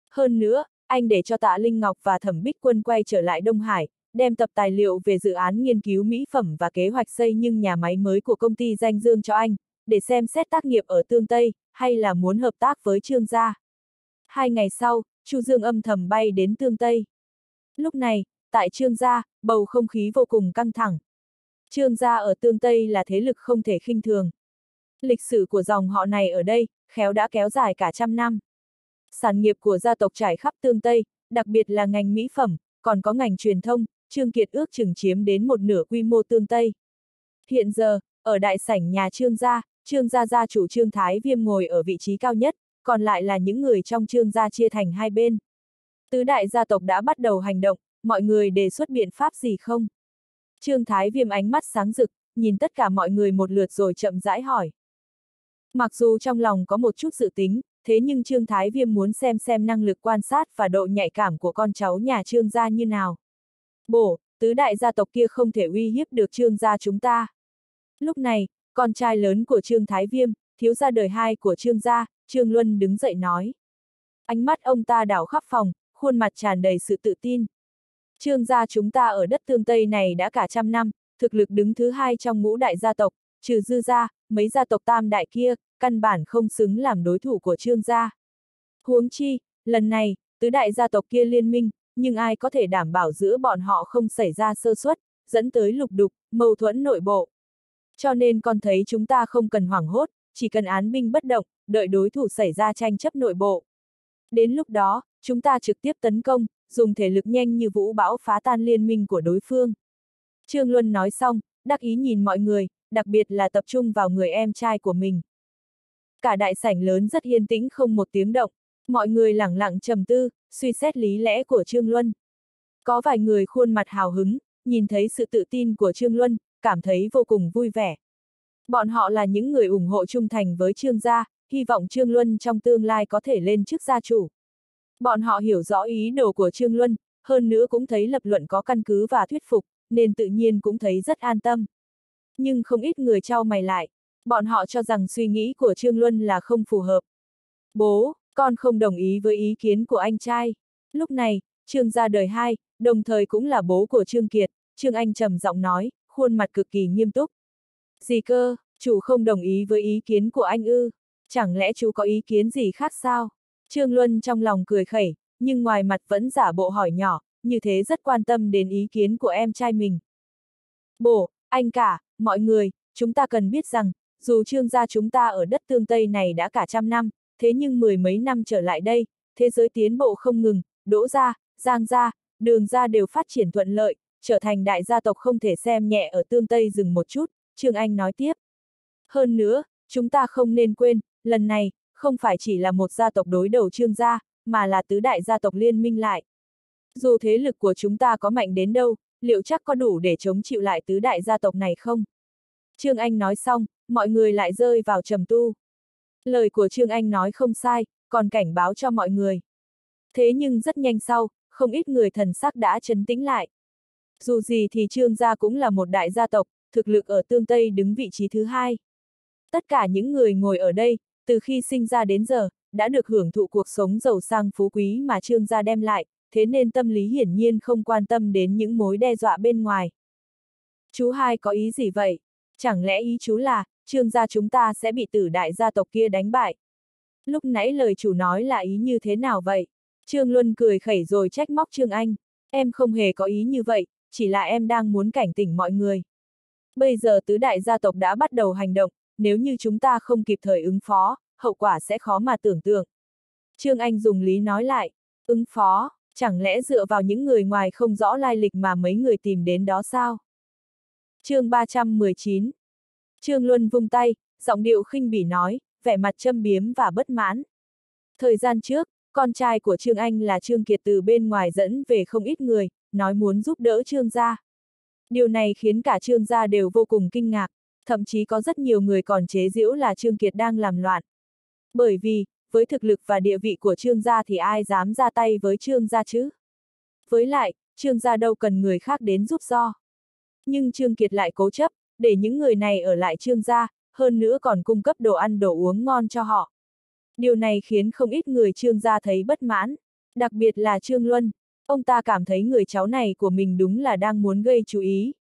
Hơn nữa, anh để cho tạ Linh Ngọc và Thẩm Bích Quân quay trở lại Đông Hải, đem tập tài liệu về dự án nghiên cứu mỹ phẩm và kế hoạch xây nhưng nhà máy mới của công ty danh dương cho anh, để xem xét tác nghiệp ở Tương Tây, hay là muốn hợp tác với Trương gia. Hai ngày sau, Chu Dương âm thầm bay đến Tương Tây. Lúc này, tại Trương gia, bầu không khí vô cùng căng thẳng. Trương gia ở Tương Tây là thế lực không thể khinh thường. Lịch sử của dòng họ này ở đây, khéo đã kéo dài cả trăm năm. Sản nghiệp của gia tộc trải khắp Tương Tây, đặc biệt là ngành mỹ phẩm, còn có ngành truyền thông, Trương Kiệt ước chừng chiếm đến một nửa quy mô Tương Tây. Hiện giờ, ở đại sảnh nhà Trương gia, Trương gia gia chủ Trương Thái Viêm ngồi ở vị trí cao nhất, còn lại là những người trong Trương gia chia thành hai bên. Tứ đại gia tộc đã bắt đầu hành động, mọi người đề xuất biện pháp gì không? Trương Thái Viêm ánh mắt sáng rực, nhìn tất cả mọi người một lượt rồi chậm rãi hỏi. Mặc dù trong lòng có một chút dự tính, thế nhưng Trương Thái Viêm muốn xem xem năng lực quan sát và độ nhạy cảm của con cháu nhà Trương gia như nào. Bổ, tứ đại gia tộc kia không thể uy hiếp được Trương gia chúng ta. Lúc này, con trai lớn của Trương Thái Viêm, thiếu gia đời hai của Trương gia, Trương Luân đứng dậy nói. Ánh mắt ông ta đảo khắp phòng, khuôn mặt tràn đầy sự tự tin. Trương gia chúng ta ở đất tương Tây này đã cả trăm năm, thực lực đứng thứ hai trong ngũ đại gia tộc, trừ dư gia, mấy gia tộc tam đại kia, căn bản không xứng làm đối thủ của trương gia. Huống chi, lần này, tứ đại gia tộc kia liên minh, nhưng ai có thể đảm bảo giữa bọn họ không xảy ra sơ suất, dẫn tới lục đục, mâu thuẫn nội bộ. Cho nên con thấy chúng ta không cần hoảng hốt, chỉ cần án binh bất động, đợi đối thủ xảy ra tranh chấp nội bộ. Đến lúc đó, chúng ta trực tiếp tấn công, dùng thể lực nhanh như vũ bão phá tan liên minh của đối phương. Trương Luân nói xong, đắc ý nhìn mọi người, đặc biệt là tập trung vào người em trai của mình. Cả đại sảnh lớn rất yên tĩnh không một tiếng động, mọi người lẳng lặng trầm tư, suy xét lý lẽ của Trương Luân. Có vài người khuôn mặt hào hứng, nhìn thấy sự tự tin của Trương Luân, cảm thấy vô cùng vui vẻ. Bọn họ là những người ủng hộ trung thành với Trương gia, hy vọng Trương Luân trong tương lai có thể lên chức gia chủ. Bọn họ hiểu rõ ý đồ của Trương Luân, hơn nữa cũng thấy lập luận có căn cứ và thuyết phục, nên tự nhiên cũng thấy rất an tâm. Nhưng không ít người trao mày lại, bọn họ cho rằng suy nghĩ của Trương Luân là không phù hợp. Bố, con không đồng ý với ý kiến của anh trai. Lúc này, Trương gia đời hai, đồng thời cũng là bố của Trương Kiệt, Trương Anh trầm giọng nói, khuôn mặt cực kỳ nghiêm túc. Gì cơ, chủ không đồng ý với ý kiến của anh ư? Chẳng lẽ chú có ý kiến gì khác sao? Trương Luân trong lòng cười khẩy, nhưng ngoài mặt vẫn giả bộ hỏi nhỏ, như thế rất quan tâm đến ý kiến của em trai mình. Bố, anh cả, mọi người, chúng ta cần biết rằng, dù trương gia chúng ta ở đất tương Tây này đã cả trăm năm, thế nhưng mười mấy năm trở lại đây, thế giới tiến bộ không ngừng, đỗ gia, giang gia, đường gia đều phát triển thuận lợi, trở thành đại gia tộc không thể xem nhẹ ở tương Tây dừng một chút, Trương Anh nói tiếp. Hơn nữa, chúng ta không nên quên, lần này, không phải chỉ là một gia tộc đối đầu trương gia, mà là tứ đại gia tộc liên minh lại. Dù thế lực của chúng ta có mạnh đến đâu, liệu chắc có đủ để chống chịu lại tứ đại gia tộc này không? Trương Anh nói xong, mọi người lại rơi vào trầm tu. Lời của Trương Anh nói không sai, còn cảnh báo cho mọi người. Thế nhưng rất nhanh sau, không ít người thần sắc đã chấn tĩnh lại. Dù gì thì Trương gia cũng là một đại gia tộc, thực lực ở tương Tây đứng vị trí thứ hai. Tất cả những người ngồi ở đây, từ khi sinh ra đến giờ, đã được hưởng thụ cuộc sống giàu sang phú quý mà Trương gia đem lại, thế nên tâm lý hiển nhiên không quan tâm đến những mối đe dọa bên ngoài. Chú hai có ý gì vậy? Chẳng lẽ ý chú là, Trương gia chúng ta sẽ bị tử đại gia tộc kia đánh bại? Lúc nãy lời chủ nói là ý như thế nào vậy? Trương Luân cười khẩy rồi trách móc Trương Anh. Em không hề có ý như vậy, chỉ là em đang muốn cảnh tỉnh mọi người. Bây giờ tứ đại gia tộc đã bắt đầu hành động, nếu như chúng ta không kịp thời ứng phó, hậu quả sẽ khó mà tưởng tượng. Trương Anh dùng lý nói lại, ứng phó, chẳng lẽ dựa vào những người ngoài không rõ lai lịch mà mấy người tìm đến đó sao? chương 319 Trương Luân vung tay, giọng điệu khinh bỉ nói, vẻ mặt châm biếm và bất mãn. Thời gian trước, con trai của Trương Anh là Trương Kiệt từ bên ngoài dẫn về không ít người, nói muốn giúp đỡ Trương gia. Điều này khiến cả Trương gia đều vô cùng kinh ngạc, thậm chí có rất nhiều người còn chế giễu là Trương Kiệt đang làm loạn. Bởi vì, với thực lực và địa vị của Trương gia thì ai dám ra tay với Trương gia chứ? Với lại, Trương gia đâu cần người khác đến giúp do. Nhưng Trương Kiệt lại cố chấp, để những người này ở lại trương gia, hơn nữa còn cung cấp đồ ăn đồ uống ngon cho họ. Điều này khiến không ít người trương gia thấy bất mãn, đặc biệt là Trương Luân. Ông ta cảm thấy người cháu này của mình đúng là đang muốn gây chú ý.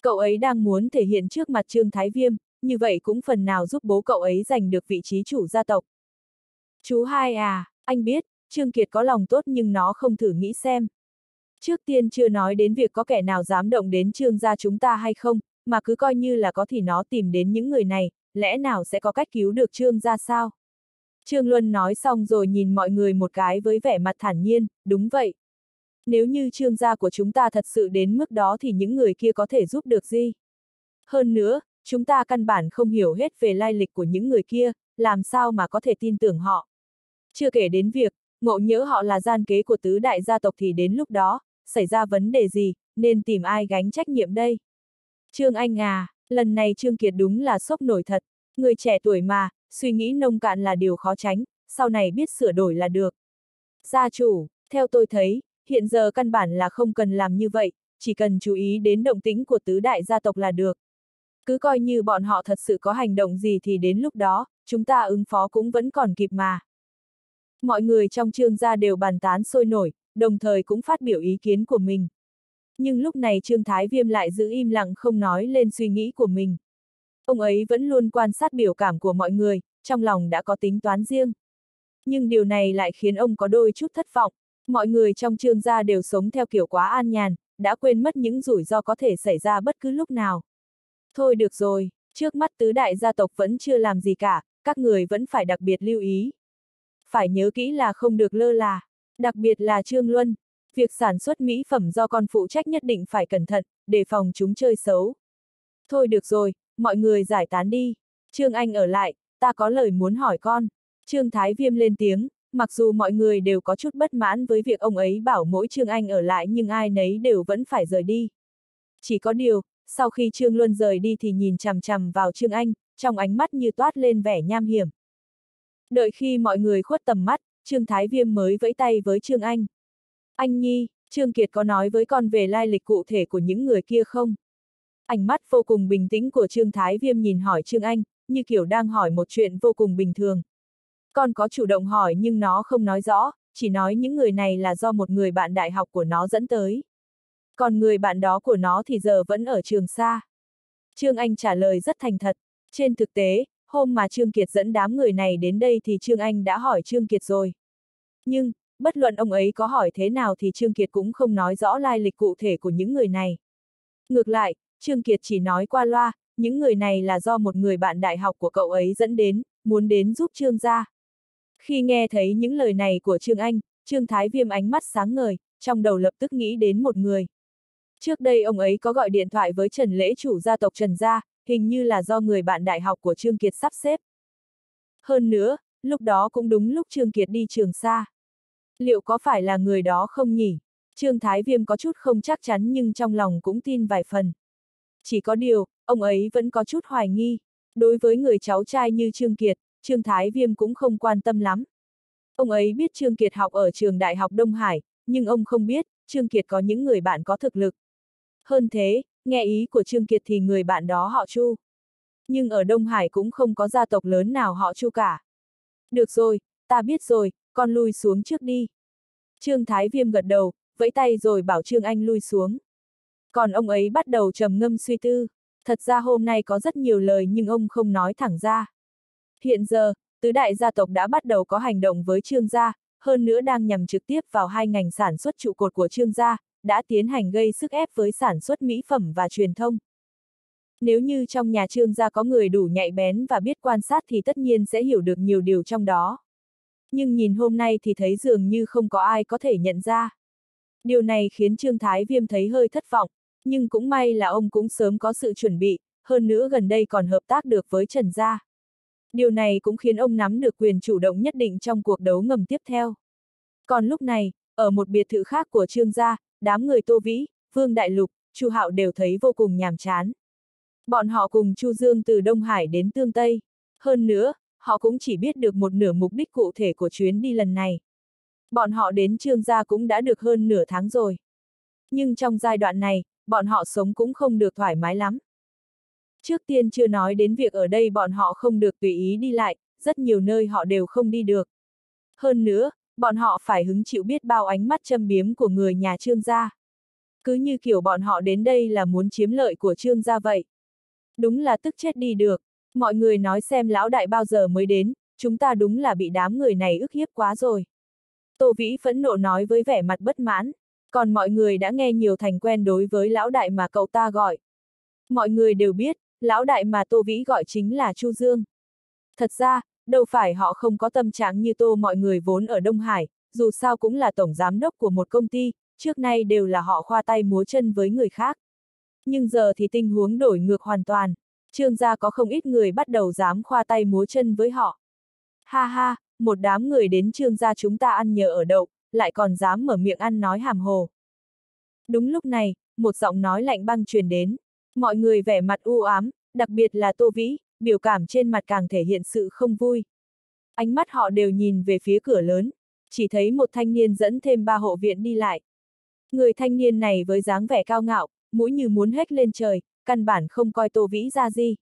Cậu ấy đang muốn thể hiện trước mặt Trương Thái Viêm, như vậy cũng phần nào giúp bố cậu ấy giành được vị trí chủ gia tộc. Chú hai à, anh biết, Trương Kiệt có lòng tốt nhưng nó không thử nghĩ xem. Trước tiên chưa nói đến việc có kẻ nào dám động đến Trương gia chúng ta hay không, mà cứ coi như là có thì nó tìm đến những người này, lẽ nào sẽ có cách cứu được Trương gia sao? Trương Luân nói xong rồi nhìn mọi người một cái với vẻ mặt thản nhiên, đúng vậy. Nếu như trương gia của chúng ta thật sự đến mức đó thì những người kia có thể giúp được gì? Hơn nữa, chúng ta căn bản không hiểu hết về lai lịch của những người kia, làm sao mà có thể tin tưởng họ. Chưa kể đến việc, ngộ nhỡ họ là gian kế của tứ đại gia tộc thì đến lúc đó, xảy ra vấn đề gì, nên tìm ai gánh trách nhiệm đây? Trương Anh à, lần này Trương Kiệt đúng là sốc nổi thật, người trẻ tuổi mà, suy nghĩ nông cạn là điều khó tránh, sau này biết sửa đổi là được. Gia chủ, theo tôi thấy, hiện giờ căn bản là không cần làm như vậy, chỉ cần chú ý đến động tĩnh của tứ đại gia tộc là được. Cứ coi như bọn họ thật sự có hành động gì thì đến lúc đó, chúng ta ứng phó cũng vẫn còn kịp mà. Mọi người trong trương gia đều bàn tán sôi nổi, đồng thời cũng phát biểu ý kiến của mình. Nhưng lúc này Trương Thái Viêm lại giữ im lặng không nói lên suy nghĩ của mình. Ông ấy vẫn luôn quan sát biểu cảm của mọi người, trong lòng đã có tính toán riêng. Nhưng điều này lại khiến ông có đôi chút thất vọng. Mọi người trong trương gia đều sống theo kiểu quá an nhàn, đã quên mất những rủi ro có thể xảy ra bất cứ lúc nào. Thôi được rồi, trước mắt tứ đại gia tộc vẫn chưa làm gì cả, các người vẫn phải đặc biệt lưu ý. Phải nhớ kỹ là không được lơ là, đặc biệt là Trương Luân. Việc sản xuất mỹ phẩm do con phụ trách nhất định phải cẩn thận, để phòng chúng chơi xấu. Thôi được rồi, mọi người giải tán đi. Trương Anh ở lại, ta có lời muốn hỏi con. Trương Thái Viêm lên tiếng, mặc dù mọi người đều có chút bất mãn với việc ông ấy bảo mỗi Trương Anh ở lại nhưng ai nấy đều vẫn phải rời đi. Chỉ có điều, sau khi Trương Luân rời đi thì nhìn chằm chằm vào Trương Anh, trong ánh mắt như toát lên vẻ nham hiểm. Đợi khi mọi người khuất tầm mắt, Trương Thái Viêm mới vẫy tay với Trương Anh. Anh Nhi, Trương Kiệt có nói với con về lai lịch cụ thể của những người kia không? Ánh mắt vô cùng bình tĩnh của Trương Thái Viêm nhìn hỏi Trương Anh, như kiểu đang hỏi một chuyện vô cùng bình thường. Con có chủ động hỏi nhưng nó không nói rõ, chỉ nói những người này là do một người bạn đại học của nó dẫn tới. Còn người bạn đó của nó thì giờ vẫn ở trường xa. Trương Anh trả lời rất thành thật. Trên thực tế, hôm mà Trương Kiệt dẫn đám người này đến đây thì Trương Anh đã hỏi Trương Kiệt rồi. Nhưng, bất luận ông ấy có hỏi thế nào thì Trương Kiệt cũng không nói rõ lai lịch cụ thể của những người này. Ngược lại, Trương Kiệt chỉ nói qua loa, những người này là do một người bạn đại học của cậu ấy dẫn đến, muốn đến giúp Trương gia. Khi nghe thấy những lời này của Trương Anh, Trương Thái Viêm ánh mắt sáng ngời, trong đầu lập tức nghĩ đến một người. Trước đây ông ấy có gọi điện thoại với Trần Lễ chủ gia tộc Trần Gia, hình như là do người bạn đại học của Trương Kiệt sắp xếp. Hơn nữa, lúc đó cũng đúng lúc Trương Kiệt đi trường xa. Liệu có phải là người đó không nhỉ? Trương Thái Viêm có chút không chắc chắn nhưng trong lòng cũng tin vài phần. Chỉ có điều, ông ấy vẫn có chút hoài nghi. Đối với người cháu trai như Trương Kiệt, Trương Thái Viêm cũng không quan tâm lắm. Ông ấy biết Trương Kiệt học ở trường Đại học Đông Hải, nhưng ông không biết, Trương Kiệt có những người bạn có thực lực. Hơn thế, nghe ý của Trương Kiệt thì người bạn đó họ Chu. Nhưng ở Đông Hải cũng không có gia tộc lớn nào họ Chu cả. Được rồi, ta biết rồi, con lui xuống trước đi. Trương Thái Viêm gật đầu, vẫy tay rồi bảo Trương Anh lui xuống. Còn ông ấy bắt đầu trầm ngâm suy tư. Thật ra hôm nay có rất nhiều lời nhưng ông không nói thẳng ra. Hiện giờ, tứ đại gia tộc đã bắt đầu có hành động với trương gia, hơn nữa đang nhằm trực tiếp vào hai ngành sản xuất trụ cột của trương gia, đã tiến hành gây sức ép với sản xuất mỹ phẩm và truyền thông. Nếu như trong nhà trương gia có người đủ nhạy bén và biết quan sát thì tất nhiên sẽ hiểu được nhiều điều trong đó. Nhưng nhìn hôm nay thì thấy dường như không có ai có thể nhận ra. Điều này khiến Trương Thái Viêm thấy hơi thất vọng, nhưng cũng may là ông cũng sớm có sự chuẩn bị, hơn nữa gần đây còn hợp tác được với Trần Gia. Điều này cũng khiến ông nắm được quyền chủ động nhất định trong cuộc đấu ngầm tiếp theo. Còn lúc này, ở một biệt thự khác của Trương Gia, đám người Tô Vĩ, Vương Đại Lục, Chu Hạo đều thấy vô cùng nhàm chán. Bọn họ cùng Chu Dương từ Đông Hải đến Tương Tây. Hơn nữa, họ cũng chỉ biết được một nửa mục đích cụ thể của chuyến đi lần này. Bọn họ đến Trương Gia cũng đã được hơn nửa tháng rồi. Nhưng trong giai đoạn này, bọn họ sống cũng không được thoải mái lắm. Trước tiên chưa nói đến việc ở đây bọn họ không được tùy ý đi lại, rất nhiều nơi họ đều không đi được. Hơn nữa, bọn họ phải hứng chịu biết bao ánh mắt châm biếm của người nhà trương gia. Cứ như kiểu bọn họ đến đây là muốn chiếm lợi của trương gia vậy. Đúng là tức chết đi được. Mọi người nói xem lão đại bao giờ mới đến, chúng ta đúng là bị đám người này ức hiếp quá rồi. Tô Vĩ phẫn nộ nói với vẻ mặt bất mãn, còn mọi người đã nghe nhiều thành quen đối với lão đại mà cậu ta gọi. Mọi người đều biết, lão đại mà Tô Vĩ gọi chính là Chu Dương. Thật ra, đâu phải họ không có tâm trạng như Tô mọi người vốn ở Đông Hải, dù sao cũng là tổng giám đốc của một công ty, trước nay đều là họ khoa tay múa chân với người khác. Nhưng giờ thì tình huống đổi ngược hoàn toàn, trương gia có không ít người bắt đầu dám khoa tay múa chân với họ. Ha ha, một đám người đến trương gia chúng ta ăn nhờ ở đậu, lại còn dám mở miệng ăn nói hàm hồ. Đúng lúc này, một giọng nói lạnh băng truyền đến. Mọi người vẻ mặt u ám, đặc biệt là Tô Vĩ, biểu cảm trên mặt càng thể hiện sự không vui. Ánh mắt họ đều nhìn về phía cửa lớn, chỉ thấy một thanh niên dẫn thêm ba hộ viện đi lại. Người thanh niên này với dáng vẻ cao ngạo, mũi như muốn hét lên trời, căn bản không coi Tô Vĩ ra gì.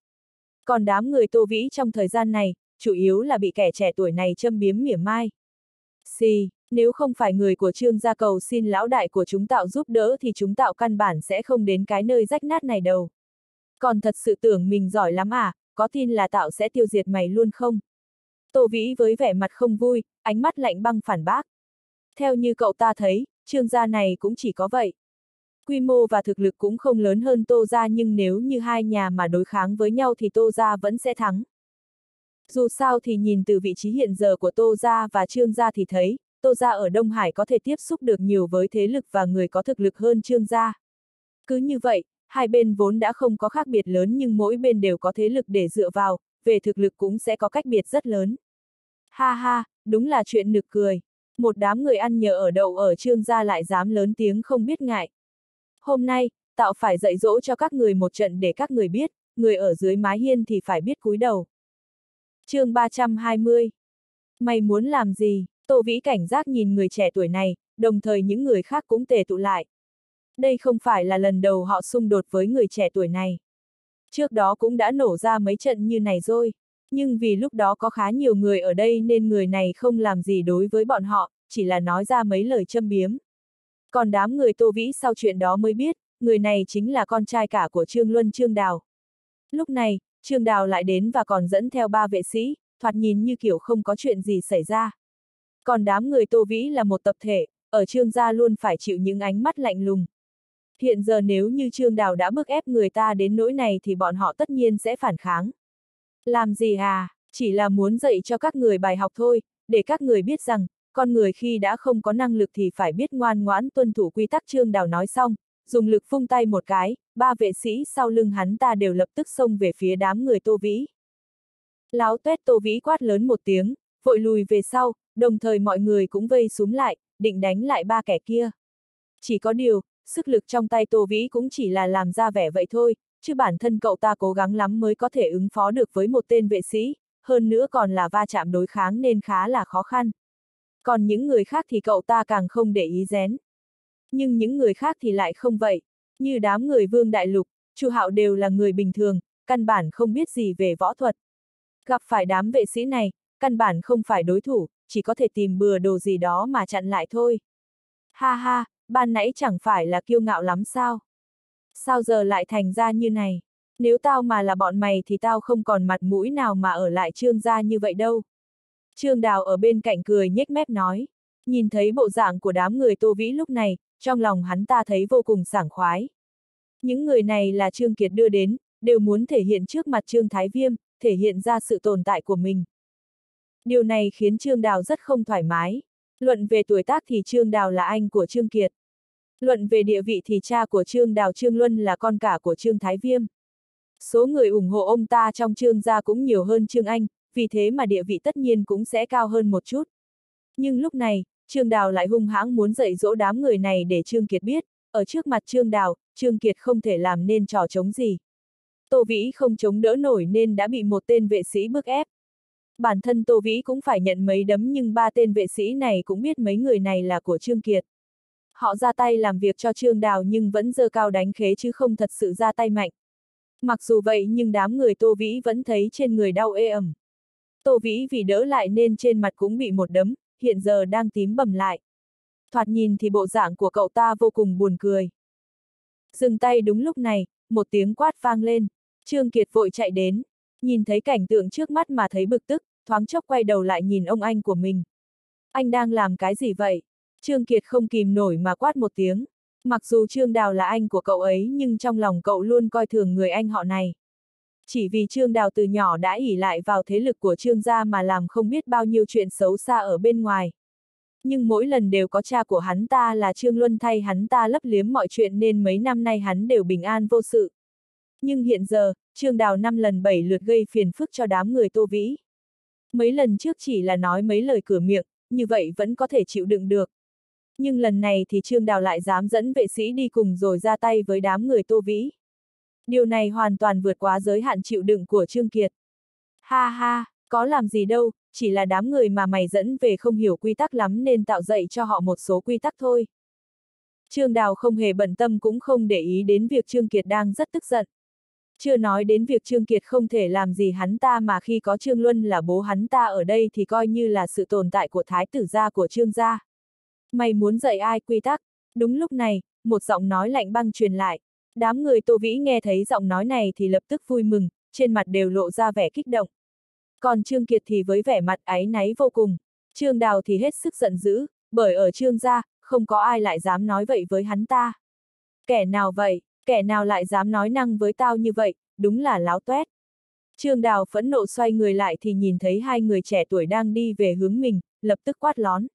Còn đám người Tô Vĩ trong thời gian này, chủ yếu là bị kẻ trẻ tuổi này châm biếm mỉa mai. Xì, nếu không phải người của trương gia cầu xin lão đại của chúng tạo giúp đỡ thì chúng tạo căn bản sẽ không đến cái nơi rách nát này đâu. Còn thật sự tưởng mình giỏi lắm à, có tin là tạo sẽ tiêu diệt mày luôn không? Tô Vĩ với vẻ mặt không vui, ánh mắt lạnh băng phản bác. Theo như cậu ta thấy, trương gia này cũng chỉ có vậy. Quy mô và thực lực cũng không lớn hơn Tô gia nhưng nếu như hai nhà mà đối kháng với nhau thì Tô gia vẫn sẽ thắng. Dù sao thì nhìn từ vị trí hiện giờ của Tô gia và Trương gia thì thấy, Tô gia ở Đông Hải có thể tiếp xúc được nhiều với thế lực và người có thực lực hơn Trương gia. Cứ như vậy, hai bên vốn đã không có khác biệt lớn nhưng mỗi bên đều có thế lực để dựa vào, về thực lực cũng sẽ có cách biệt rất lớn. Ha ha, đúng là chuyện nực cười. Một đám người ăn nhờ ở đậu ở trương gia lại dám lớn tiếng không biết ngại. Hôm nay, tạo phải dạy dỗ cho các người một trận để các người biết, người ở dưới mái hiên thì phải biết cúi đầu. chương 320 Mày muốn làm gì? Tô Vĩ cảnh giác nhìn người trẻ tuổi này, đồng thời những người khác cũng tề tụ lại. Đây không phải là lần đầu họ xung đột với người trẻ tuổi này. Trước đó cũng đã nổ ra mấy trận như này rồi. Nhưng vì lúc đó có khá nhiều người ở đây nên người này không làm gì đối với bọn họ, chỉ là nói ra mấy lời châm biếm. Còn đám người Tô Vĩ sau chuyện đó mới biết, người này chính là con trai cả của Trương Luân Trương Đào. Lúc này, Trương Đào lại đến và còn dẫn theo ba vệ sĩ, thoạt nhìn như kiểu không có chuyện gì xảy ra. Còn đám người Tô Vĩ là một tập thể, ở Trương gia luôn phải chịu những ánh mắt lạnh lùng. Hiện giờ nếu như Trương Đào đã bức ép người ta đến nỗi này thì bọn họ tất nhiên sẽ phản kháng. Làm gì à, chỉ là muốn dạy cho các người bài học thôi, để các người biết rằng, con người khi đã không có năng lực thì phải biết ngoan ngoãn tuân thủ quy tắc Trương Đào nói xong, dùng lực phung tay một cái, ba vệ sĩ sau lưng hắn ta đều lập tức xông về phía đám người Tô Vĩ. Láo tuét Tô Vĩ quát lớn một tiếng, vội lùi về sau, đồng thời mọi người cũng vây súng lại, định đánh lại ba kẻ kia. Chỉ có điều, sức lực trong tay Tô Vĩ cũng chỉ là làm ra vẻ vậy thôi, chứ bản thân cậu ta cố gắng lắm mới có thể ứng phó được với một tên vệ sĩ, hơn nữa còn là va chạm đối kháng nên khá là khó khăn. Còn những người khác thì cậu ta càng không để ý rén. Nhưng những người khác thì lại không vậy, như đám người vương đại lục, Chu Hạo đều là người bình thường, căn bản không biết gì về võ thuật. Gặp phải đám vệ sĩ này, căn bản không phải đối thủ, chỉ có thể tìm bừa đồ gì đó mà chặn lại thôi. Ha ha, ban nãy chẳng phải là kiêu ngạo lắm sao? Sao giờ lại thành ra như này? Nếu tao mà là bọn mày thì tao không còn mặt mũi nào mà ở lại trương gia như vậy đâu. Trương Đào ở bên cạnh cười nhếch mép nói. Nhìn thấy bộ dạng của đám người Tô Vĩ lúc này, trong lòng hắn ta thấy vô cùng sảng khoái. Những người này là Trương Kiệt đưa đến, đều muốn thể hiện trước mặt Trương Thái Viêm, thể hiện ra sự tồn tại của mình. Điều này khiến Trương Đào rất không thoải mái. Luận về tuổi tác thì Trương Đào là anh của Trương Kiệt. Luận về địa vị thì cha của Trương Đào Trương Luân là con cả của Trương Thái Viêm. Số người ủng hộ ông ta trong Trương gia cũng nhiều hơn Trương Anh, vì thế mà địa vị tất nhiên cũng sẽ cao hơn một chút. Nhưng lúc này, Trương Đào lại hung hãng muốn dạy dỗ đám người này để Trương Kiệt biết, ở trước mặt Trương Đào, Trương Kiệt không thể làm nên trò chống gì. Tô Vĩ không chống đỡ nổi nên đã bị một tên vệ sĩ bức ép. Bản thân Tô Vĩ cũng phải nhận mấy đấm nhưng ba tên vệ sĩ này cũng biết mấy người này là của Trương Kiệt. Họ ra tay làm việc cho Trương Đào nhưng vẫn dơ cao đánh khế chứ không thật sự ra tay mạnh. Mặc dù vậy nhưng đám người Tô Vĩ vẫn thấy trên người đau ê ẩm. Tô Vĩ vì đỡ lại nên trên mặt cũng bị một đấm, hiện giờ đang tím bầm lại. Thoạt nhìn thì bộ dạng của cậu ta vô cùng buồn cười. Dừng tay đúng lúc này, một tiếng quát vang lên. Trương Kiệt vội chạy đến, nhìn thấy cảnh tượng trước mắt mà thấy bực tức, thoáng chốc quay đầu lại nhìn ông anh của mình. Anh đang làm cái gì vậy? Trương Kiệt không kìm nổi mà quát một tiếng. Mặc dù Trương Đào là anh của cậu ấy nhưng trong lòng cậu luôn coi thường người anh họ này. Chỉ vì Trương Đào từ nhỏ đã ỉ lại vào thế lực của Trương gia mà làm không biết bao nhiêu chuyện xấu xa ở bên ngoài. Nhưng mỗi lần đều có cha của hắn ta là Trương Luân thay hắn ta lấp liếm mọi chuyện nên mấy năm nay hắn đều bình an vô sự. Nhưng hiện giờ, Trương Đào năm lần bảy lượt gây phiền phức cho đám người Tô Vĩ. Mấy lần trước chỉ là nói mấy lời cửa miệng, như vậy vẫn có thể chịu đựng được. Nhưng lần này thì Trương Đào lại dám dẫn vệ sĩ đi cùng rồi ra tay với đám người Tô Vĩ. Điều này hoàn toàn vượt quá giới hạn chịu đựng của Trương Kiệt. Ha ha, có làm gì đâu, chỉ là đám người mà mày dẫn về không hiểu quy tắc lắm nên tạo dạy cho họ một số quy tắc thôi. Trương Đào không hề bận tâm cũng không để ý đến việc Trương Kiệt đang rất tức giận. Chưa nói đến việc Trương Kiệt không thể làm gì hắn ta mà khi có Trương Luân là bố hắn ta ở đây thì coi như là sự tồn tại của thái tử gia của Trương gia. Mày muốn dạy ai quy tắc? Đúng lúc này, một giọng nói lạnh băng truyền lại. Đám người Tô Vĩ nghe thấy giọng nói này thì lập tức vui mừng, trên mặt đều lộ ra vẻ kích động. Còn Trương Kiệt thì với vẻ mặt áy náy vô cùng. Trương Đào thì hết sức giận dữ, bởi ở Trương gia, không có ai lại dám nói vậy với hắn ta. Kẻ nào vậy, kẻ nào lại dám nói năng với tao như vậy, đúng là láo toét. Trương Đào phẫn nộ xoay người lại thì nhìn thấy hai người trẻ tuổi đang đi về hướng mình, lập tức quát lón.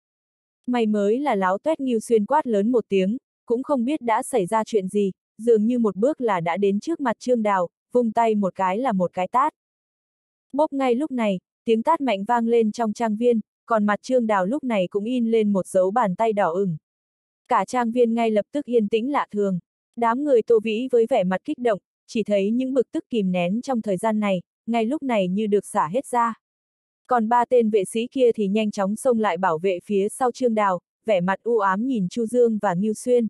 Mày mới là láo toét nghiêu xuyên quát lớn một tiếng, cũng không biết đã xảy ra chuyện gì, dường như một bước là đã đến trước mặt Trương Đào, vung tay một cái là một cái tát. Bốp ngay lúc này, tiếng tát mạnh vang lên trong trang viên, còn mặt Trương Đào lúc này cũng in lên một dấu bàn tay đỏ ửng. Cả trang viên ngay lập tức yên tĩnh lạ thường. Đám người Tô Vĩ với vẻ mặt kích động, chỉ thấy những bực tức kìm nén trong thời gian này, ngay lúc này như được xả hết ra. Còn ba tên vệ sĩ kia thì nhanh chóng xông lại bảo vệ phía sau Trương Đào, vẻ mặt u ám nhìn Chu Dương và Ngưu Xuyên.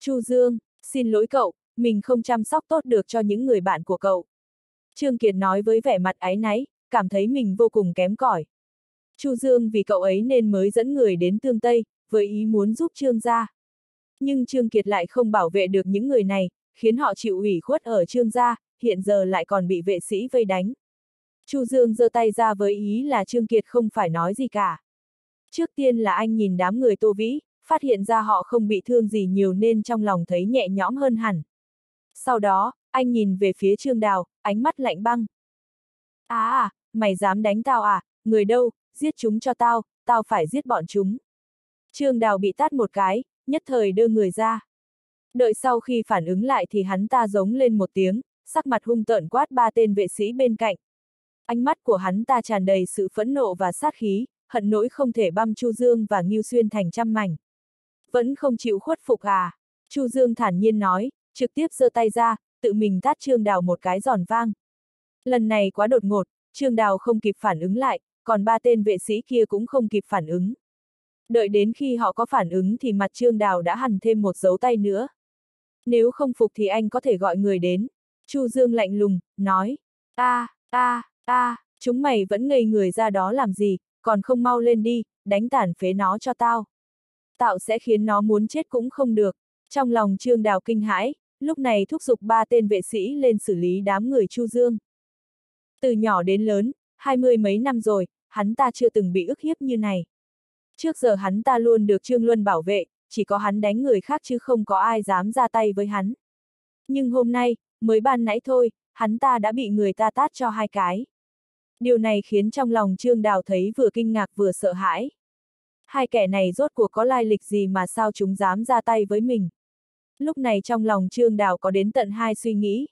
Chu Dương, xin lỗi cậu, mình không chăm sóc tốt được cho những người bạn của cậu. Trương Kiệt nói với vẻ mặt áy náy, cảm thấy mình vô cùng kém cỏi. Chu Dương vì cậu ấy nên mới dẫn người đến Tương Tây, với ý muốn giúp Trương gia. Nhưng Trương Kiệt lại không bảo vệ được những người này, khiến họ chịu ủy khuất ở Trương gia, hiện giờ lại còn bị vệ sĩ vây đánh. Chu Dương giơ tay ra với ý là Trương Kiệt không phải nói gì cả. Trước tiên là anh nhìn đám người Tô Vĩ, phát hiện ra họ không bị thương gì nhiều nên trong lòng thấy nhẹ nhõm hơn hẳn. Sau đó, anh nhìn về phía Trương Đào, ánh mắt lạnh băng. À à, mày dám đánh tao à, người đâu, giết chúng cho tao, tao phải giết bọn chúng. Trương Đào bị tát một cái, nhất thời đưa người ra. Đợi sau khi phản ứng lại thì hắn ta giống lên một tiếng, sắc mặt hung tợn quát ba tên vệ sĩ bên cạnh. Ánh mắt của hắn ta tràn đầy sự phẫn nộ và sát khí, hận nỗi không thể băm Chu Dương và Ngưu Xuyên thành trăm mảnh. Vẫn không chịu khuất phục à? Chu Dương thản nhiên nói, trực tiếp giơ tay ra, tự mình tát Trương Đào một cái giòn vang. Lần này quá đột ngột, Trương Đào không kịp phản ứng lại, còn ba tên vệ sĩ kia cũng không kịp phản ứng. Đợi đến khi họ có phản ứng thì mặt Trương Đào đã hằn thêm một dấu tay nữa. Nếu không phục thì anh có thể gọi người đến. Chu Dương lạnh lùng, nói. a a a chúng mày vẫn ngây người ra đó làm gì, còn không mau lên đi, đánh tàn phế nó cho tao. Tạo sẽ khiến nó muốn chết cũng không được. Trong lòng Trương Đào kinh hãi, lúc này thúc giục ba tên vệ sĩ lên xử lý đám người Chu Dương. Từ nhỏ đến lớn, hai mươi mấy năm rồi, hắn ta chưa từng bị ức hiếp như này. Trước giờ hắn ta luôn được Trương Luân bảo vệ, chỉ có hắn đánh người khác chứ không có ai dám ra tay với hắn. Nhưng hôm nay, mới ban nãy thôi, hắn ta đã bị người ta tát cho hai cái. Điều này khiến trong lòng Trương Đào thấy vừa kinh ngạc vừa sợ hãi. Hai kẻ này rốt cuộc có lai lịch gì mà sao chúng dám ra tay với mình. Lúc này trong lòng Trương Đào có đến tận hai suy nghĩ.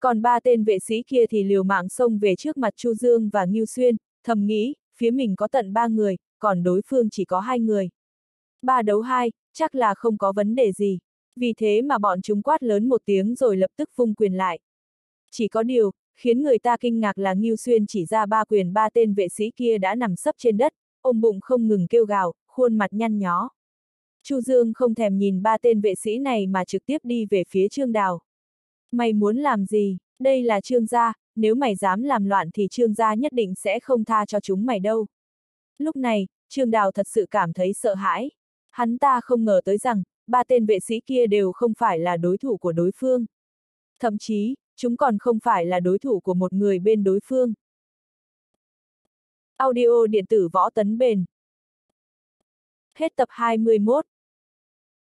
Còn ba tên vệ sĩ kia thì liều mạng xông về trước mặt Chu Dương và Ngưu Xuyên, thầm nghĩ, phía mình có tận ba người, còn đối phương chỉ có hai người. Ba đấu hai, chắc là không có vấn đề gì. Vì thế mà bọn chúng quát lớn một tiếng rồi lập tức vung quyền lại. Chỉ có điều, khiến người ta kinh ngạc là Ngưu Xuyên chỉ ra ba quyền ba tên vệ sĩ kia đã nằm sấp trên đất, ôm bụng không ngừng kêu gào, khuôn mặt nhăn nhó. Chu Dương không thèm nhìn ba tên vệ sĩ này mà trực tiếp đi về phía Trương Đào. Mày muốn làm gì? Đây là trương gia, nếu mày dám làm loạn thì trương gia nhất định sẽ không tha cho chúng mày đâu. Lúc này, trương đào thật sự cảm thấy sợ hãi. Hắn ta không ngờ tới rằng, ba tên vệ sĩ kia đều không phải là đối thủ của đối phương. Thậm chí, chúng còn không phải là đối thủ của một người bên đối phương. Audio điện tử võ tấn bền. Hết tập 21